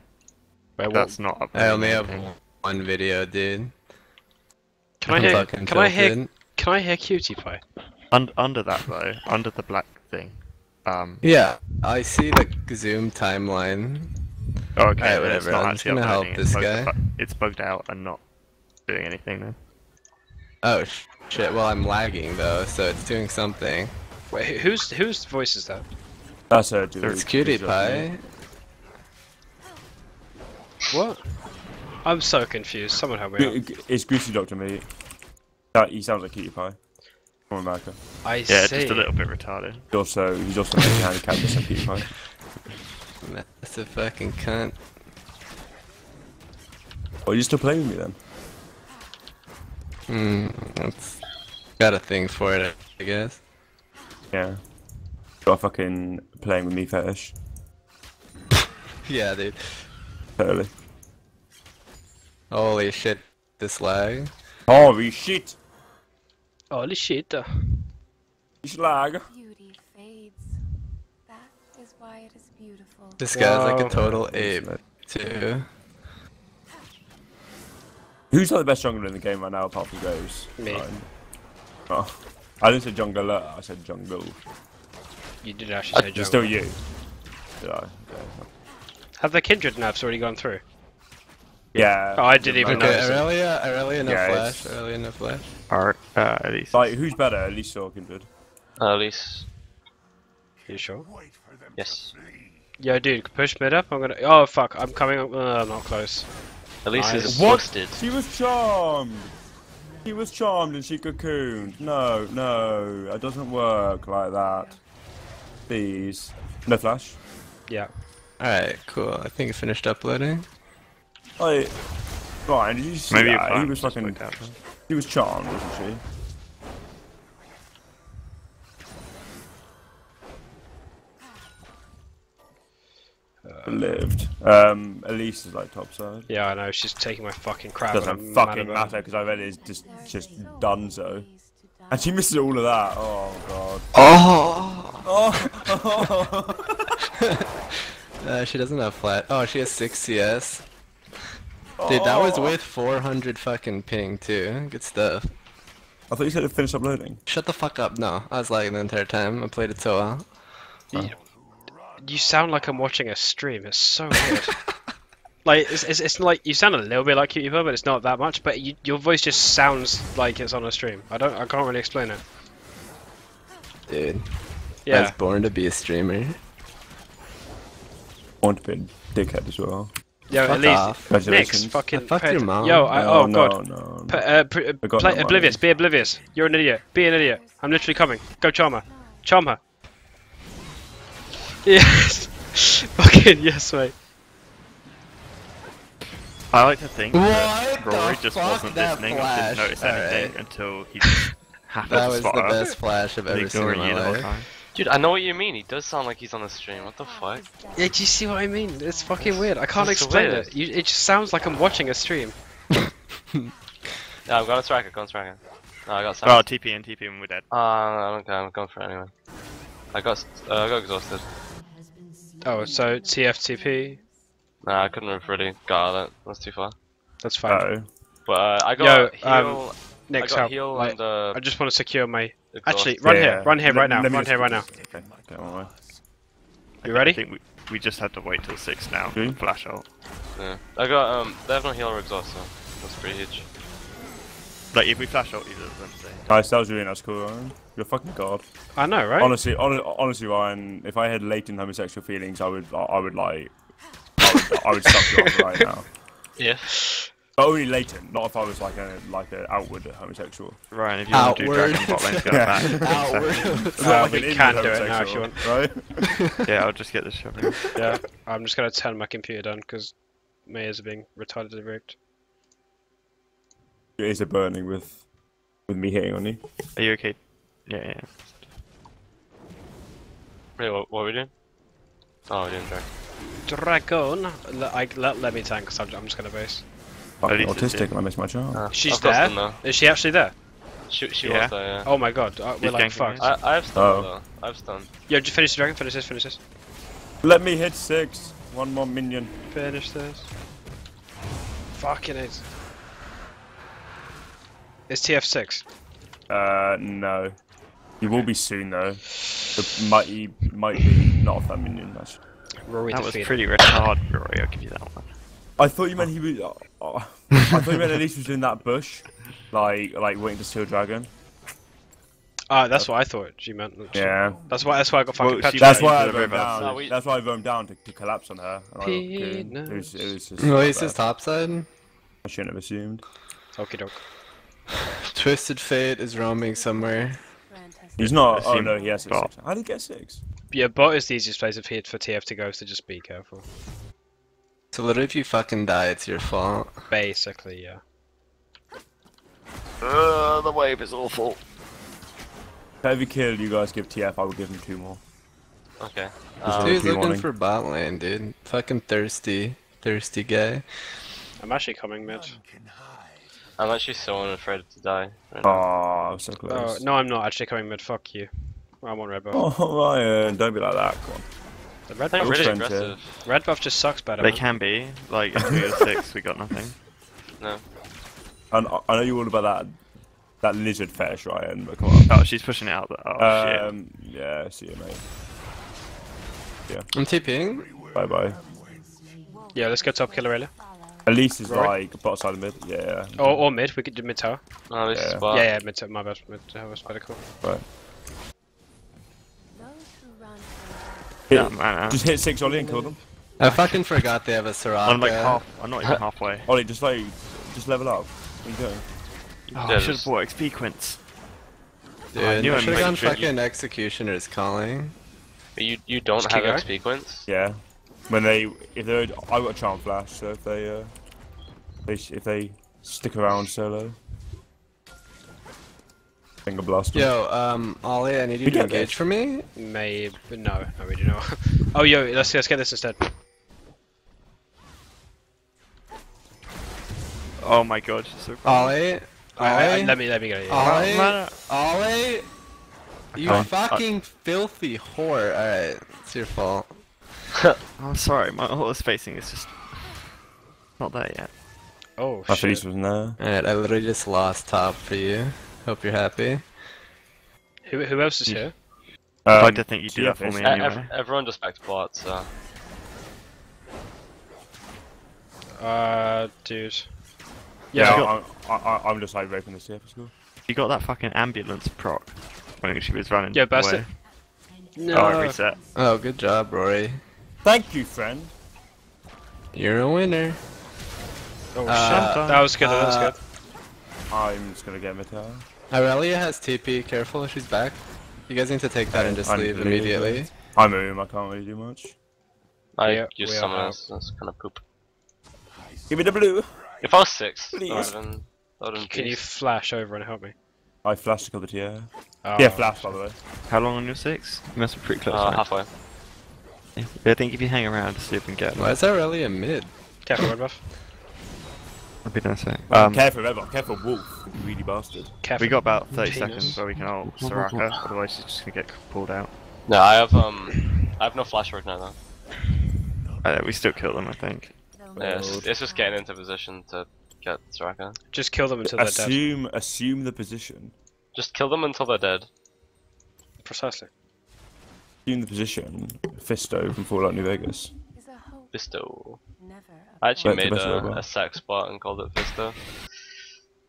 Wait, That's not uploading I only have anything. one video, dude. Can I I'm hear? Can I hear? Can I hear Cutie Pie? Und- under that though, under the black thing. Um, Yeah, I see the Zoom timeline. oh, okay, Alright, then whatever. It's not I'm just gonna help uploading, this bugged, guy. It's bugged out and not doing anything then. Oh sh- shit! Well, I'm lagging though, so it's doing something. Wait, whose whose voice is that? That's her, dude. It's Cutie Pie. What? I'm so confused. Someone help me out. It's Goosey Doctor me. That he sounds like Cutie Pie from America. I Yeah, see. just a little bit retarded. He's also he's also making handicapped just like Cutie Pie. That's a fucking cunt. Are you still playing with me then? Hmm, it's got a thing for it, I guess. Yeah. Got a fucking playing with me fetish. Yeah, dude. Totally. Holy shit, this lag. Holy shit! Holy shit. This lag. Beauty fades. That is why it is beautiful. This guy's like a total ape, too. Who's like the best jungler in the game right now apart from Ghost? Me. Fine. Oh. I didn't say jungler, uh, I said jungle. You did actually say It's jungle. still you. Did I? Have the kindred nerfs already gone through? Yeah. Oh, I didn't even Okay, notice. it. Irelia, Irelia, no Yeah, flash, it's- Irelia, no flash. Alright, uh, at least. Like, who's better, Elise or Kindred? Uh, at least. You sure? Yes. Yo, dude, push mid up. I'm gonna. Oh fuck! I'm coming. up. Uh, not close. At least Nice. it's What? busted. She was charmed! She was charmed and she cocooned. No, no, it doesn't work like that. Please. No flash. Yeah. Alright, cool. I think it finished uploading. Like, Ryan, did you see Maybe your that? He was fucking. worked out, huh? He was charmed, wasn't she? Lived. Um, Elise is like top side. Yeah, I know. She's taking my fucking crap. and I'm Doesn't fucking matter because I bet it's just just done so. And she misses all of that. Oh god. Oh! Oh. uh, she doesn't have flat. Oh, she has 6 CS. Dude, that was Oh. with 400 fucking ping too. Good stuff. I thought you said it finished uploading. Shut the fuck up. No, I was lagging the entire time. I played it so well. You, you sound like I'm watching a stream. It's so weird. like it's, it's, it's like you sound a little bit like Cutie Pie, but it's not that much. But you, your voice just sounds like it's on a stream. I don't. I can't really explain it. Dude. yeah. I was born to be a streamer. Want to be a dickhead as well. Yo, Fuck Elise off. Nix Congratulations. fucking. I fucked your mom. Yo, I, No, oh no, god. no, P- no. uh, pr- uh, I play, oblivious. Be oblivious. You're an idiot. Be an idiot. I'm literally coming. Go charm her. Charm her. Yes. fucking yes, mate. I like to think that Rory just wasn't listening or flash. didn't notice anything Alright. until he just happened That to was the best flash I've and ever seen in my you the whole life. time. Dude, I know what you mean. He does sound like he's on the stream. What the fuck? Yeah, do you see what I mean? It's fucking weird. I can't That's so explain weird. it. You, it just sounds like I'm watching a stream. Yeah, I'm going striker. Going striker. No, I got Oh, Sam. TP and TP and we're dead. Uh, I don't care. I'm going for it anyway. I got. Uh, I got exhausted. Oh, so TFTP. Nah, I couldn't have really got it. That's too far. That's fine. Oh. But uh, I Yo, got heal. um, I Nick's got help. heal Like, and uh, I just want to secure my. exhaust. Actually, run Yeah, here. Run here Let- right now. let Run here right now. this- Okay, okay, on my way. I You ready? I think we, we just have to wait till six now. Green? Flash out. Yeah. I got um. They have no healer exhaust, so that's pretty huge. Like if we flash out, you lose Wednesday. Nice, that was really nice, cool, Ryan. You're a fucking god. I know, right? Honestly, hon- honestly, Ryan, if I had latent homosexual feelings, I would, I would like, I would, I would suck you off right now. Yeah. But only latent, not if I was like a like an outward homosexual. Ryan, if you want to do Outward. Dragon Bot, let's go Yeah. back. Outward. It's Uh, not like we can do it now if you want. right? yeah, I'll just get this shovel. Yeah, I'm just gonna turn my computer down because Mayors are being retardedly rigged. Your ears are burning with, with me hitting on you. Are you okay? Yeah, yeah. Wait, what, what are we doing? Oh, we're doing Dragon. Dragon, let, I, let, let me tank because I'm, I'm just gonna base. Fucking least autistic, in. and I missed my chance. Uh, She's I've got there. stun. Is she actually there? She, she Yeah. was there, yeah. Oh my god, uh, we're like ganking fucked. I, I have stun Oh. though. I have stun. Yeah, just finish the dragon. Finish this. Finish this. Let me hit six. One more minion. Finish this. Fucking it. It's TF6. Uh, no. He will be soon though. The might he might be not off that minion. That's. Rory That was defeated. pretty retard, Rory. I'll give you that one. I thought you meant he was. Uh, uh, I thought you meant at least he was in that bush, like like waiting to steal a dragon. Ah, that's what I thought she meant. actually. Yeah. That's why. That's why I got fucking Well. That's why I into roamed down. No, we- That's why I roamed down to, to collapse on her. and I- It was, it was just. Well, like he's that. his topside. I shouldn't have assumed. Okie doke. Twisted Fate is roaming somewhere. He's not. Oh no, he has a Bot. six. How did he get six? Yeah, bot is the easiest place of hit for TF to go, so just be careful. So literally, if you fucking die, it's your fault. Basically, yeah. Uh, the wave is awful. If every kill you guys give TF, I will give him two more. Okay. Just Um, do Dude's looking warning. for bot lane, dude. Fucking thirsty, thirsty guy. I'm actually coming mid. I'm actually so unafraid to die. Right Oh, now. I was so Oh, close. no, I'm not actually coming mid. Fuck you. I'm on red buff. Oh, Ryan, don't be like that. Come on. The red They're buff, really friends, yeah. aggressive. red buff just sucks better. They man. can be. Like, if we go six, we got nothing. No. And I- I know you're all about that that lizard fetish, Ryan, but come on. Oh, she's pushing it out. The, oh, shit. um, yeah, see you, mate. Yeah. I'm TPing. Bye bye. Yeah, let's go top killer earlier. At least it's Rory? like bot side of mid. Yeah. Or, or mid. We could do mid tower. No, this Yeah. is bad. Yeah, yeah, mid tower. My bad. Mid tower was better cool. Right. Hit, Yeah, man. just hit six Ollie and kill them. I fucking forgot they have a Soraka. I'm like half. I'm not even halfway. Ollie, just like, just level up. What are you doing? Oh, I should have bought XP quints. Dude, I knew I I should have gone trick you. fucking Executioner's calling. But you you don't Just have keep going. XP coins? Yeah. When they, if they're, I got a charm flash, so if they, uh, they, if they stick around solo, finger blast. them. Yo, um, Ollie, I need you We to engage this. for me. Maybe no, no, we do not. Know. Oh, yo, let's let's get this instead. Oh my god. she's So Ollie, I, I, Ollie, let me let me get it. Yeah. Ollie, Ollie, you Huh? fucking filthy whore. Alright, it's your fault. I'm sorry. My auto facing is just not there yet. Oh My shit. face wasn't there. Alright, I literally just lost top for you. Hope you're happy. Who, who else is here? I'd Um, like to think you do that for me Uh, anyway. ev- everyone just back to bot, so. Uh, dude. Yeah, you I'm, I, I, I'm just like raping the TF school. You got that fucking ambulance proc when she was running. Yeah, burst away. it. No. Oh, I reset. Oh, good job, Rory. Thank you, friend. You're a winner. Oh Uh, shit. That was good. That was uh, good. I'm just gonna get my tower. Irelia has TP. Careful, she's back. You guys need to take that and just leave immediately. I'm Oom, I can't really do much. I Yeah, use someone else. That's kind of poop. Give me the blue. If I was six, Please. would've been. That would've been Can you flash over and help me? I flashed to kill the TF. Oh, Yeah, flash by the way. How long on your six? You must be pretty close. Uh, now. halfway. I think if you hang around to see if we can get Why them, is Irelia mid? Careful, red buff. I'll be nice. Um, careful, Ever. Careful, Wolf. Really bastard. Careful. we got about 30 Penis. seconds where we can ult Soraka, otherwise she's just gonna get pulled out. No, I have um, I have no flash right now though. Uh, we still kill them, I think. Yeah, it's, it's just getting into position to get Soraka. Just kill them until they're dead. Assume, assume the position. Just kill them until they're dead. Precisely. Assume the position, Fisto from Fallout New Vegas. Fisto. I actually That's made a, about a sex bot and called it Fisto.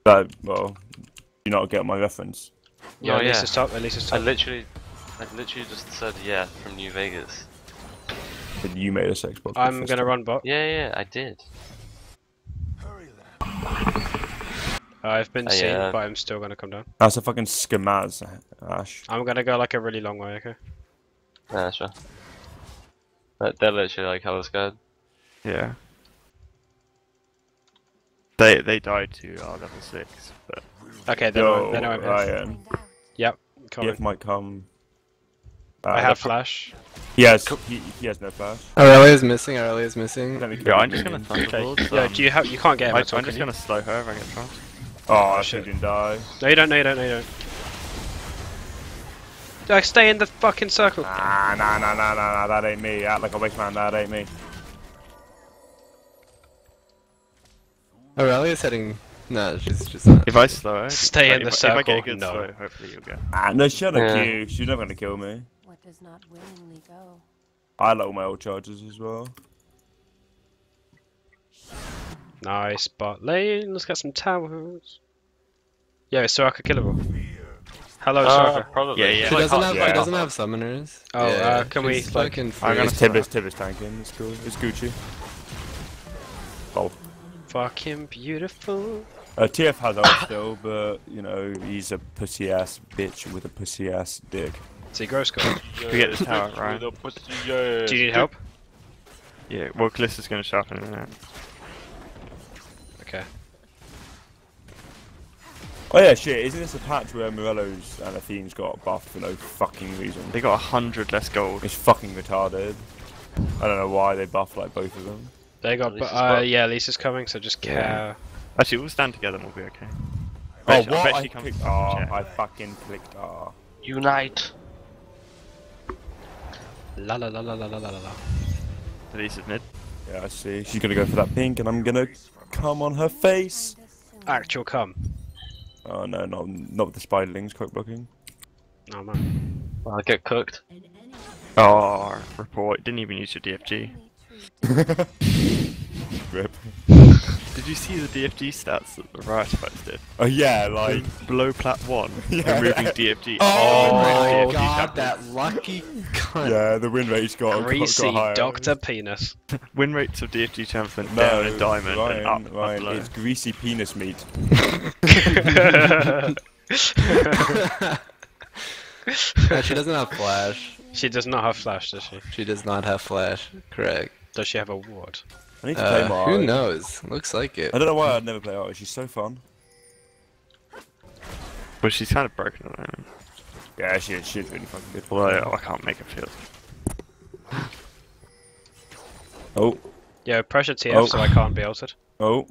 That well, you not get my reference. Yeah, No, at least it's top. At least it's I literally, I literally just said yeah from New Vegas. But you made a sex bot. I'm called gonna Fisto. run bot. Yeah, yeah, I did. I've been Uh, seen, yeah. but I'm still gonna come down. That's a fucking scamaz, Ash. I'm gonna go like a really long way. Okay. Yeah, sure. They're, they're literally like hella scared. Yeah. They they died to our level six, but Okay, they Yo, know. They know I'm here. Ryan. Yep. Coming. If might come. I Uh, have flash. He has. He, he has no flash. Irelia's missing, Irelia's missing. Let me yeah, I'm just gonna him. thunderbolt. Yeah. um, Do you have? You can't get him I, at all. I'm just you? gonna slow her if I get chance. Oh, I shouldn't die. No, you don't. No, you don't. No, you don't. Like, stay in the fucking circle. Nah, nah, nah, nah, nah, nah, that ain't me. Act like a waste man, that ain't me. Irelia's heading. No, she's just not. If I slow her, Stay if, in the if, If I get circle, a good no. slow, hopefully you'll get. Ah, no, she had a Yeah. Q. She's not gonna kill me. What does not willingly go? I like all my old charges as well. Nice bot lane. Let's get some towers. Yeah, is Soraka killable? Hello, Uh, Soraka. probably. Yeah, yeah. She doesn't have. yeah. She doesn't have summoners. Oh, yeah, uh, can we, she's like- fucking I'm gonna It's free. Tibbers, Tibbers tanking. It's cool. It's Gucci. Oh. Fucking beautiful. Uh, TF has ult still, but you know he's a pussy ass bitch with a pussy ass dick. See, gross goal. We get this tower, right? Do you need help? Yeah. Well, Kalista's gonna sharpen in a minute. Okay. Oh yeah, shit! Isn't this a patch where Morello's and Athene's got buffed for no fucking reason? They got a hundred less gold. It's fucking retarded. I don't know why they buffed like both of them. They got. Lisa's Uh, bot. yeah, Lisa's coming, so just Yeah. care. Actually, we'll stand together and we'll be okay. Oh Bet she- I what? bet I comes clicked from R. Jack. I fucking clicked R. Unite. La la la la la la la la. Lisa's mid. Yeah, I see. She's gonna go for that pink, and I'm gonna come on her face. Actual cum. Oh no, not not with the spiderlings cock blocking. Oh man. I'll get cooked. Oh, report. Didn't even use your DFG. Rip. Did you see the DFG stats that the Riot posted? Oh yeah, like Below plat 1, Yeah. removing DFG. Oh, oh Removing my DFG god, champions. that lucky cunt. yeah, the win rate's got got, Greasy got higher. Doctor Penis. Win rates of DFG champs went No, down in diamond Ryan, and up, Ryan, up below. it's greasy penis meat. No, she doesn't have flash. She does not have flash, does she? She does not have flash. Correct. Does she have a ward? I need to play Uh, more. who knows? Looks like it. I don't know why I'd never play Art. She's so fun. But she's kind of broken at the moment. Yeah, she she's really fucking good. Although I can't make her feel. Oh, Yeah, pressure TF, Oh. so I can't be altered. oh.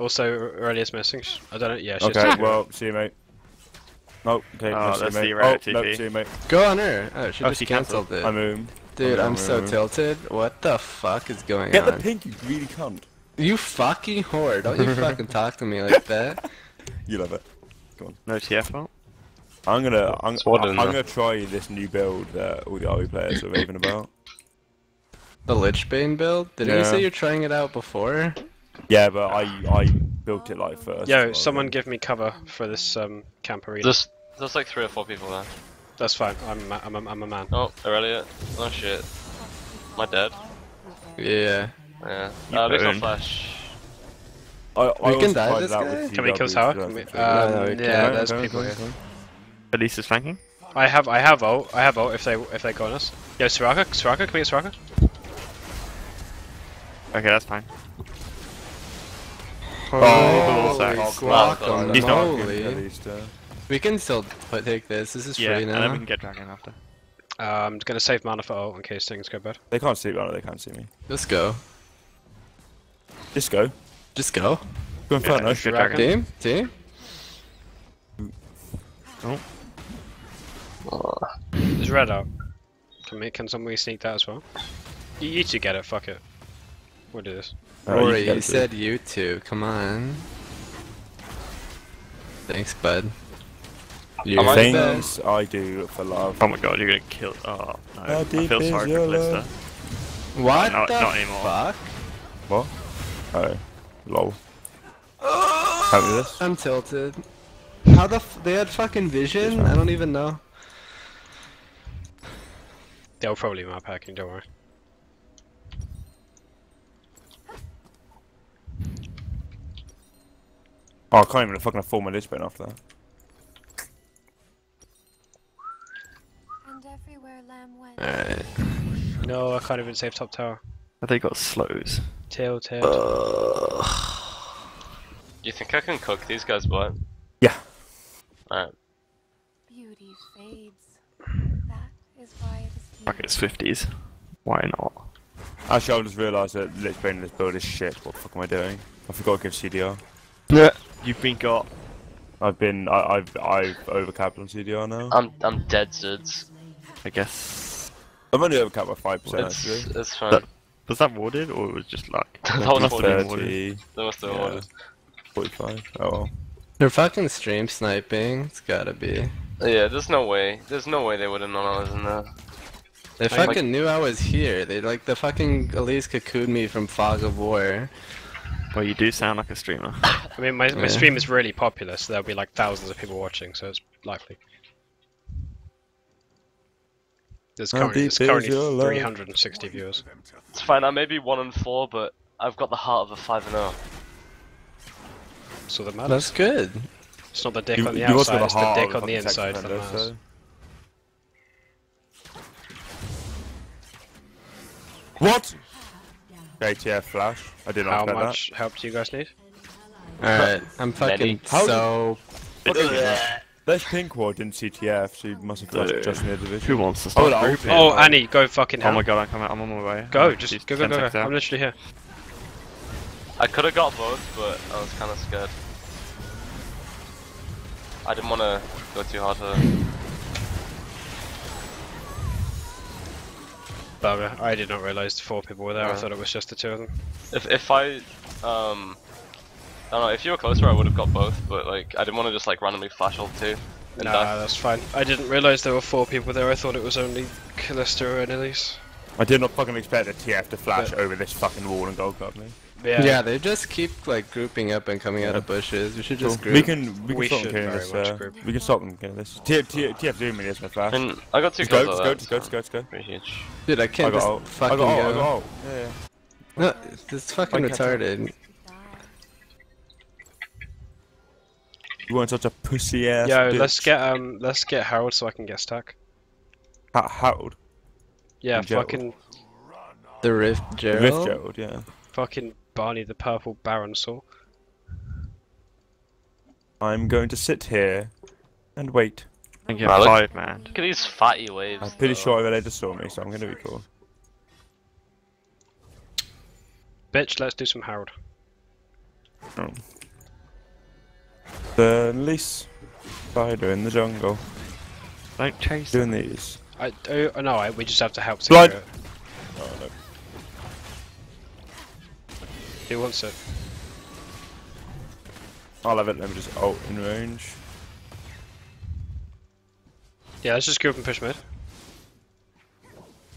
Also, Irelia's missing. I don't know. Yeah, she's Okay, well, see you, mate. Oh, okay. Oh, no, see you, that's mate. the Oh, erratic no, TP. see you, mate. Go on her. Oh, she Oh, just she cancelled cancelled. it. I'm um. Dude, I'm I'm so tilted. What the fuck is going Get on? Get the pink, you greedy cunt. You fucking whore. Don't you fucking talk to me like that. You love it. Go on. No TF not? I'm gonna, I'm, I'm, I'm gonna try this new build that all the Ahri players are raving about. The Lichbane build? Didn't you say you're trying it out before? Yeah, but I, I built it like first. Yo, someone give me cover for this um, camp arena. There's, there's like three or four people there. That's fine. I'm, a- I'm, a, I'm a man. Oh, Irelia. Oh shit. Am I dead? Yeah. Yeah. You Uh, at least not flash. I, I We can die tried this it out guy? Can we kill CW, Tower? Can we, um, okay. No, no, we yeah, there's Okay, people okay, here. okay. Elisa's flanking? I have, I have ult. I have ult if they, if they go on us. Yo, Soraka, Soraka, can we get Soraka? Okay, that's fine. Oh, ball holy sacks. guacamole. He's not Okay, at least, uh, We can still put, take this. This is Yeah, free and then we can get Dragon after. Uh, I'm just gonna save mana for ult in case things go bad. They can't see me. Oh, no, they can't see me. Just go. Just go. Just go. Go Inferno. let's get Dragon. Team? Team? Oh, There's red out. Can we, can somebody sneak that as well? You, you two get it. Fuck it. We'll do this. Alright, you Rory, can get you too. said you two. Come on. Thanks, bud. You're I Things I do for love. Oh my god, you're gonna kill. Oh no. I feel sorry for Blister. love? What Not, the not anymore. fuck? What? Oh, lol. Help me this. I'm tilted. How the f they had fucking vision? I don't even know. They'll probably map hacking, don't worry. Oh, I can't even fucking afford my Lich Bane after that. Alright. No, I can't even save top tower. Have they got slows? Tail, tail. You think I can cook these guys, what? Yeah. Alright. Beauty fades. That is why it is Fuck, it's 50s. Why not? Actually, I just realised that Lich Bane in this build is shit. What the fuck am I doing? I forgot to give CDR. Yeah. You've been got. I've been, I, I've, I've overcapped on CDR now. I'm I'm dead, Zids. I guess. I've only overcapped by five percent It's, actually. it's fine. That, was that warded or it was just like? That was must have been warded. Thirty. They must have yeah, ordered. Forty-five. Oh well. They're fucking stream sniping. It's gotta be. Yeah, there's no way. There's no way they would have known I was in there. They Like- fucking knew I was here. They like the fucking Elise cocooned me from Fog of War. Well, you do sound like a streamer. I mean, my, my Yeah. stream is really popular, so there'll be like thousands of people watching, so it's likely. There's How currently, deep there's currently 360 viewers. It's fine. I may be one and four, but I've got the heart of a five and oh. zero. So that matters. That's good. It's not the dick You, on the outside, got it's the the heart dick on the inside that matters. What? JTF flash. I did not How expect much help do you guys need? Alright, I'm fucking Many. How so. That. There's Pinkwad in CTF, so you must have flashed just in the division. Who wants to start Oh, grouping? Oh, Annie, go fucking Oh my god, I'm coming. I'm on my way. Go, I'm just just go, go, go, go. I'm literally here. I could have got both, but I was kind of scared. I didn't want to go too hard for. Bugger, I did not realise four people were there, I thought it was just the two of them. If if I um, I don't know. If you were closer, I would have got both, but like I didn't want to just like randomly flash all two. Nah, die. that's fine. I didn't realise there were four people there, I thought it was only Kalista and Elise. I did not fucking expect the TF to flash But- over this fucking wall and gold club me. Yeah, Yeah. they just keep like grouping up and coming out of bushes. We should just Cool. group. We can we can stop them should this. Uh, we can stop them killing this. TF TF TF doing me this no flash. And I got two Just go, kills. go, just go, just go, just go, just go. Huge. Dude, I I can't got just ult. I fucking got ult, I go. got ult. Yeah, yeah. No, it's fucking I can't- retarded. You weren't such a pussy ass. Yo, bitch. let's get um, let's get Herald so I can get stuck. Ha- Herald. Yeah, And Gerald. fucking, The Rift Gerald. Rift Gerald, yeah. fucking Barney the Purple Baron saw. I'm going to sit here and wait. And get Wow, look- five man. Look at these fatty waves. I'm pretty though. sure I relayed just saw me, so I'm going to be cool. Bitch, let's do some Herald. Oh. The least spider in the jungle. Don't chase Doing these. I oh, no, I, we just have to help Blood. secure it. Oh no. Who wants it? I'll have it, let me just ult in range. Yeah, let's just go up and push mid.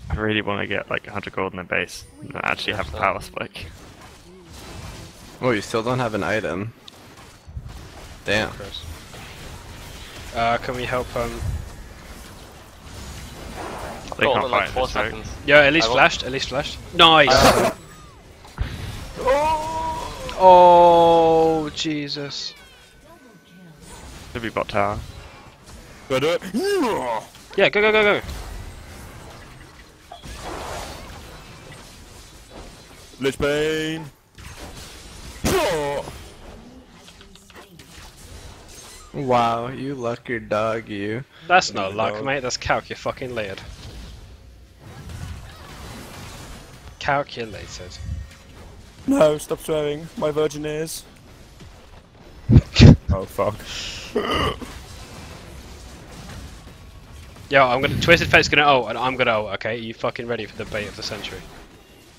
I really want to get like 100 gold in the base and actually have a power spike. Oh, you still don't have an item. Damn. Chris. Uh, can we help um? They can't in like fight four this, right? seconds. Yeah, Elise I flashed. Elise flashed. Nice. oh Jesus. Should be bot tower. Go do it. Yeah, go go go go. Lich Bane. Wow, you lucky dog, you. That's not luck, dog. mate. That's calculated. Calculated. No, stop swearing. My virgin ears. oh fuck. Yo, I'm gonna twisted fate's gonna ult, and I'm gonna ult. Okay, Are you fucking ready for the bait of the century?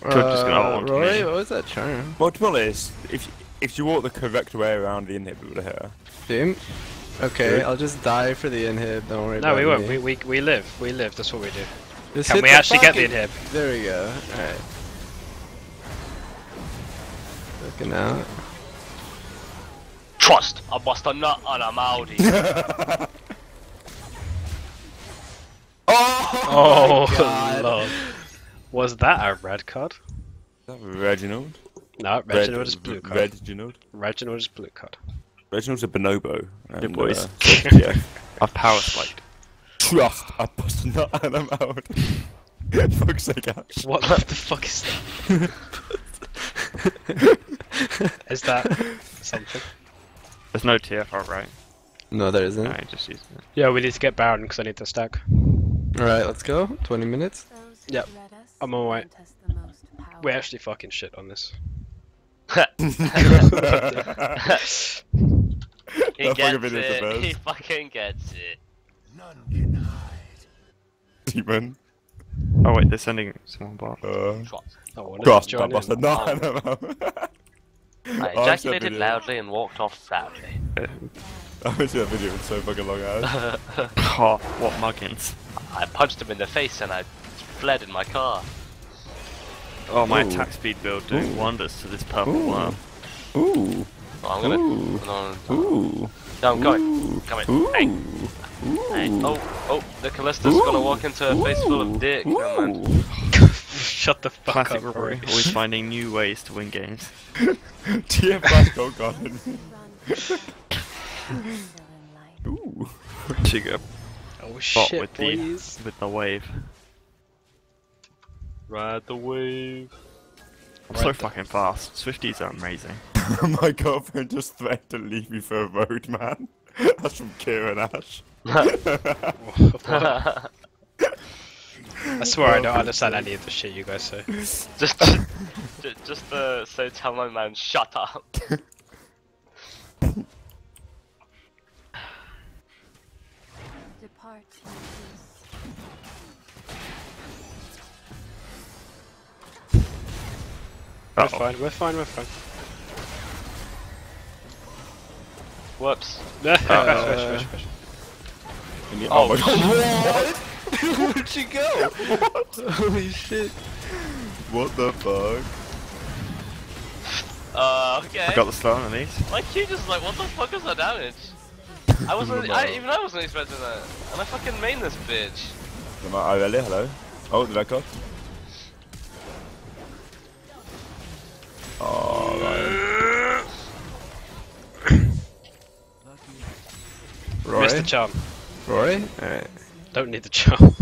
Could just gonna ult Uh, Roy, me. what was that charm? Well, to be honest, if if you walk the correct way around the inhibitor here, Dude, Okay, Good. I'll just die for the inhib. Don't worry No, about we won't. me. We, we we live. We live. That's what we do. Just Can we the actually get the fucking- inhib? There we go. Alright. Looking out. Trust, I bust a nut on a Maudi. Oh, my God. lord. Was that a red card? Is that Reginald. No, Reginald is blue card. Reginald. Reginald is blue card. Reginald's a bonobo. And, boys. Uh, so, yeah. I've power spiked. Trust. I bust a nut and I'm out. Fuck's sake, Ash. What the fuck is that? is that something? There's no TFR, right? No, there isn't. No, just use it. Yeah, we need to get Baron because I need to stack. Alright, let's go. 20 minutes. Yep. I'm on my way. We actually fucking shit on this. He That gets fucking video's the it. He best. fucking gets it. Demon. Oh wait, they're sending someone back. Uh, I wanted Trust. to I join bust a in. nut and I'm out. I Oh, I've seen that ejaculated loudly and walked off proudly. I haven't that video in so fucking long hours. Oh, what muggins. I punched him in the face and I fled in my car. Oh, my Ooh. attack speed build doing Ooh. wonders to this purple Ooh. worm. Ooh. Oh, I'm gonna. Ooh. No, no, Ooh. no, I'm going. Ooh. Coming. Ooh. Hey. Hey. Oh, oh, the Kalista's gonna walk into a face full of dick. Never mind. Shut the fuck Classic up, Rory, Rory. always finding new ways to win games. TF Blast Gold Garden. Ooh. Chiga Oh bot shit, with the boys. with the wave. Ride the wave. I'm so fucking fast. Swifties are amazing. My girlfriend just threatened to leave me for a road, man. That's from Kieran Ash. I swear I don't understand any of the shit you guys say. just, just, just uh, so tell my man, shut up. Depart We're Uh-oh. fine, we're fine, we're fine. Whoops. And you- Oh, my god. Where'd she go? Holy shit. What the fuck? Uh, okay. I got the start on these. My Q just like, what the fuck is that damage? I wasn't, I, even I wasn't expecting that. And I fucking main this bitch. Am I Hello? Oh, the red card. Oh, right. Rory? Missed the charm. Rory? Alright. Don't need the charm.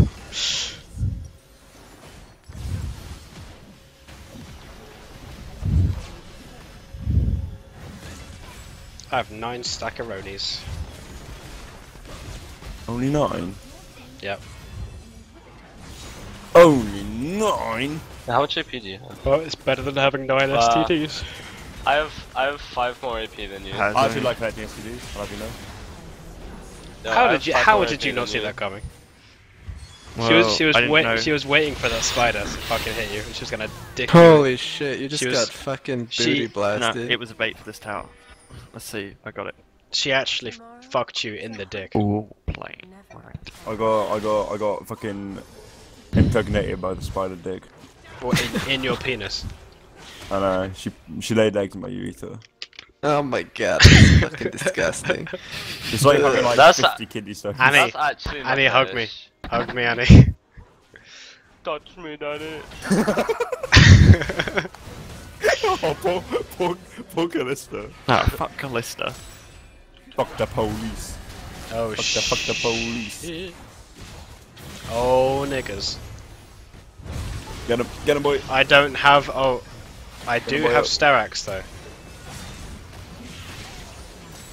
I have nine stackaronis. Only nine? Yep. Only nine? How much AP do you have? Well, it's better than having nine Uh, STDs. I have, I have five more AP than you. Has I it? actually like collecting STDs, I'll have you know. No, how did you? How did you not than see that coming? she was. She was. I Wait, she was waiting for that spider to fucking hit you, and she was gonna dick Holy shit, you just She was- got fucking she- booty No, blasted. it was a bait for this tower. Let's see, I got it. She actually fucked you in the dick. Ooh, plane. Right. I got, I got, I got fucking impregnated by the spider dick. Or in, in your penis. And uh, she, she laid eggs in my urethra. Oh my god, that's fucking disgusting. It's like having like That's 50 kidney stones. Annie, That's actually my Annie, hug me. fetish. Hug me, Annie. Touch me, daddy. oh, poor, poor, poor Callisto. No, fuck Kalista. Fuck the police. Oh Fuck the, fuck the police. Oh niggas. Get him, get him, boy. I don't have. Oh, I do boy have up. Sterak's though.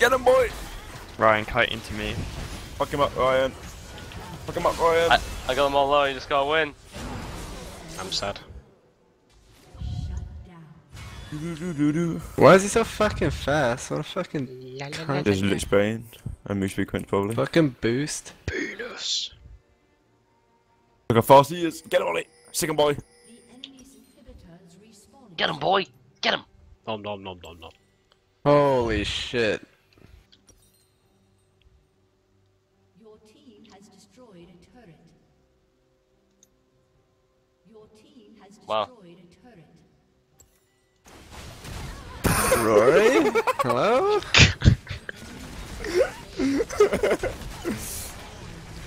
Get him, boy. Ryan, kite into me. Fuck him up, Ryan. Fuck him up, Ryan. I, I got him all low, you just gotta win. I'm sad. Why is he so fucking fast? What a fucking cunt. There's Lich Bane and Moose Quint probably. fucking boost. Penis. Look how fast he is. Get him on it. Sick him, boy. Get him, boy. Get him. Nom nom nom nom nom. Holy shit. Your team has destroyed a turret. Your team has wow. destroyed a turret. Rory? Hello?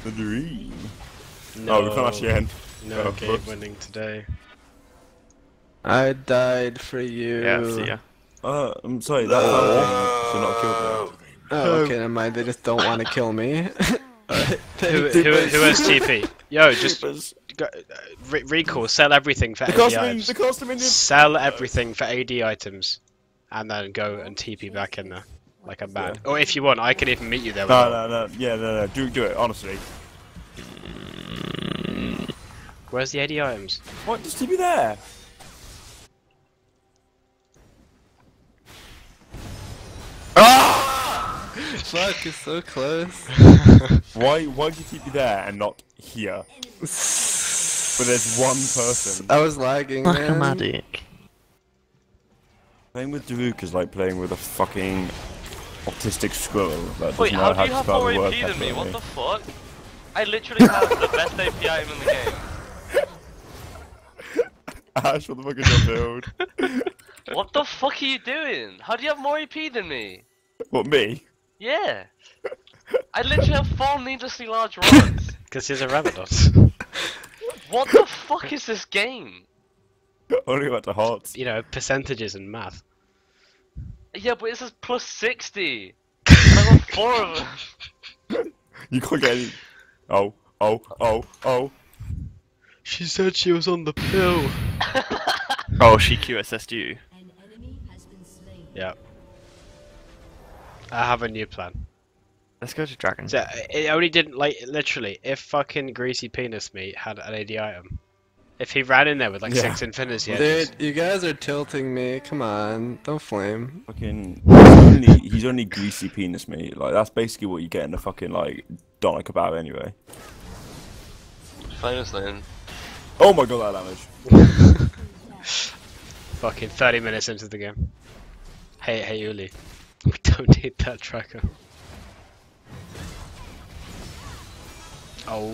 the dream. No. Oh, we can't actually end. No Oh, game whoops. winning today. I died for you. Yeah, see ya. Uh, I'm sorry, that uh, should not kill them. Oh, okay, never mind. They just don't want to kill me. Who, who, who has TP? Yo, just go, uh, re- recall, sell everything for The AD cost of in- items. the cost of in- Sell everything for AD items, and then go and TP back in there like a man. Or if you want, I can even meet you there. No, no, no, yeah, no, no, do, do it, honestly. Where's the AD items? What, just keep me there? Ah! Fuck, it's so close. Why, why do you keep me there and not here? But there's one person. I was lagging, man. Playing with Daruk is like playing with a fucking autistic squirrel that Wait, how how do you have spell more the AP than me? What the fuck? I literally have the best AP item in the game. Ash, what the fuck is your build? What the fuck are you doing? How do you have more EP than me? what, me? Yeah. I literally have four needlessly large rods. Because he's a Ramados. What the fuck is this game? Only about the hearts. you know, percentages and math. Yeah, but it says plus 60. I got four of them. You can't get any. Oh, oh, oh, oh. She said she was on the pill. Oh, she QSS'd you. Yeah. I have a new plan. Let's go to Dragon. So it only didn't like literally if fucking greasy penis meat had an AD item. If he ran in there with like Yeah. six infinity edges. Dude, you guys are tilting me. Come on, don't flame. Fucking. He's only, he's only greasy penis meat. Like, that's basically what you get in the fucking, like, doner kebab anyway. Famous name. Oh my god, that damage. Fucking 30 minutes into the game. Hey, hey, Uli. We don't need that tracker. Oh.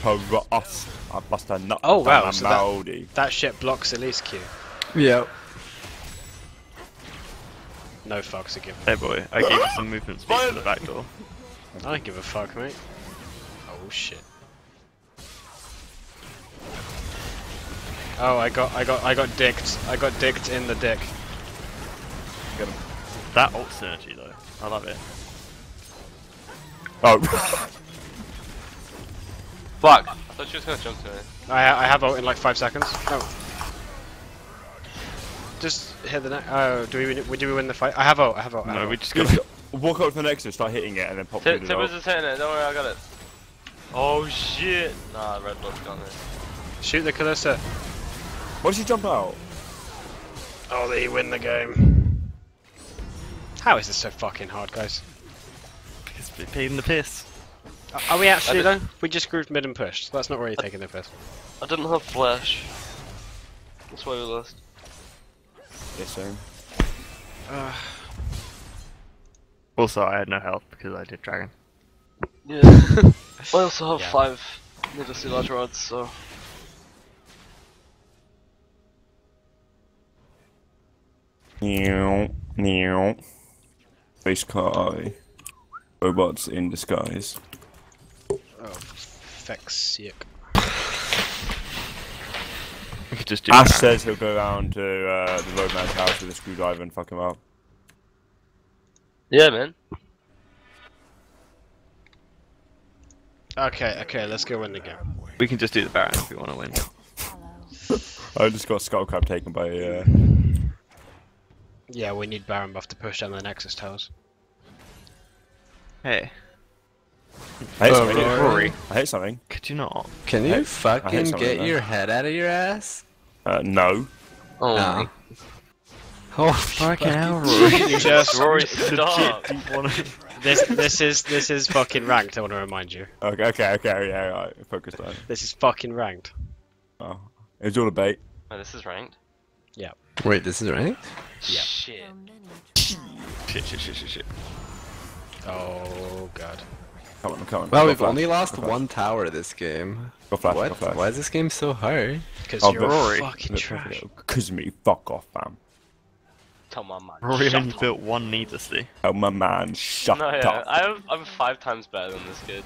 For us. I bust a nut. Oh wow, so that, that shit blocks Elise Q. Yep. No fucks are given. Hey boy, I gave you some movement speed from the back door. I don't give a fuck, mate. Oh shit. Oh, I got, I got, I got dicked. I got dicked in the dick. Get him. That ult synergy though, I love it. Oh. Fuck! I thought she was gonna jump to me. I, I have ult in like five seconds. No. Just hit the net. Oh, do we win? Do we win the fight? I have ult. I have ult. I have No, ult. we just Just got. walk up to the next and start hitting it, and then pop Tip through the Tibbers door. is hitting it, don't worry, I got it. Oh shit! Nah, Red Blood's got me. Shoot the Kalista. Why did she jump out? Oh, they win the game. How is this so fucking hard, guys? It's paid in the piss. Are- Are we actually I though? We just grooved mid and pushed. So that's not really taking the piss. I didn't have flash. That's why we lost. Yes, sir. Uh, Also, I had no health because I did Dragon. Yeah. I also have Yeah. five needlessly large rods, so. Meow, meow. Face Kai. Robots in disguise. oh, feck's sake. We could just do Ash Dragon. says he'll go around to uh, the roadman's house with a screwdriver and fuck him up. Yeah, man. Okay, okay, let's go win the game. We can just do the Baron if we want to win. I just got Skull Crab taken by. Uh... Yeah, we need Baron buff to push down the Nexus towers. Hey, I hate Oh, something. Rory. Rory. I hate something. could you not? Can you hate- fucking get like your head out of your ass? Uh, no. Oh, No. Oh, fucking hell, You just Rory, stop! this this is this is fucking ranked. I want to remind you. Okay, okay, okay, yeah, right. Focus on. This is fucking ranked. Oh, it was all a bait. Oh, this is ranked? Yeah. Wait, this is right? Yeah. Shit. Shit, shit, shit, shit, shit. Oh god. Come on, come on. Well, Go we've flash, only go lost flash. one tower this game. Go flash, what? go flash. Why is this game so hard? Because Oh, you're Rory. fucking trash. Cause me, fuck off, fam. Tell my man. Rory shut only up. built one needlessly. Tell my man, shut No, yeah, up. I'm, I'm five times better than this kid.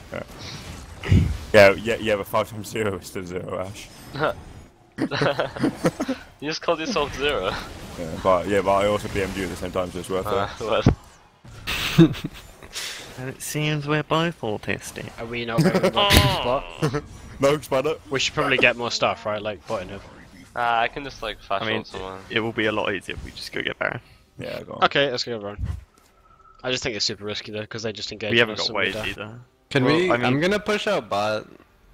Yeah, yeah, yeah, but five times zero is still zero, Ash. you just called yourself zero. Yeah, but yeah, but I also BM'd you at the same time, so it's worth Uh, it. well, And it seems we're both autistic. Are we not going to spot? no, spider. We should probably get more stuff, right? Like button him. uh, I can just like flash I mean, on someone. it will be a lot easier if we just go get Baron. Yeah, go on. Okay, let's go run. I just think it's super risky though, because they just engage. We haven't got and waves either. Can Well, we? I I mean- am gonna push out bot.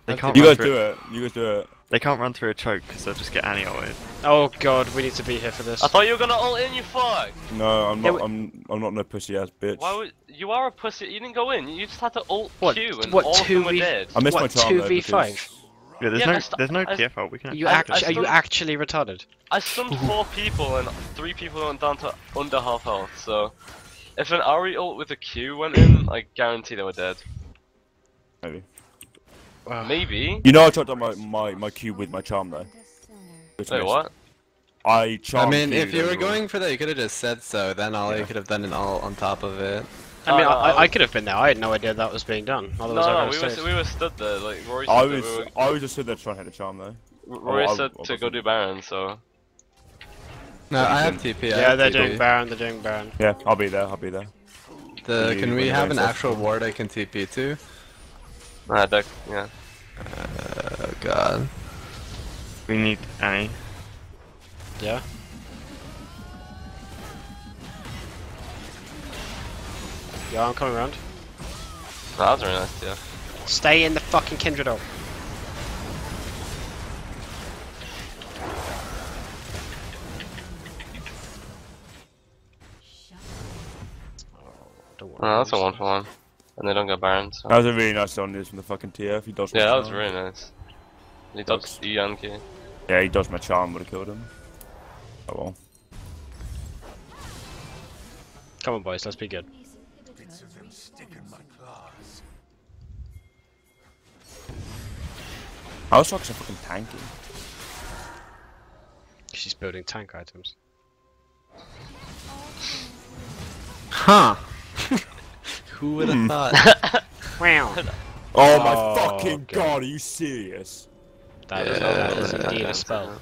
They can't You guys through do it. You guys do it. They can't run through a choke because they'll just get Annie ulted. Oh god, we need to be here for this. I thought you were gonna ult in, you fuck! No, I'm not. we- I'm. I'm not no pussy ass bitch. Why would you are a pussy? You didn't go in. You just had to ult What- Q, and what, all of them were 2v dead. I missed what, my charm two though, v because- five? Yeah, there's Yeah, no, I there's no I- TFL. We can. You I- actually, are you actually retarded? I stunned four people, and three people went down to under half health. So, if an Ahri ult with a Q went in, I guarantee they were dead. Maybe. Wow. Maybe. You know, I chopped out my my my cube with my charm though. Which Wait, what? I I mean, if you were everyone. going for that, you could have just said so. Then all you Yeah. could have done an all on top of it. I mean, no, I, I I could have been there. I had no idea that was being done. No, Otherwise, no, would we were we were stood there. Like Rory said I that was we were, I was just stood there trying to hit the charm though. Rory Oh, I- said I to go wasn't. do Baron. So No, I have TP. I Yeah, have they're TP. doing Baron. They're doing Baron. Yeah, I'll be there. I'll be there. The, can we have an actual ward I can TP to? Nah, that yeah. Oh god. We need Annie. Yeah. Yeah, I'm coming around. That was really nice. Yeah. Stay in the fucking kindred ult. Don't Oh, that's a one for one. And they don't get Baron. So. That was a really nice on this from the fucking TF. He dodged my Yeah, that was really nice. He That's- dodged E Yankee. Yeah, he dodged my charm, would have killed him. Oh well. Come on, boys, let's be good. Bits of them stick in my claws. How is Rox a fucking tanky? She's building tank items. Huh. Who would have Hmm. thought? Wow. Oh my Oh, fucking okay. god, are you serious? That is, that is indeed a spell.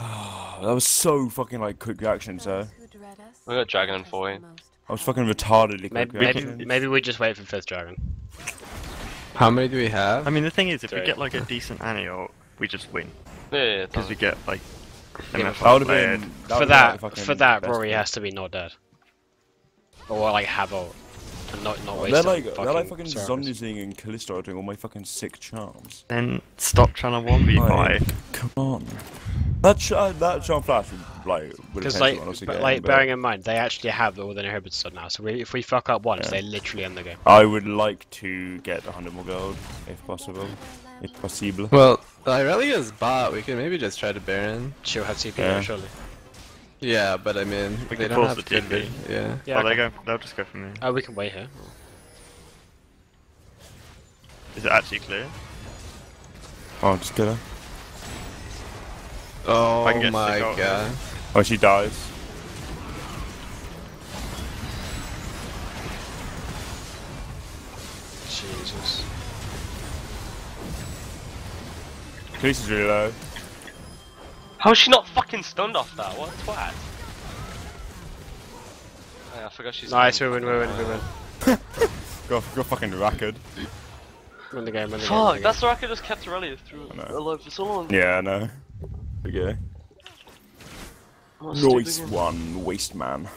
Oh, that was so fucking like quick reaction, sir. We got Dragon and Foy. I was fucking retardedly quick Maybe, maybe, maybe we just wait for fifth dragon. How many do we have? I mean, the thing is, if we get like a decent Annie ult, we just win. Yeah, yeah, Because we get like Yeah, MF That would have flared. been that For that, like, for that, Rory thing. has to be not dead. Or like have ult. And not, not waste They're it like on they're like fucking surroundings. Zonyazing and Kalista are doing all my fucking sick charms. Then stop trying to 1v5. Like, come on. That ch- uh, that charm flash would like Because like, one but, again, like but bearing in mind, they actually have all the inhibitors on now. So we, if we fuck up once, Yeah. they literally end the game. I would like to get 100 more gold if possible, if possible. Well, the Irelia's bot. We could maybe just try to Baron. She'll have TP Yeah. surely. Yeah, but I mean, We they can don't have the good TP. Yeah. Yeah, oh, they go. They'll just go for me. Oh, we can wait here. Is it actually clear? Oh, just get her. Oh I can get my sick out god. Oh, she dies. Jesus. Kalista's really low. How is she not fucking stunned off that? What a twat. Oh, yeah, I forgot she's. Nice, we win, we win, we win. Go, go fucking record. Win the game, win the game. Fuck, the that's the record just kept Irelia through I know. alive for so long. Yeah, I know. Okay. What Nice one, waste man.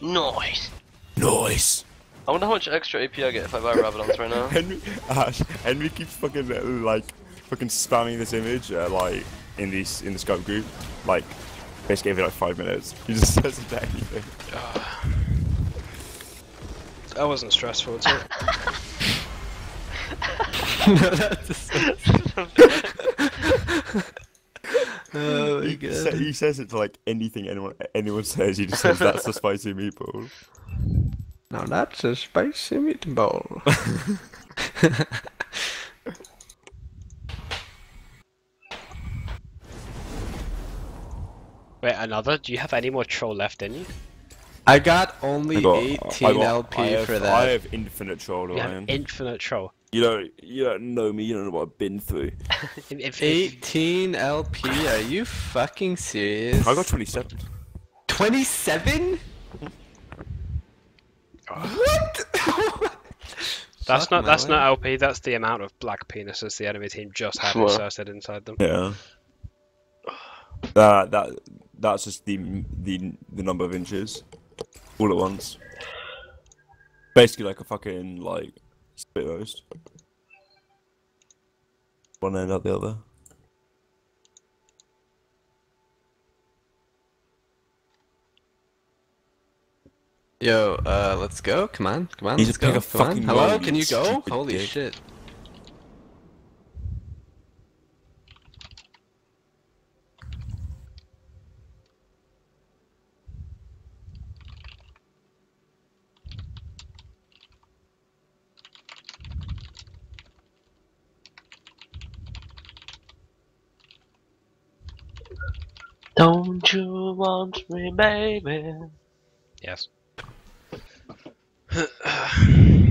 Nice. Nice. I wonder how much extra AP I get if I buy Rabadon's right now. Henry, Ash, Henry keeps fucking uh, like fucking spamming this image uh, like in these in the scope group. Like, basically every like five minutes. He just says it to anything. That wasn't stressful at all. Oh my He, sa- he says it to like anything anyone anyone says. He just says that's a spicy meatball. Now that's a spicy meatball. Wait, another? Do you have any more troll left in you? I got only I got- 18 I got- LP I have, for that. I have infinite troll, You have Ryan. infinite troll. You don't, you don't know me. You don't know what I've been through. If, if, if, 18 LP? Are you fucking serious? I got 27. 27? What? that's Fuck not that's life. not LP. That's the amount of black penises the enemy team just had What? inserted inside them. Yeah. That that that's just the the the number of inches, all at once. Basically, like a fucking like spit roast. One end out the other. Yo, uh, let's go. Come on, come on, You let's just pick go. a Come on. Hello, can you go? Holy shit. Don't you want me, baby? Yes.